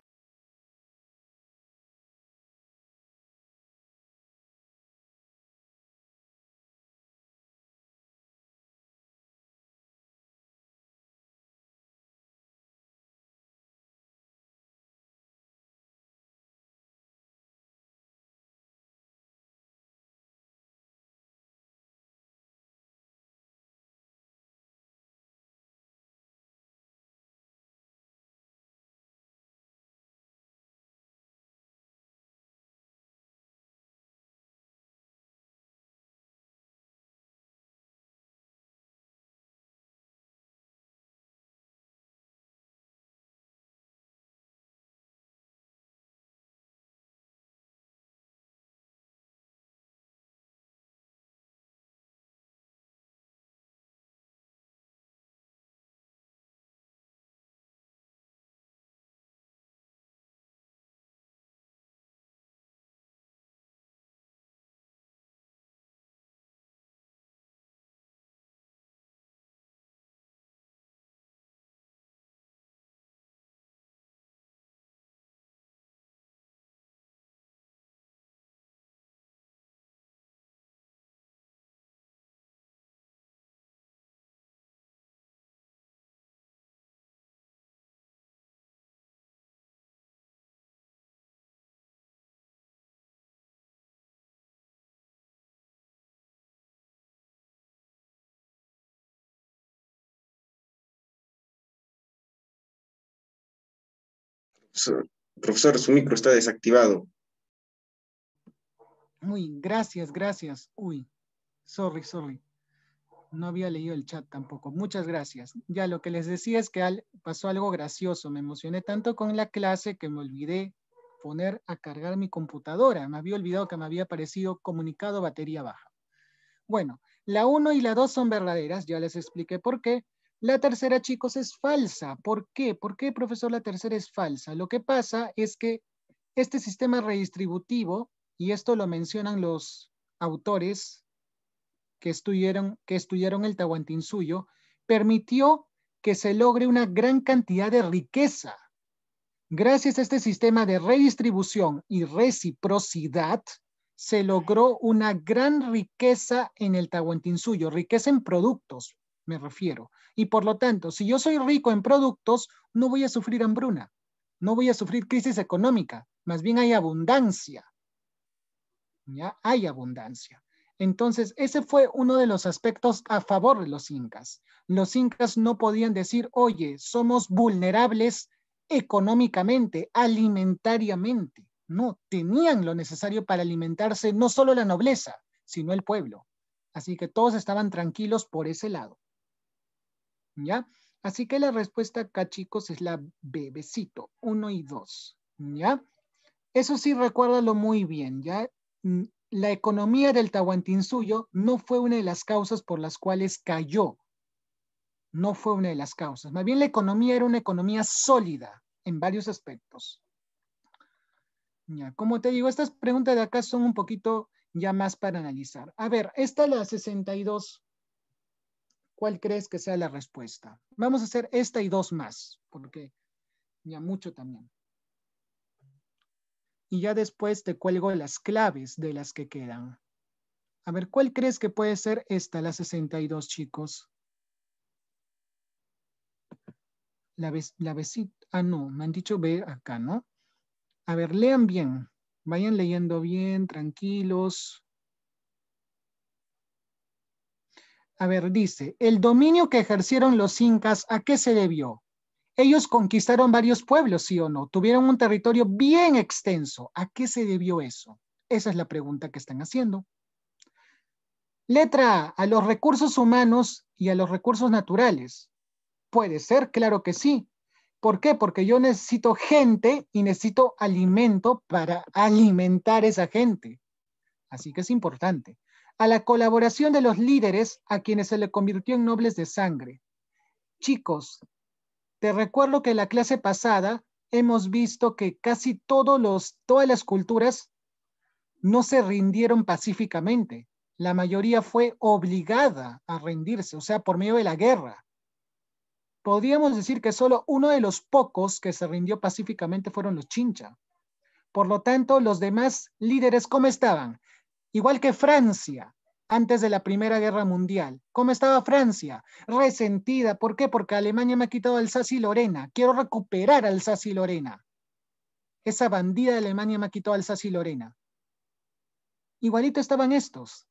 Profesor, su micro está desactivado. Uy, gracias, gracias. Uy, sorry, sorry. No había leído el chat tampoco. Muchas gracias. Ya lo que les decía es que pasó algo gracioso. Me emocioné tanto con la clase que me olvidé poner a cargar mi computadora. Me había olvidado que me había aparecido comunicado batería baja. Bueno, la 1 y la 2 son verdaderas, ya les expliqué por qué. La tercera, chicos, es falsa. ¿Por qué? ¿Por qué, profesor, la tercera es falsa? Lo que pasa es que este sistema redistributivo, y esto lo mencionan los autores que estudiaron, que estudiaron el Tahuantinsuyo, permitió que se logre una gran cantidad de riqueza. Gracias a este sistema de redistribución y reciprocidad, se logró una gran riqueza en el Tahuantinsuyo, riqueza en productos, me refiero. Y por lo tanto, si yo soy rico en productos, no voy a sufrir hambruna, no voy a sufrir crisis económica, más bien hay abundancia. ¿Ya? Hay abundancia. Entonces, ese fue uno de los aspectos a favor de los incas. Los incas no podían decir, oye, somos vulnerables económicamente, alimentariamente. No, tenían lo necesario para alimentarse no solo la nobleza, sino el pueblo. Así que todos estaban tranquilos por ese lado. ¿Ya? Así que la respuesta acá, chicos, es la B, besito, uno y dos. ¿Ya? Eso sí, recuérdalo muy bien, ¿ya? Mm, la economía del Tahuantinsuyo no fue una de las causas por las cuales cayó. No fue una de las causas. Más bien la economía era una economía sólida en varios aspectos. Ya, como te digo, estas preguntas de acá son un poquito ya más para analizar. A ver, esta la 62. ¿Cuál crees que sea la respuesta? Vamos a hacer esta y dos más, porque ya mucho también y ya después te cuelgo las claves de las que quedan. A ver, ¿cuál crees que puede ser esta, la 62, chicos? La, vez, la besita, ah, no, me han dicho B acá, ¿no? A ver, lean bien, vayan leyendo bien, tranquilos. A ver, dice, el dominio que ejercieron los incas, ¿a qué se debió? Ellos conquistaron varios pueblos, ¿sí o no? Tuvieron un territorio bien extenso. ¿A qué se debió eso? Esa es la pregunta que están haciendo. Letra A, a los recursos humanos y a los recursos naturales. Puede ser, claro que sí. ¿Por qué? Porque yo necesito gente y necesito alimento para alimentar esa gente. Así que es importante. A la colaboración de los líderes a quienes se le convirtió en nobles de sangre. Chicos, te recuerdo que en la clase pasada hemos visto que casi todos los, todas las culturas no se rindieron pacíficamente. La mayoría fue obligada a rendirse, o sea, por medio de la guerra. Podríamos decir que solo uno de los pocos que se rindió pacíficamente fueron los chincha. Por lo tanto, los demás líderes, ¿cómo estaban? Igual que Francia, antes de la Primera Guerra Mundial. ¿Cómo estaba Francia? Resentida. ¿Por qué? Porque Alemania me ha quitado Alsacia y Lorena. Quiero recuperar Alsacia y Lorena. Esa bandida de Alemania me ha quitado Alsacia y Lorena. Igualito estaban estos.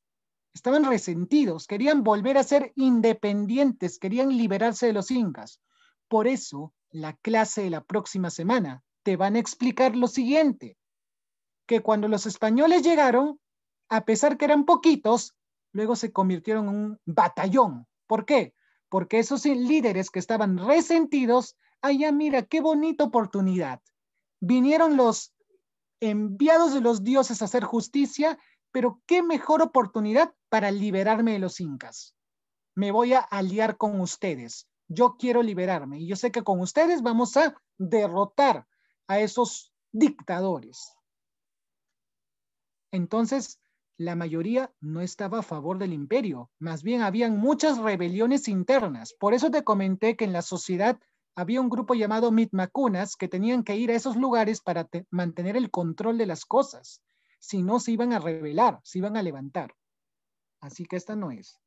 Estaban resentidos, querían volver a ser independientes, querían liberarse de los incas. Por eso, la clase de la próxima semana te van a explicar lo siguiente, que cuando los españoles llegaron, a pesar que eran poquitos, luego se convirtieron en un batallón. ¿Por qué? Porque esos líderes que estaban resentidos, allá mira, qué bonita oportunidad. Vinieron los enviados de los dioses a hacer justicia, pero qué mejor oportunidad para liberarme de los incas. Me voy a aliar con ustedes. Yo quiero liberarme y yo sé que con ustedes vamos a derrotar a esos dictadores. Entonces, la mayoría no estaba a favor del imperio, más bien habían muchas rebeliones internas. Por eso te comenté que en la sociedad había un grupo llamado Mitmacunas que tenían que ir a esos lugares para mantener el control de las cosas. Si no, se iban a rebelar, se iban a levantar. Así que esta no es.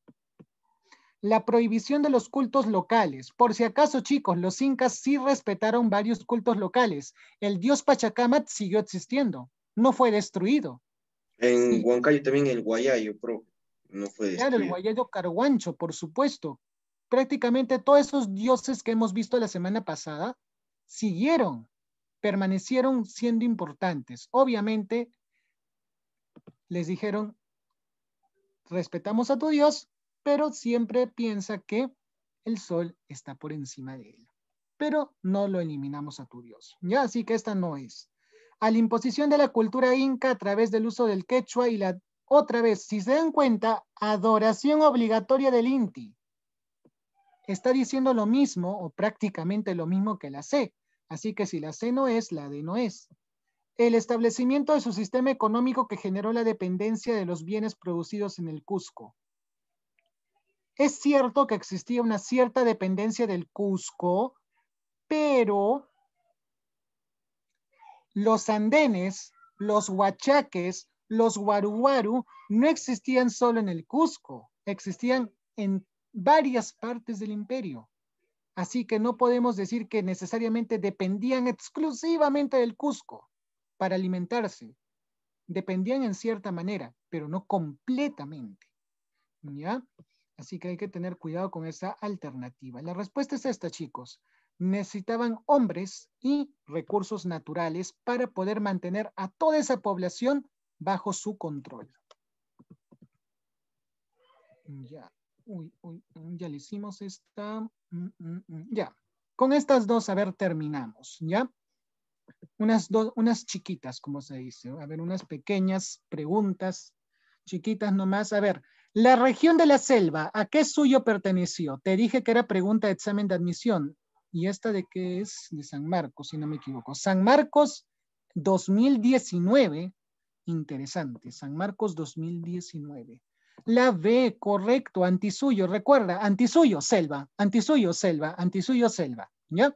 La prohibición de los cultos locales. Por si acaso, chicos, los incas sí respetaron varios cultos locales. El dios Pachacamac siguió existiendo, no fue destruido. En Huancayo también el Guayayo, pro, no fue Claro, el Guayayo Carhuancho, por supuesto. Prácticamente todos esos dioses que hemos visto la semana pasada siguieron. permanecieron siendo importantes. Obviamente, les dijeron, respetamos a tu Dios, pero siempre piensa que el sol está por encima de él. Pero no lo eliminamos a tu Dios. Ya, así que esta no es. A la imposición de la cultura inca a través del uso del quechua y la otra vez, si se dan cuenta, adoración obligatoria del Inti. Está diciendo lo mismo o prácticamente lo mismo que la C. Así que si la C no es, la D no es. El establecimiento de su sistema económico que generó la dependencia de los bienes producidos en el Cusco. Es cierto que existía una cierta dependencia del Cusco, pero los andenes, los huachaques, los guaruguaru no existían solo en el Cusco, existían en varias partes del imperio. Así que no podemos decir que necesariamente dependían exclusivamente del Cusco para alimentarse. Dependían en cierta manera, pero no completamente. ¿Ya? Así que hay que tener cuidado con esa alternativa. La respuesta es esta, chicos. Necesitaban hombres y recursos naturales para poder mantener a toda esa población bajo su control. Ya, ya le hicimos esta. Mm, mm, mm, ya, con estas dos, a ver, terminamos, ¿ya? Unas, dos, unas chiquitas, como se dice. A ver, unas pequeñas preguntas, chiquitas nomás. A ver, la región de la selva, ¿a qué suyo perteneció? Te dije que era pregunta de examen de admisión. ¿Y esta de qué es? De San Marcos, si no me equivoco. San Marcos 2019 interesante. San Marcos 2019. La B, correcto, antisuyo, recuerda, antisuyo, selva, antisuyo, selva, antisuyo, selva, ¿ya?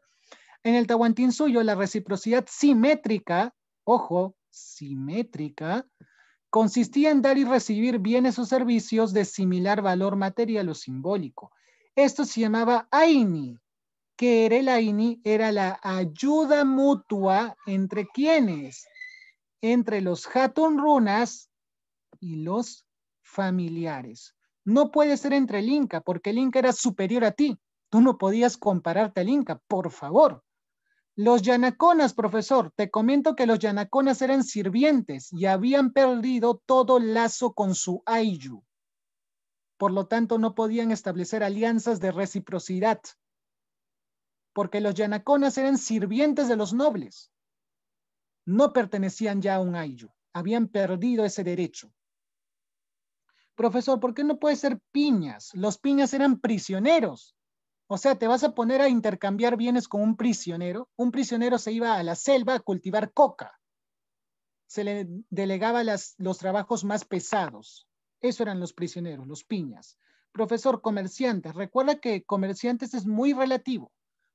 En el Tahuantinsuyo, la reciprocidad simétrica, ojo, simétrica, consistía en dar y recibir bienes o servicios de similar valor material o simbólico. Esto se llamaba AINI. Que era el AINI? Era la ayuda mutua entre quienes? entre los Hatun Runas y los familiares. No puede ser entre el Inca, porque el Inca era superior a ti. Tú no podías compararte al Inca, por favor. Los Yanaconas, profesor, te comento que los Yanaconas eran sirvientes y habían perdido todo lazo con su Ayu. Por lo tanto, no podían establecer alianzas de reciprocidad, porque los Yanaconas eran sirvientes de los nobles no pertenecían ya a un ayllu, habían perdido ese derecho. Profesor, ¿por qué no puede ser piñas? Los piñas eran prisioneros. O sea, ¿te vas a poner a intercambiar bienes con un prisionero? Un prisionero se iba a la selva a cultivar coca. Se le delegaba los trabajos más pesados. Eso eran los prisioneros, los piñas. Profesor, comerciantes. Recuerda que comerciantes es muy relativo,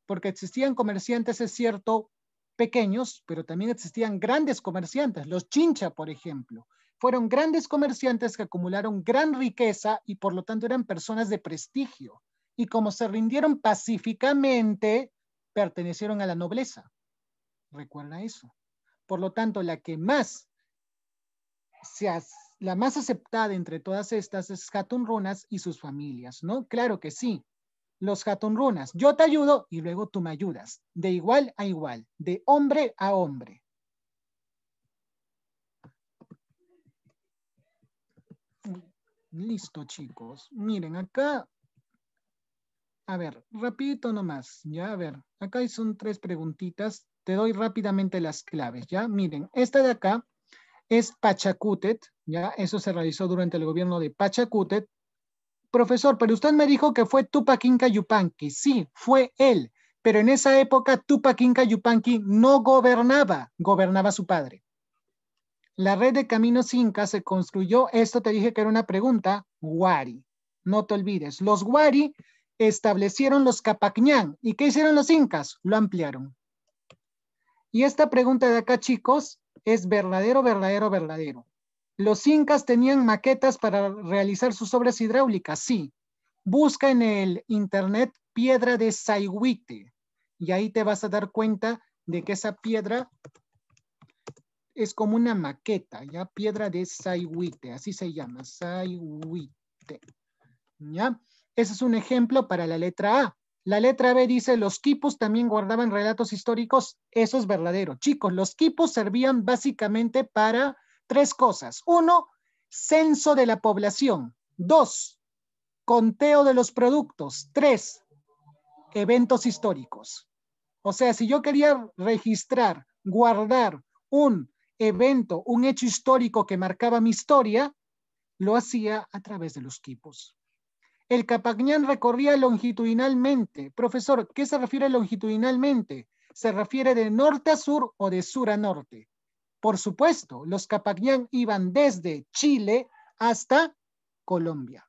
porque existían comerciantes, es cierto, pequeños, pero también existían grandes comerciantes. Los Chincha, por ejemplo, fueron grandes comerciantes que acumularon gran riqueza y por lo tanto eran personas de prestigio. Y como se rindieron pacíficamente, pertenecieron a la nobleza. Recuerda eso. Por lo tanto, la que más, la más aceptada entre todas estas es Hatun Runas y sus familias, ¿no? Claro que sí los runas. Yo te ayudo y luego tú me ayudas. De igual a igual, de hombre a hombre. Listo, chicos. Miren, acá. A ver, rapidito nomás, ya, a ver. Acá son tres preguntitas. Te doy rápidamente las claves, ya. Miren, esta de acá es Pachacutet, ya. Eso se realizó durante el gobierno de Pachacutet profesor, pero usted me dijo que fue Tupac Inca Yupanqui. Sí, fue él, pero en esa época Tupac Inca Yupanqui no gobernaba, gobernaba su padre. La red de caminos incas se construyó, esto te dije que era una pregunta, Wari. No te olvides, los Wari establecieron los Capacñán. ¿Y qué hicieron los incas? Lo ampliaron. Y esta pregunta de acá, chicos, es verdadero, verdadero, verdadero. ¿Los incas tenían maquetas para realizar sus obras hidráulicas? Sí. Busca en el internet piedra de Saihuite y ahí te vas a dar cuenta de que esa piedra es como una maqueta, ¿ya? Piedra de Saihuite, así se llama, Saihuite. ¿Ya? Ese es un ejemplo para la letra A. La letra B dice, los quipos también guardaban relatos históricos. Eso es verdadero. Chicos, los quipos servían básicamente para tres cosas. Uno, censo de la población. Dos, conteo de los productos. Tres, eventos históricos. O sea, si yo quería registrar, guardar un evento, un hecho histórico que marcaba mi historia, lo hacía a través de los quipos. El Capagñán recorría longitudinalmente. Profesor, ¿qué se refiere longitudinalmente? ¿Se refiere de norte a sur o de sur a norte? Por supuesto, los Capagñán iban desde Chile hasta Colombia.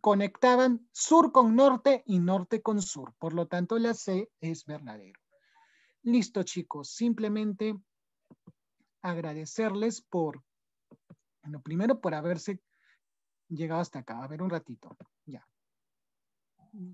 Conectaban sur con norte y norte con sur. Por lo tanto, la C es verdadero. Listo, chicos. Simplemente agradecerles por, bueno, primero por haberse llegado hasta acá. A ver un ratito. Ya.